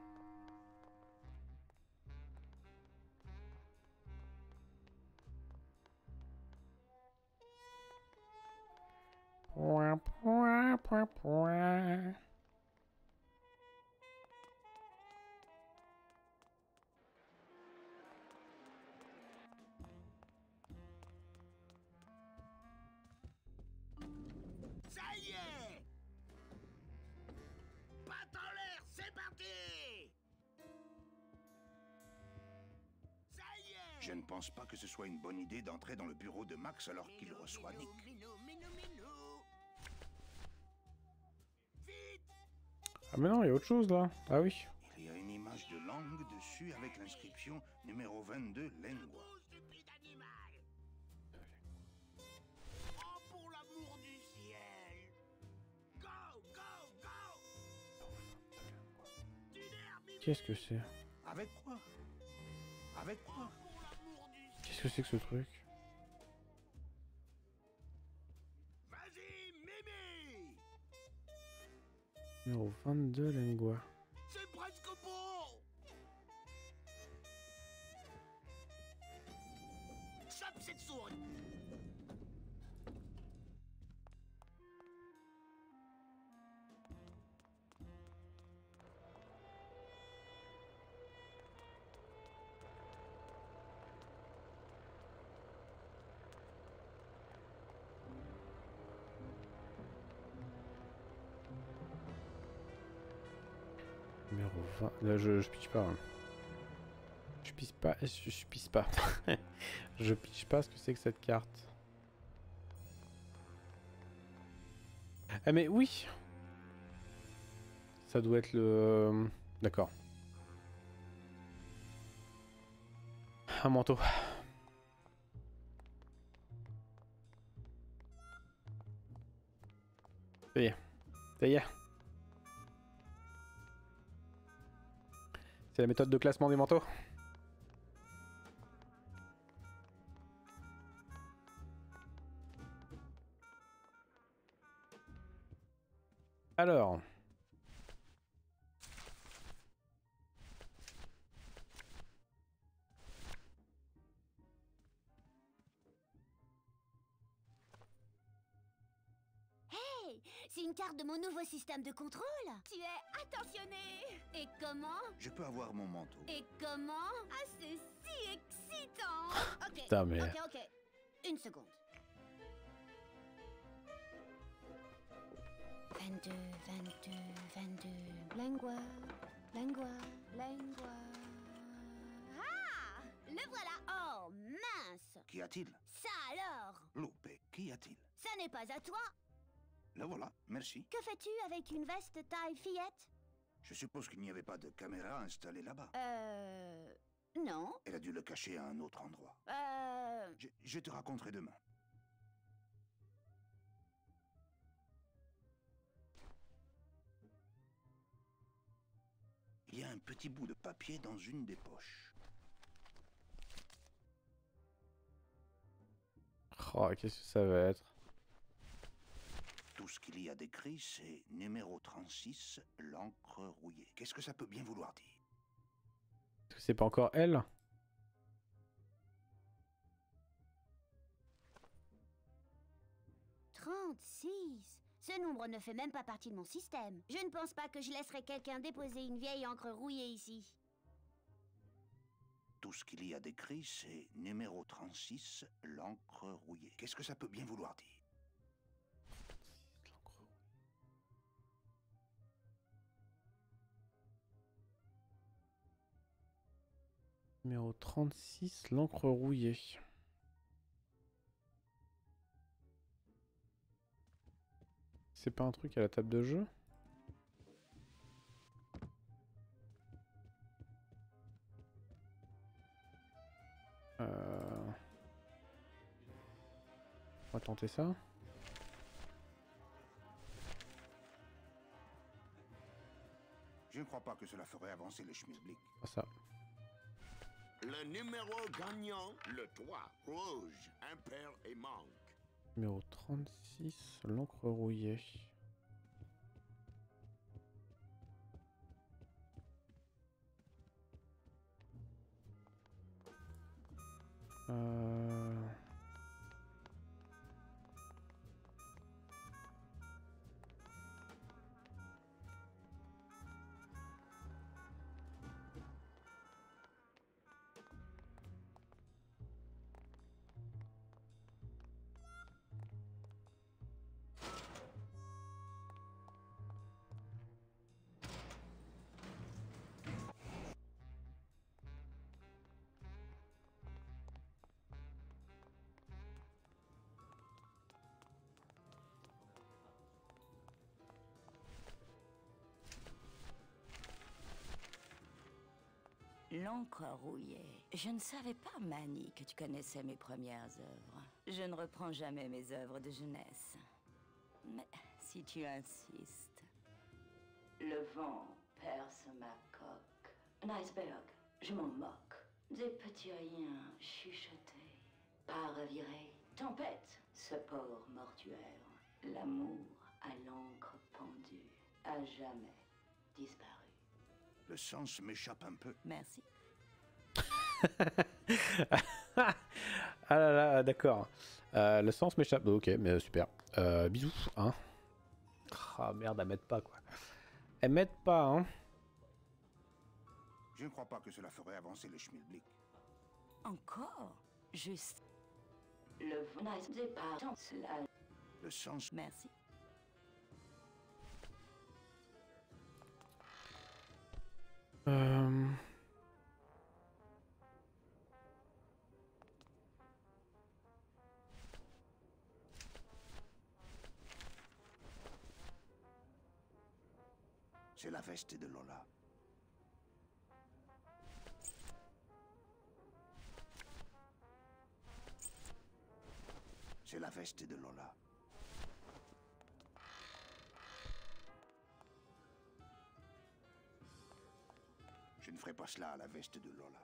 Ça y est! Pas en l'air, c'est parti! Ça y est! Je ne pense pas que ce soit une bonne idée d'entrer dans le bureau de Max alors qu'il reçoit Nick. Ah mais non, il y a autre chose là. Ah oui. Il y a une image de langue dessus avec l'inscription numéro 22 Lengua. Qu'est-ce que c'est? Avec quoi? Avec quoi? Qu'est-ce que c'est que ce truc? Numéro 22, Lengua. Je, je pas. Hein. Je pisse pas. Je, je pisse pas. je pitch pas ce que c'est que cette carte. Ah mais oui Ça doit être le... D'accord. Un manteau. Ça y est. Ça y est. C'est la méthode de classement des manteaux. Alors. Une carte de mon nouveau système de contrôle. Tu es attentionné. Et comment Je peux avoir mon manteau. Et comment Ah, c'est si excitant. Ok. Putain, mais- Ok, ok. Une seconde. 22, 22, 22. Lingua, lingua, lingua. Ah Le voilà. Oh, mince. Qu'y a-t-il? Ça alors? Loupé, qu'y a-t-il? Ça n'est pas à toi. Le voilà, merci. Que fais-tu avec une veste taille fillette? Je suppose qu'il n'y avait pas de caméra installée là-bas. Euh... Non. Elle a dû le cacher à un autre endroit. Euh... Je, je te raconterai demain. Il y a un petit bout de papier dans une des poches. Oh, qu'est-ce que ça va être? Tout ce qu'il y a d'écrit, c'est numéro 36, l'encre rouillée. Qu'est-ce que ça peut bien vouloir dire? Est-ce que c'est pas encore elle? 36 Ce nombre ne fait même pas partie de mon système. Je ne pense pas que je laisserai quelqu'un déposer une vieille encre rouillée ici. Tout ce qu'il y a d'écrit, c'est numéro 36, l'encre rouillée. Qu'est-ce que ça peut bien vouloir dire? Numéro 36, l'encre rouillée. C'est pas un truc à la table de jeu? Euh... On va tenter ça. Je ne crois pas que cela ferait avancer le schmilblick. Pas ça. Le numéro gagnant, le 3, rouge, impair et manque. Numéro 36, l'encre rouillée. Euh... L'encre rouillée. Je ne savais pas, Manny, que tu connaissais mes premières œuvres. Je ne reprends jamais mes œuvres de jeunesse. Mais si tu insistes. Le vent perce ma coque. Un iceberg, je m'en moque. Des petits riens chuchotés. Pas revirés. Tempête, ce port mortuaire. L'amour à l'encre pendue. A jamais disparu. Le sens m'échappe un peu. Merci. ah là là, d'accord. Euh, le sens m'échappe. Ok, mais super. Euh, bisous, hein. Ah merde, elles m'aident pas, quoi. Elles m'aident pas, hein. Je ne crois pas que cela ferait avancer le schmilblick. Encore? Juste. Le vent n'est pas tant cela. Le sens... Merci. Euh... C'est la veste de Lola. C'est la veste de Lola. Ferai pas cela à la veste de Lola.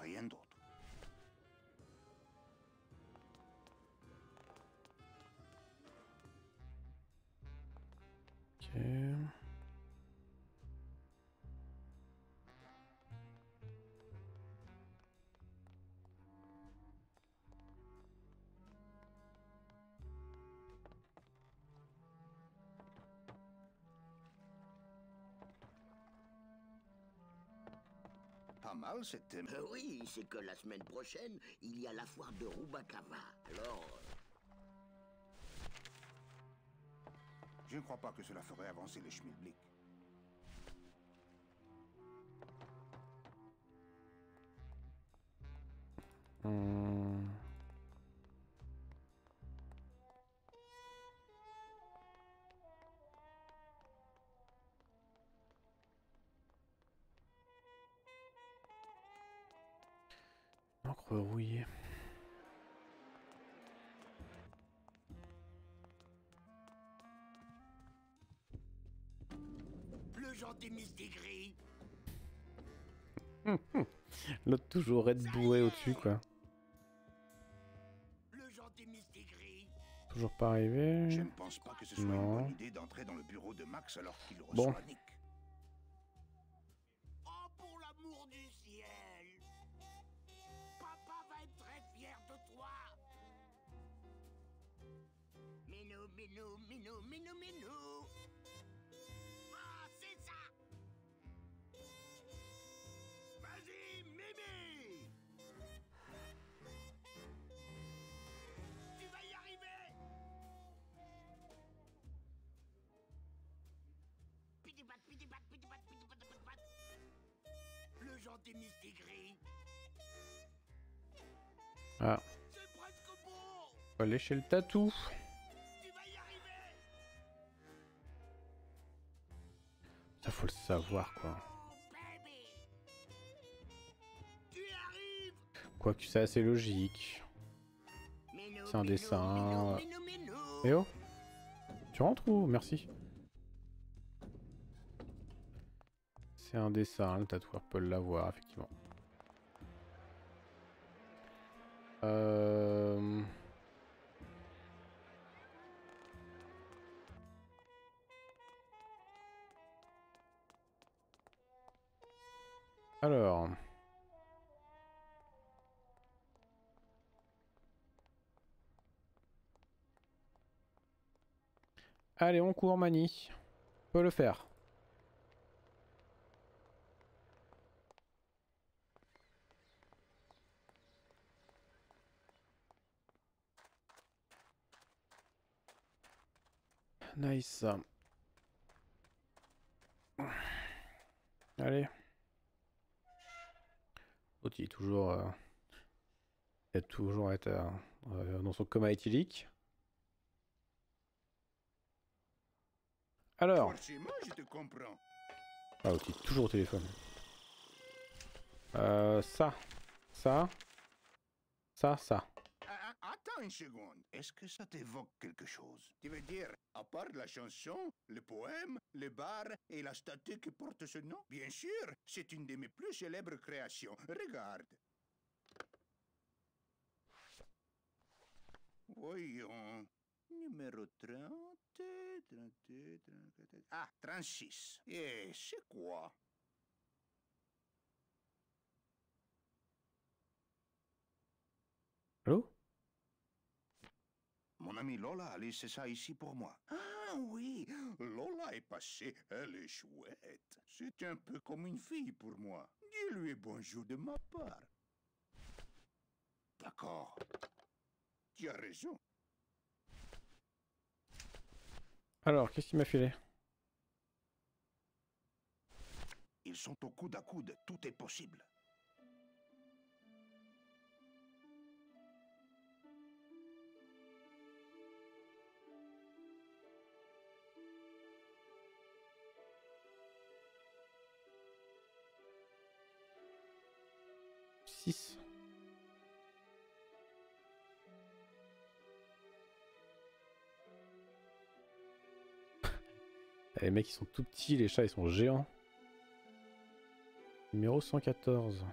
Rien d'autre. Euh, oui, c'est que la semaine prochaine, il y a la foire de Rubacava. Alors... Je ne crois pas que cela ferait avancer les schmilblick. Gentil mystique gris. L'autre toujours red bourré au-dessus, quoi. Le gentil mystique gris. Toujours pas arrivé. Je ne pense pas que ce soit non. une bonne idée d'entrer dans le bureau de Max alors qu'il reçoit Bon. Nick. Oh, pour l'amour du ciel Papa va être très fier de toi Minou, minou, minou, minou, minou Le gentil mystique gris. Ah. Bon. Faut aller chez le tatou. Ça faut le savoir, quoi. Arrives. Quoique c'est assez logique. C'est un dessin. Eh oh Tu rentres ou? Merci. C'est un dessin, le tatoueur peut l'avoir, effectivement. Euh... Alors... Allez, on court, Mani. On peut le faire. Nice. Allez. L'autre, il est toujours... euh, Il a toujours été euh, euh, dans son coma éthylique. Alors... Forcément, je te comprends. Ah, ok, toujours au téléphone. Euh, ça. Ça. Ça, ça. Une seconde. Est-ce que ça t'évoque quelque chose? Tu veux dire, à part la chanson, le poème, le bar et la statue qui porte ce nom? Bien sûr, c'est une de mes plus célèbres créations. Regarde. Voyons. Numéro 30, 32, 34... Ah, 36. Et c'est quoi? Allô? Mon amie Lola a laissé ça ici pour moi. Ah oui, Lola est passée, elle est chouette. C'est un peu comme une fille pour moi. Dis-lui bonjour de ma part. D'accord. Tu as raison. Alors, qu'est-ce qu'il m'a filé? Ils sont au coude à coude, tout est possible. Les mecs ils sont tout petits, les chats ils sont géants. Numéro 114.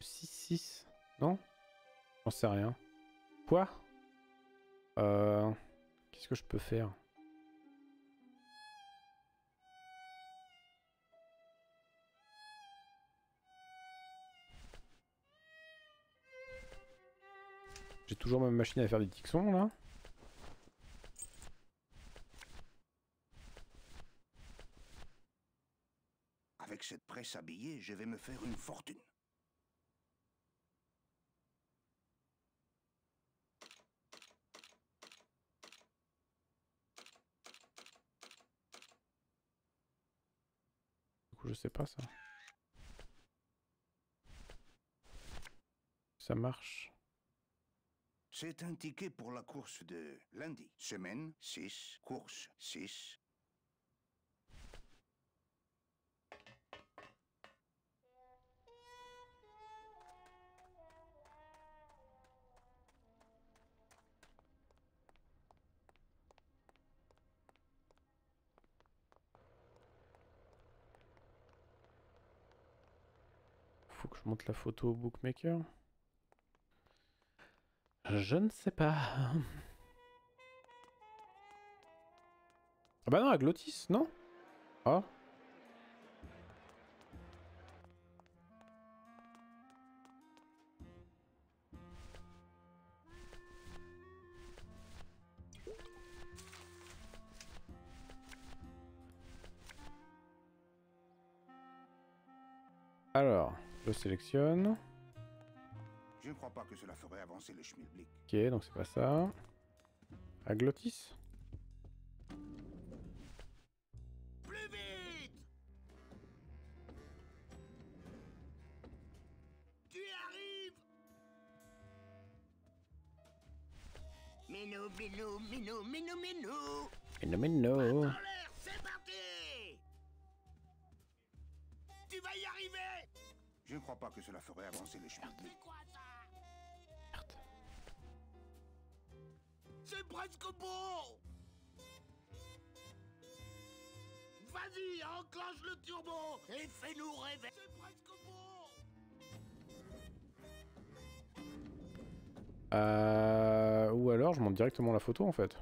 6-6 Non? J'en sais rien. Quoi? Euh... Qu'est-ce que je peux faire? J'ai toujours ma machine à faire des tixons là. Avec cette presse habillée, je vais me faire une fortune. Du coup, je sais pas ça. Ça marche. C'est un ticket pour la course de lundi. Semaine 6, course 6. Je monte la photo au bookmaker. Je ne sais pas. Ah bah non, à Glotis, non? Ah. Alors, je sélectionne. Je ne crois pas que cela ferait avancer le schmilblick. Ok, donc c'est pas ça. À Glotis Plus vite Tu arrives Minou, minou, minou, minou, minou Mais mais Je ne crois pas que cela ferait avancer le schmilblick. C'est presque bon Vas-y, enclenche le turbo et fais-nous rêver C'est presque bon Euh... Ou alors je monte directement la photo en fait.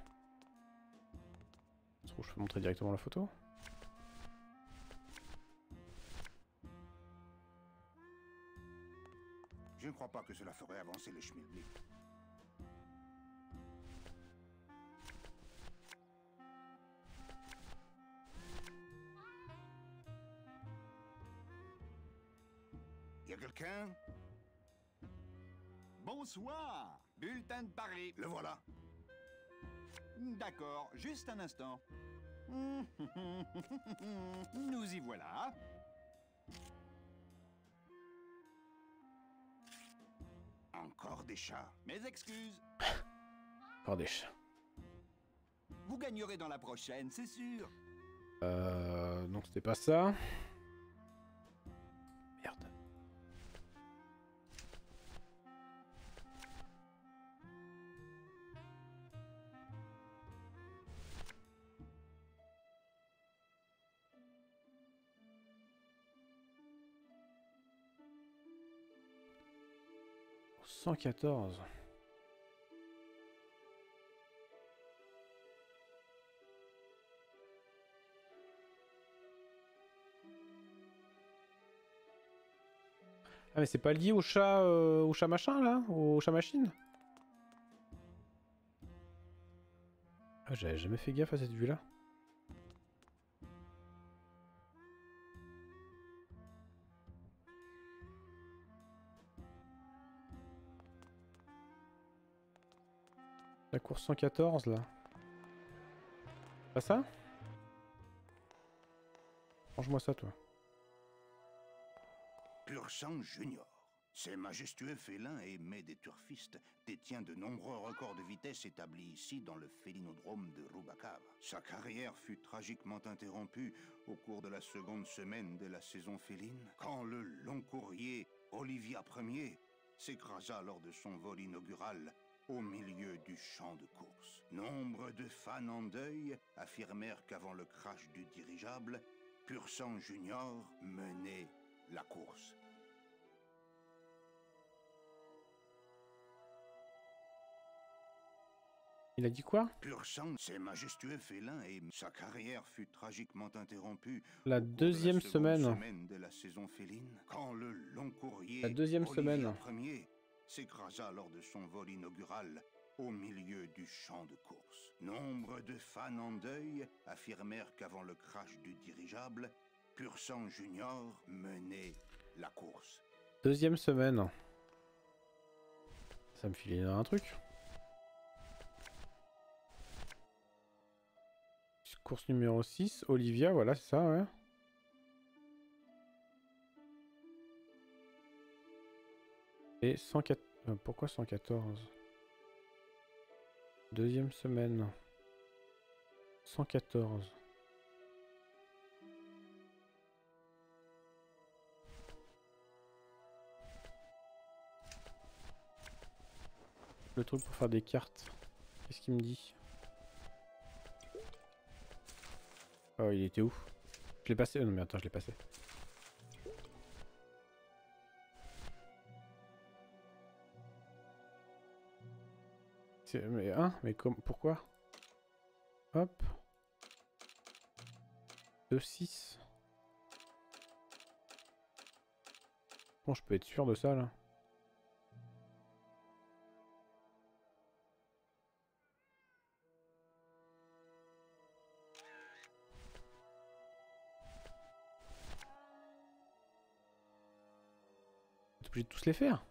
Je trouve que je peux montrer directement la photo. Je ne crois pas que cela ferait avancer le schmilblick. Y a quelqu'un? Bonsoir Bulletin de Paris. Le voilà. D'accord, juste un instant. Nous y voilà. Encore des chats. Mes excuses. Encore des chats. Vous gagnerez dans la prochaine, c'est sûr. Euh... Donc c'était pas ça. 114. Ah mais c'est pas lié au chat euh, au chat machin là Au chat machine? Ah j'avais jamais fait gaffe à cette vue là. La course 114 là. Pas ça? Range-moi ça toi. Pur sang junior. Ces majestueux félins aimés des turfistes détient de nombreux records de vitesse établis ici dans le félinodrome de Rubacave. Sa carrière fut tragiquement interrompue au cours de la seconde semaine de la saison féline, quand le long courrier Olivia Ier s'écrasa lors de son vol inaugural au milieu du champ de course. Nombre de fans en deuil affirmèrent qu'avant le crash du dirigeable, Pur sang junior menait la course. Il a dit quoi? Pur sang, ces majestueux félins et sa carrière fut tragiquement interrompue. La deuxième semaine. semaine de la saison féline, quand le long courrier La deuxième semaine. Ier s'écrasa lors de son vol inaugural au milieu du champ de course. Nombre de fans en deuil affirmèrent qu'avant le crash du dirigeable, Pur Junior menait la course. Deuxième semaine. Ça me filait un truc. Course numéro 6, Olivia, voilà, c'est ça, ouais. Et 104... Euh, pourquoi 114 Deuxième semaine. 114. Le truc pour faire des cartes. Qu'est-ce qu'il me dit? Oh, il était où Je l'ai passé Non mais attends, je l'ai passé. Mais hein Mais comme pourquoi? Hop. 2 6. Bon, je peux être sûr de ça là? obligé de tous les faire.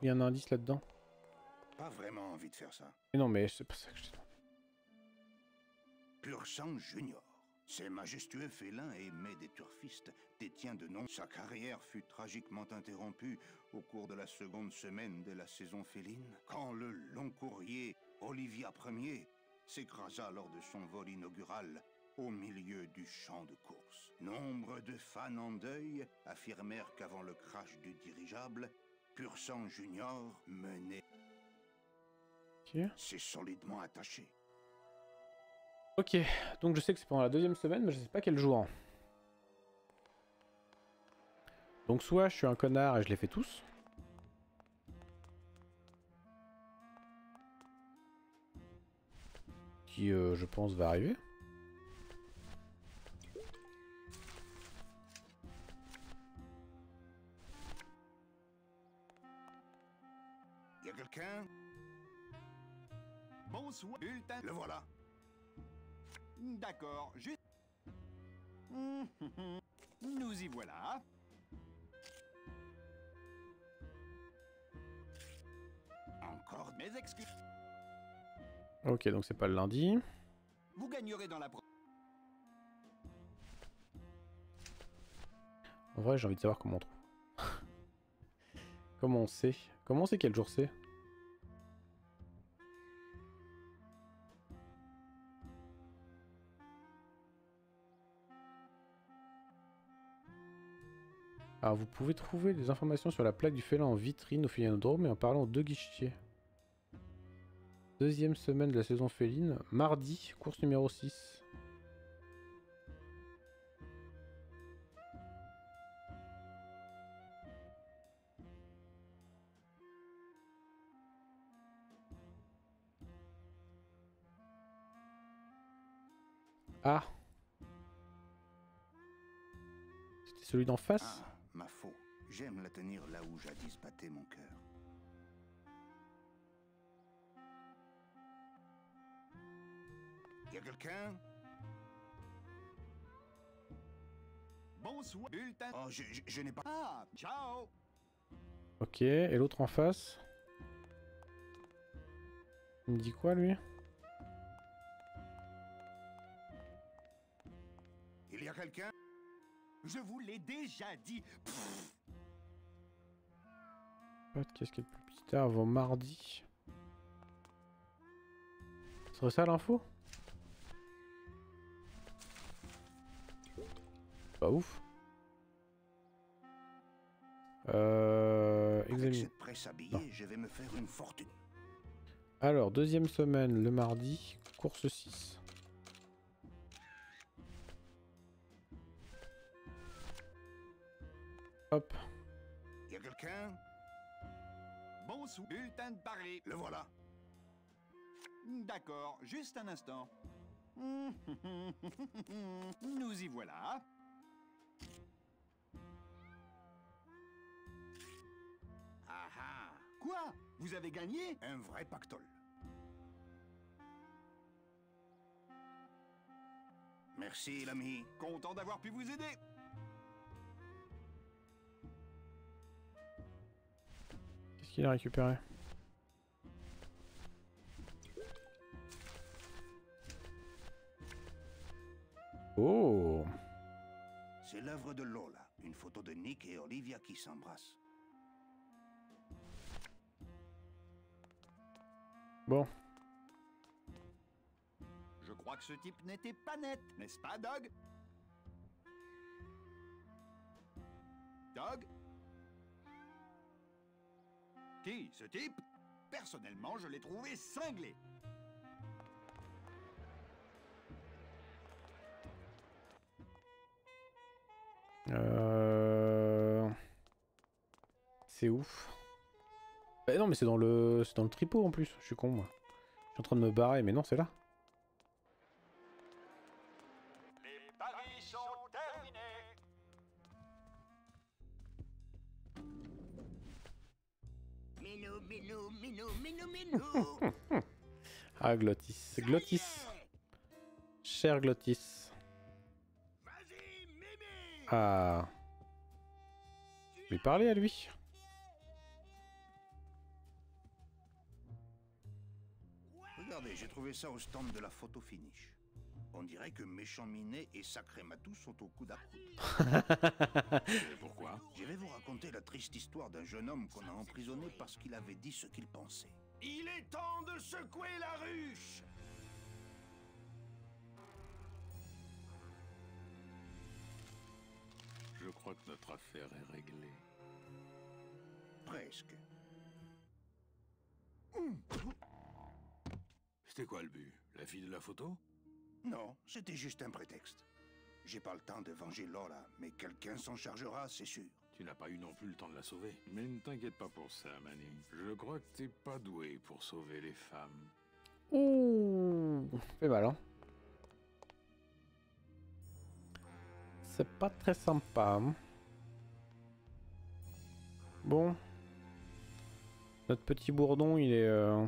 Il y a un indice là-dedans. Pas vraiment envie de faire ça. Mais non, mais c'est pas ça que je. Pur sang junior. Ces majestueux félins aimés des turfistes détient de nom. Sa carrière fut tragiquement interrompue au cours de la seconde semaine de la saison féline, quand le long courrier Olivia Ier s'écrasa lors de son vol inaugural au milieu du champ de course. Nombre de fans en deuil affirmèrent qu'avant le crash du dirigeable, Pur Sang Junior menait. C'est solidement attaché. Ok, donc je sais que c'est pendant la deuxième semaine, mais je sais pas quel jour. Donc soit je suis un connard et je les fais tous. Qui, euh, je pense, va arriver. Bonsoir, bulletin. Le voilà. D'accord, juste... Nous y voilà. Encore mes excuses. Ok, donc c'est pas le lundi. Vous gagnerez dans la... En vrai, j'ai envie de savoir comment on trouve. comment on sait? Comment on sait quel jour c'est? Alors vous pouvez trouver des informations sur la plaque du félin en vitrine au Félinodrome et en parlant aux deux guichetiers. Deuxième semaine de la saison féline, mardi, course numéro 6. Ah C'était celui d'en face? Ah, Ma faux. J'aime la tenir là où jadis battait mon cœur. Y a quelqu'un? Bonsoir, bulletin. Oh, je, je n'ai pas... Ah, ciao Ok, et l'autre en face? Il me dit quoi, lui? Il y a quelqu'un? Je vous l'ai déjà dit. Pas de casquette publicitaire avant mardi. Ce serait ça l'info Pas ouf. Euh, habillée, je vais me faire une fortune. Alors, deuxième semaine, le mardi, course 6. Hop. Y a quelqu'un? Bonsoir, bulletin de Paris. Le voilà. D'accord, juste un instant. Nous y voilà. Ah ah Quoi? Vous avez gagné? Un vrai pactole. Merci, l'ami. Content d'avoir pu vous aider. Qu'il a récupéré Oh C'est l'œuvre de Lola, une photo de Nick et Olivia qui s'embrassent. Bon. Je crois que ce type n'était pas net, n'est-ce pas, Dog? Dog? Ce type? Personnellement, je l'ai trouvé cinglé. Euh... C'est ouf. Bah non mais c'est dans le c'est dans le tripot en plus, je suis con moi. Je suis en train de me barrer mais non c'est là. Ah Glottis, Glottis. Cher Glottis. Ah. Lui parler à lui. Regardez, j'ai trouvé ça au stand de la photo finish. On dirait que Méchant Minet et Sacré Matou sont au coude. Et pourquoi? Je vais vous raconter la triste histoire d'un jeune homme qu'on a emprisonné parce qu'il avait dit ce qu'il pensait. Il est temps de secouer la ruche Je crois que notre affaire est réglée. Presque. C'était quoi le but? La fille de la photo? Non, c'était juste un prétexte. J'ai pas le temps de venger Lola, mais quelqu'un s'en chargera, c'est sûr. Tu n'as pas eu non plus le temps de la sauver. Mais ne t'inquiète pas pour ça, Manny. Je crois que t'es pas doué pour sauver les femmes. Ouh, fait mal hein. C'est pas très sympa. hein. Bon. Notre petit bourdon, il est... euh,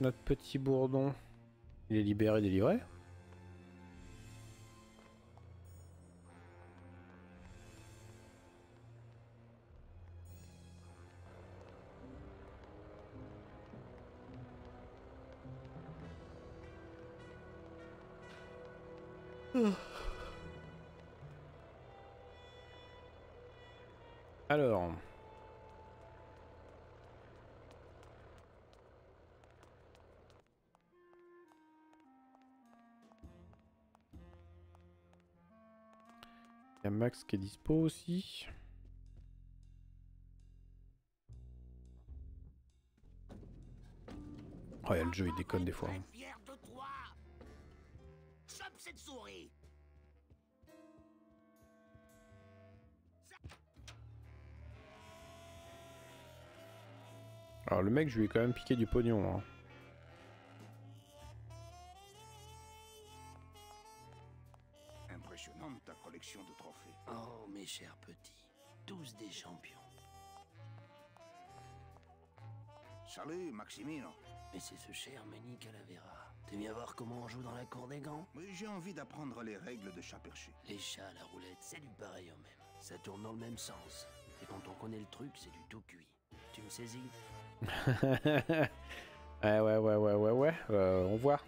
Notre petit bourdon, il est libéré, délivré Max qui est dispo aussi. Oh, y a le jeu, il déconne des fois. cette souris. Alors le mec, je lui ai quand même piqué du pognon. hein. Mes chers petits, tous des champions. Salut, Maximino. Mais c'est ce cher Manny Calavera. T'aimes bien voir comment on joue dans la cour des gants Mais j'ai envie d'apprendre les règles de chat perché. Les chats à la roulette, c'est du pareil au même. Ça tourne dans le même sens. Et quand on connaît le truc, c'est du tout cuit. Tu me saisis? Ouais, ouais, ouais, ouais, ouais, ouais. euh, on voit.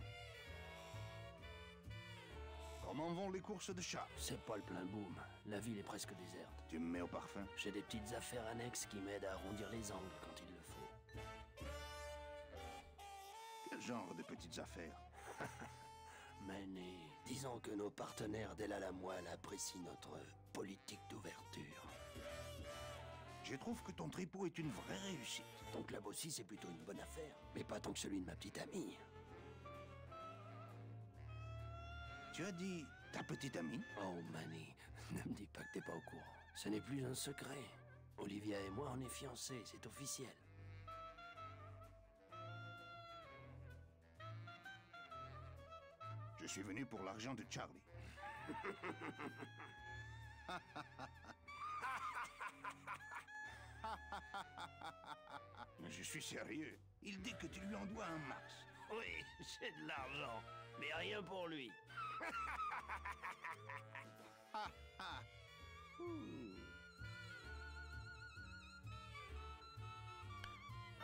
Comment vont les courses de chats C'est pas le plein boom. La ville est presque déserte. Tu me mets au parfum J'ai des petites affaires annexes qui m'aident à arrondir les angles quand il le faut. Quel genre de petites affaires? Manny, disons que nos partenaires d'El à la moelle apprécient notre politique d'ouverture. Je trouve que ton tripot est une vraie réussite. Ton club aussi, c'est plutôt une bonne affaire. Mais pas tant que celui de ma petite amie. Tu as dit ta petite amie Oh, Manny, ne me dis pas que t'es pas au courant. Ce n'est plus un secret. Olivia et moi, on est fiancés, c'est officiel. Je suis venu pour l'argent de Charlie. Mais je suis sérieux. Il dit que tu lui en dois un max. Oui, c'est de l'argent, mais rien pour lui.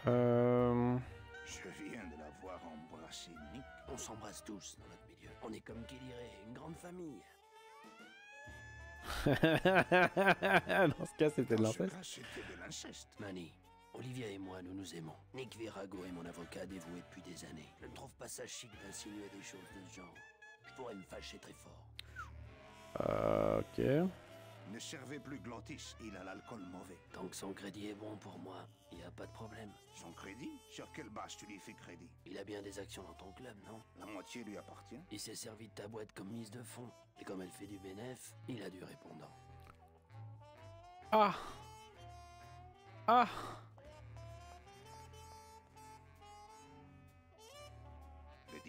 Euh... Je viens de la voir embrasser Nick. On s'embrasse tous dans notre milieu. On est comme qui dirait, une grande famille. dans ce cas, c'était de l'inceste. C'était de l'inceste. Manny, Olivia et moi, nous nous aimons. Nick Virago est mon avocat dévoué depuis des années. Je ne trouve pas ça chic d'insinuer des choses de ce genre. Je pourrais me fâcher très fort. Euh, ok. Ne servez plus Glottis, il a l'alcool mauvais. Tant que son crédit est bon pour moi, il n'y a pas de problème. Son crédit? Sur quelle base tu lui fais crédit? Il a bien des actions dans ton club, non? La moitié lui appartient Il s'est servi de ta boîte comme mise de fonds. Et comme elle fait du bénéf, il a du répondant. Ah Ah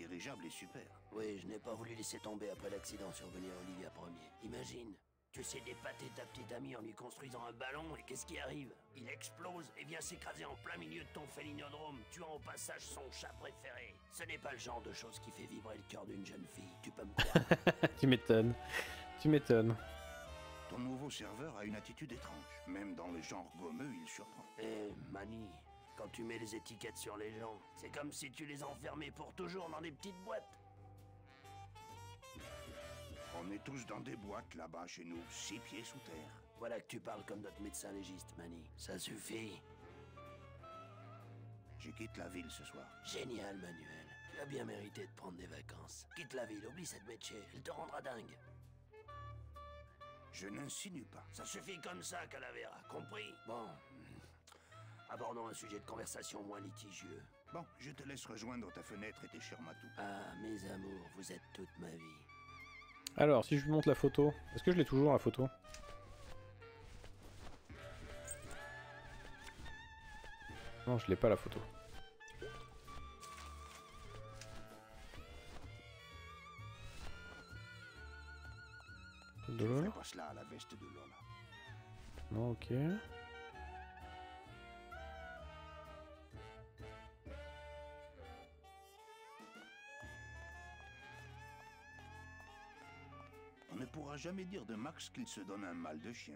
dirigeable est super. Oui, je n'ai pas voulu laisser tomber après l'accident survenu à Olivia Premier. Imagine, tu sais d'épater ta petite amie en lui construisant un ballon et qu'est-ce qui arrive? Il explose et vient s'écraser en plein milieu de ton félinodrome, tuant au passage son chat préféré. Ce n'est pas le genre de chose qui fait vibrer le cœur d'une jeune fille, tu peux me croire. tu m'étonnes. Tu m'étonnes. Ton nouveau serveur a une attitude étrange. Même dans le genre gommeux, il surprend. Eh, Manny, quand tu mets les étiquettes sur les gens, c'est comme si tu les enfermais pour toujours dans des petites boîtes. On est tous dans des boîtes là-bas chez nous, six pieds sous terre. Voilà que tu parles comme notre médecin légiste, Manny. Ça suffit. Je quitte la ville ce soir. Génial, Manuel. Tu as bien mérité de prendre des vacances. Quitte la ville, oublie cette métier, elle te rendra dingue. Je n'insinue pas. Ça suffit comme ça, Calavera, compris Bon. Abordons un sujet de conversation moins litigieux. Bon, je te laisse rejoindre ta fenêtre et tes charmatous. Ah, mes amours, vous êtes toute ma vie. Alors, si je lui montre la photo, est-ce que je l'ai toujours la photo? Non, je l'ai pas la photo. De Lola ferai pas pourra jamais dire de Max qu'il se donne un mal de chien.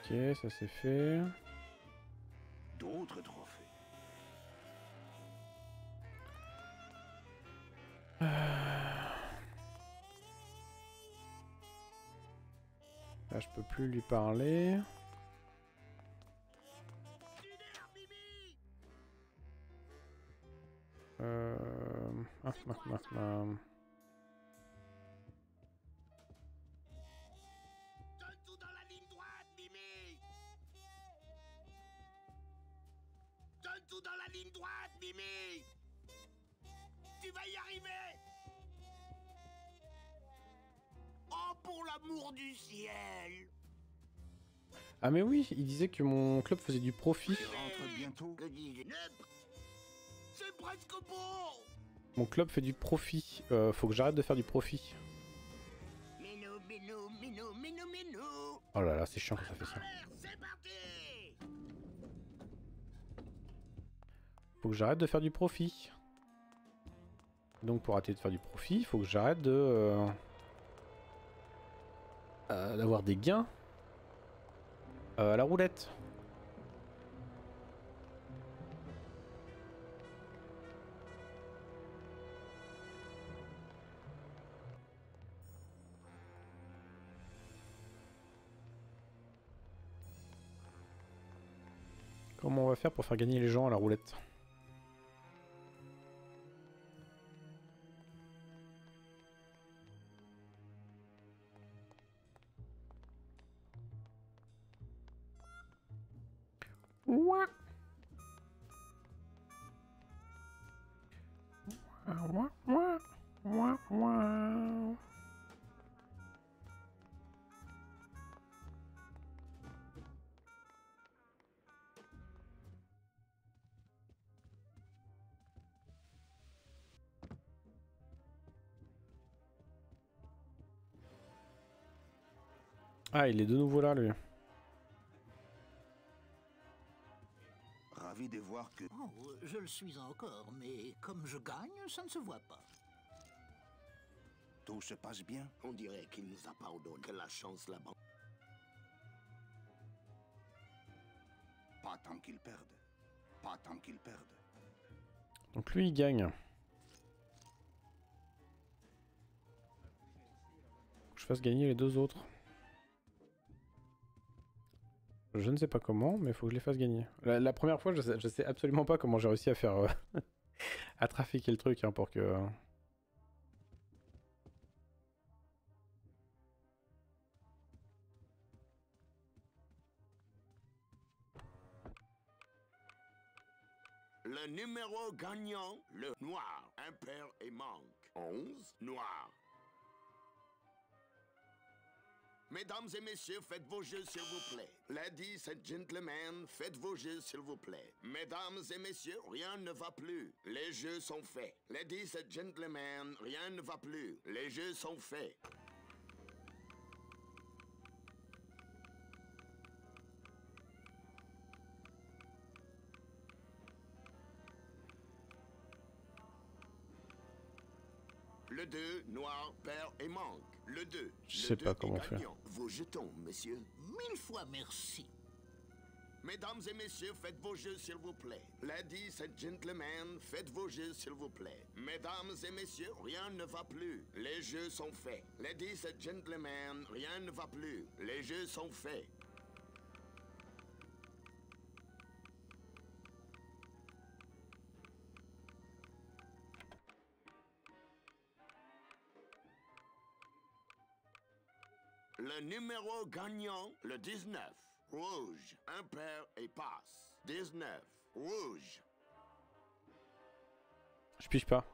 Ok, ça c'est fait. D'autres trophées. Là, je peux plus lui parler. Ah mais oui, il disait que mon club faisait du profit. Rentre bientôt. C'est presque bon Mon club fait du profit. Euh, faut que j'arrête de faire du profit. Oh là là, c'est chiant quand ça fait ça. Faut que j'arrête de faire du profit. Donc pour arrêter de faire du profit, il faut que j'arrête de... euh, euh, d'avoir des gains euh, à la roulette. Comment on va faire pour faire gagner les gens à la roulette Ah, il est de nouveau là, lui. ravi de voir que... Oh, je le suis encore, mais comme je gagne, ça ne se voit pas. Tout se passe bien On dirait qu'il nous a pardonné que la chance là-bas. Pas tant qu'il perde. Pas tant qu'il perde. Donc lui, il gagne. Je fasse gagner les deux autres. Je ne sais pas comment, mais il faut que je les fasse gagner. La, première fois, je sais, sais absolument pas comment j'ai réussi à faire... Euh, à trafiquer le truc hein, pour que... Le numéro gagnant, le noir, impair et manque. 11, noir. Mesdames et messieurs, faites vos jeux s'il vous plaît. Ladies and gentlemen, faites vos jeux s'il vous plaît. Mesdames et messieurs, rien ne va plus. Les jeux sont faits. Ladies and gentlemen, rien ne va plus. Les jeux sont faits. Le 2, noir, perd et manque. Le 2. Je sais pas comment faire. Vos jetons, monsieur. Mille fois merci. Mesdames et messieurs, faites vos jeux, s'il vous plaît. Ladies and gentlemen, faites vos jeux, s'il vous plaît. Mesdames et messieurs, rien ne va plus. Les jeux sont faits. Ladies and gentlemen, rien ne va plus. Les jeux sont faits. Le numéro gagnant, le 19. Rouge, impair et passe. 19. Rouge. Je piche pas.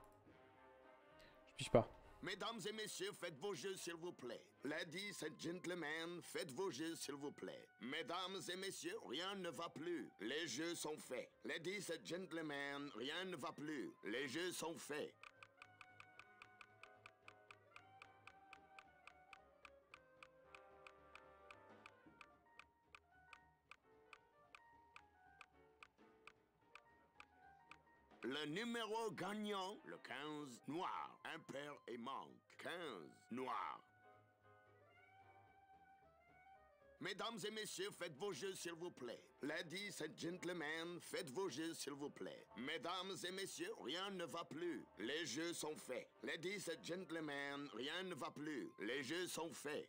Je piche pas. Mesdames et messieurs, faites vos jeux s'il vous plaît. Ladies and gentlemen, faites vos jeux s'il vous plaît. Mesdames et messieurs, rien ne va plus. Les jeux sont faits. Ladies and gentlemen, rien ne va plus. Les jeux sont faits. Le numéro gagnant, le 15, noir, impair et manque. 15, noir. Mesdames et messieurs, faites vos jeux s'il vous plaît. Ladies and gentlemen, faites vos jeux s'il vous plaît. Mesdames et messieurs, rien ne va plus. Les jeux sont faits. Ladies and gentlemen, rien ne va plus. Les jeux sont faits.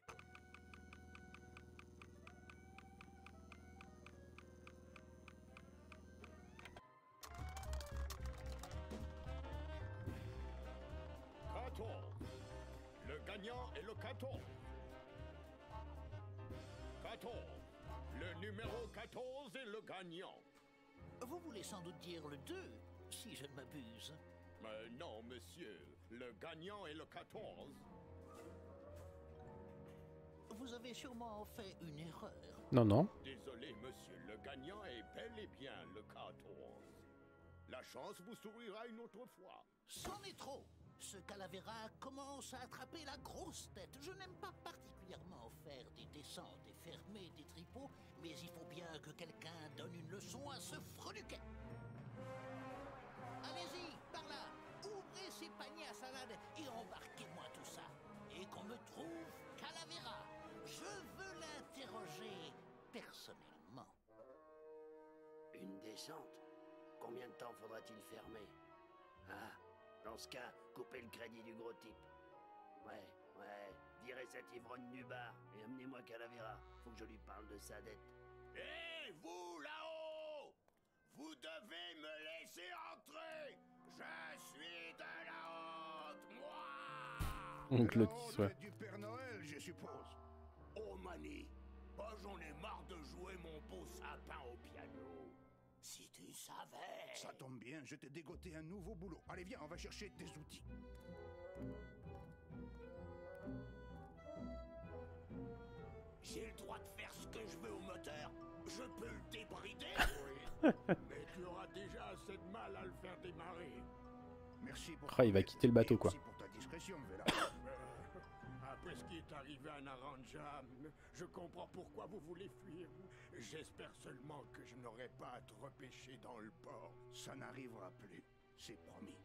Numéro 14 est le gagnant. Vous voulez sans doute dire le 2, si je ne m'abuse. Mais non, monsieur. Le gagnant est le 14. Vous avez sûrement fait une erreur. Non, non. Désolé, monsieur. Le gagnant est bel et bien le 14. La chance vous sourira une autre fois. C'en est trop ce Calavera commence à attraper la grosse tête. Je n'aime pas particulièrement faire des descentes et fermer des tripots, mais il faut bien que quelqu'un donne une leçon à ce freluquet. Allez-y, par là, ouvrez ces paniers à salade et embarquez-moi tout ça. Et qu'on me trouve Calavera. Je veux l'interroger personnellement. Une descente Combien de temps faudra-t-il fermer? Ah dans ce cas, coupez le crédit du gros type. Ouais, ouais, virez cet ivrogne du bar et amenez-moi Calavera. Faut que je lui parle de sa dette. Hé, vous là-haut Vous devez me laisser entrer Je suis de la honte, moi Donc ouais. du Père Noël, je suppose. Oh, Mani, bah, j'en ai marre de jouer mon beau sapin au piano. Si tu savais Ça tombe bien, je t'ai dégoté un nouveau boulot. Allez, viens, on va chercher tes outils. J'ai le droit de faire ce que je veux au moteur. Je peux le débrider. Mais tu auras déjà assez de mal à le faire démarrer. Merci pour. Oh, il va quitter le bateau, quoi. Merci pour ta discrétion, Vela. Après ce qui est arrivé à Naranja, je comprends pourquoi vous voulez fuir. J'espère seulement que je n'aurai pas à te repêcher dans le port. Ça n'arrivera plus, c'est promis.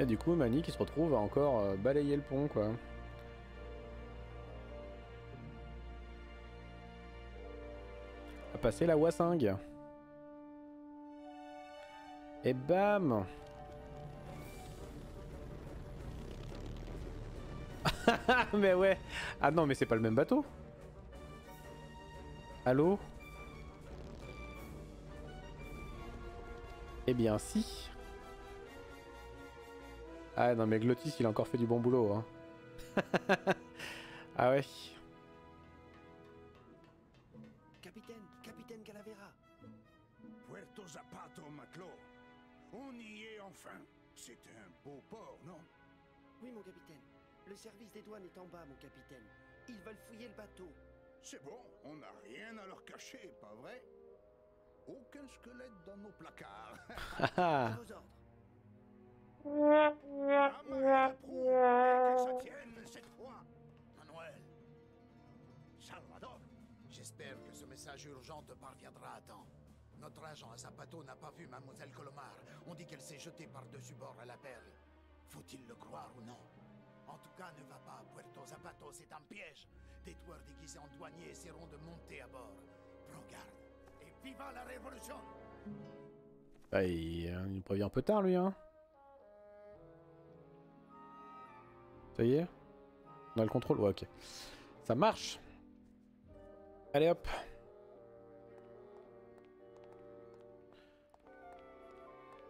Et du coup, Manny qui se retrouve à encore euh, balayer le pont, quoi. À passer la Wassingue. Et bam Mais ouais Ah non, mais c'est pas le même bateau Allô? Eh bien si ah non mais Glottis il a encore fait du bon boulot hein. ah ouais. Capitaine, capitaine Calavera. Puerto Zapato, Maclo. On y est enfin. C'est un beau port, non? Oui mon capitaine. Le service des douanes est en bas mon capitaine. Ils veulent fouiller le bateau. C'est bon, on n'a rien à leur cacher, pas vrai? Aucun squelette dans nos placards. à vos ordres. Amarre que cette fois. Manuel. Salvador. J'espère que ce message urgent te parviendra à temps. Notre agent à Zapato n'a pas vu Mademoiselle Colomar. On dit qu'elle s'est jetée par-dessus bord à la perle. Faut-il le croire ou non En tout cas, ne va pas à Puerto Zapato, c'est un piège. Des tueurs déguisés en douaniers essaieront de monter à bord. Prends garde. Et viva la révolution Bah, il, il prévient un peu tard, lui, hein Ça y est On a le contrôle Ouais, ok. Ça marche Allez hop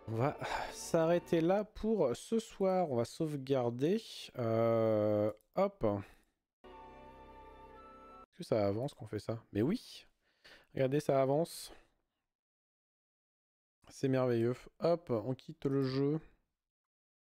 On va s'arrêter là pour ce soir. On va sauvegarder. Euh, hop. Est-ce que ça avance qu'on fait ça? Mais oui Regardez, ça avance. C'est merveilleux. Hop, on quitte le jeu.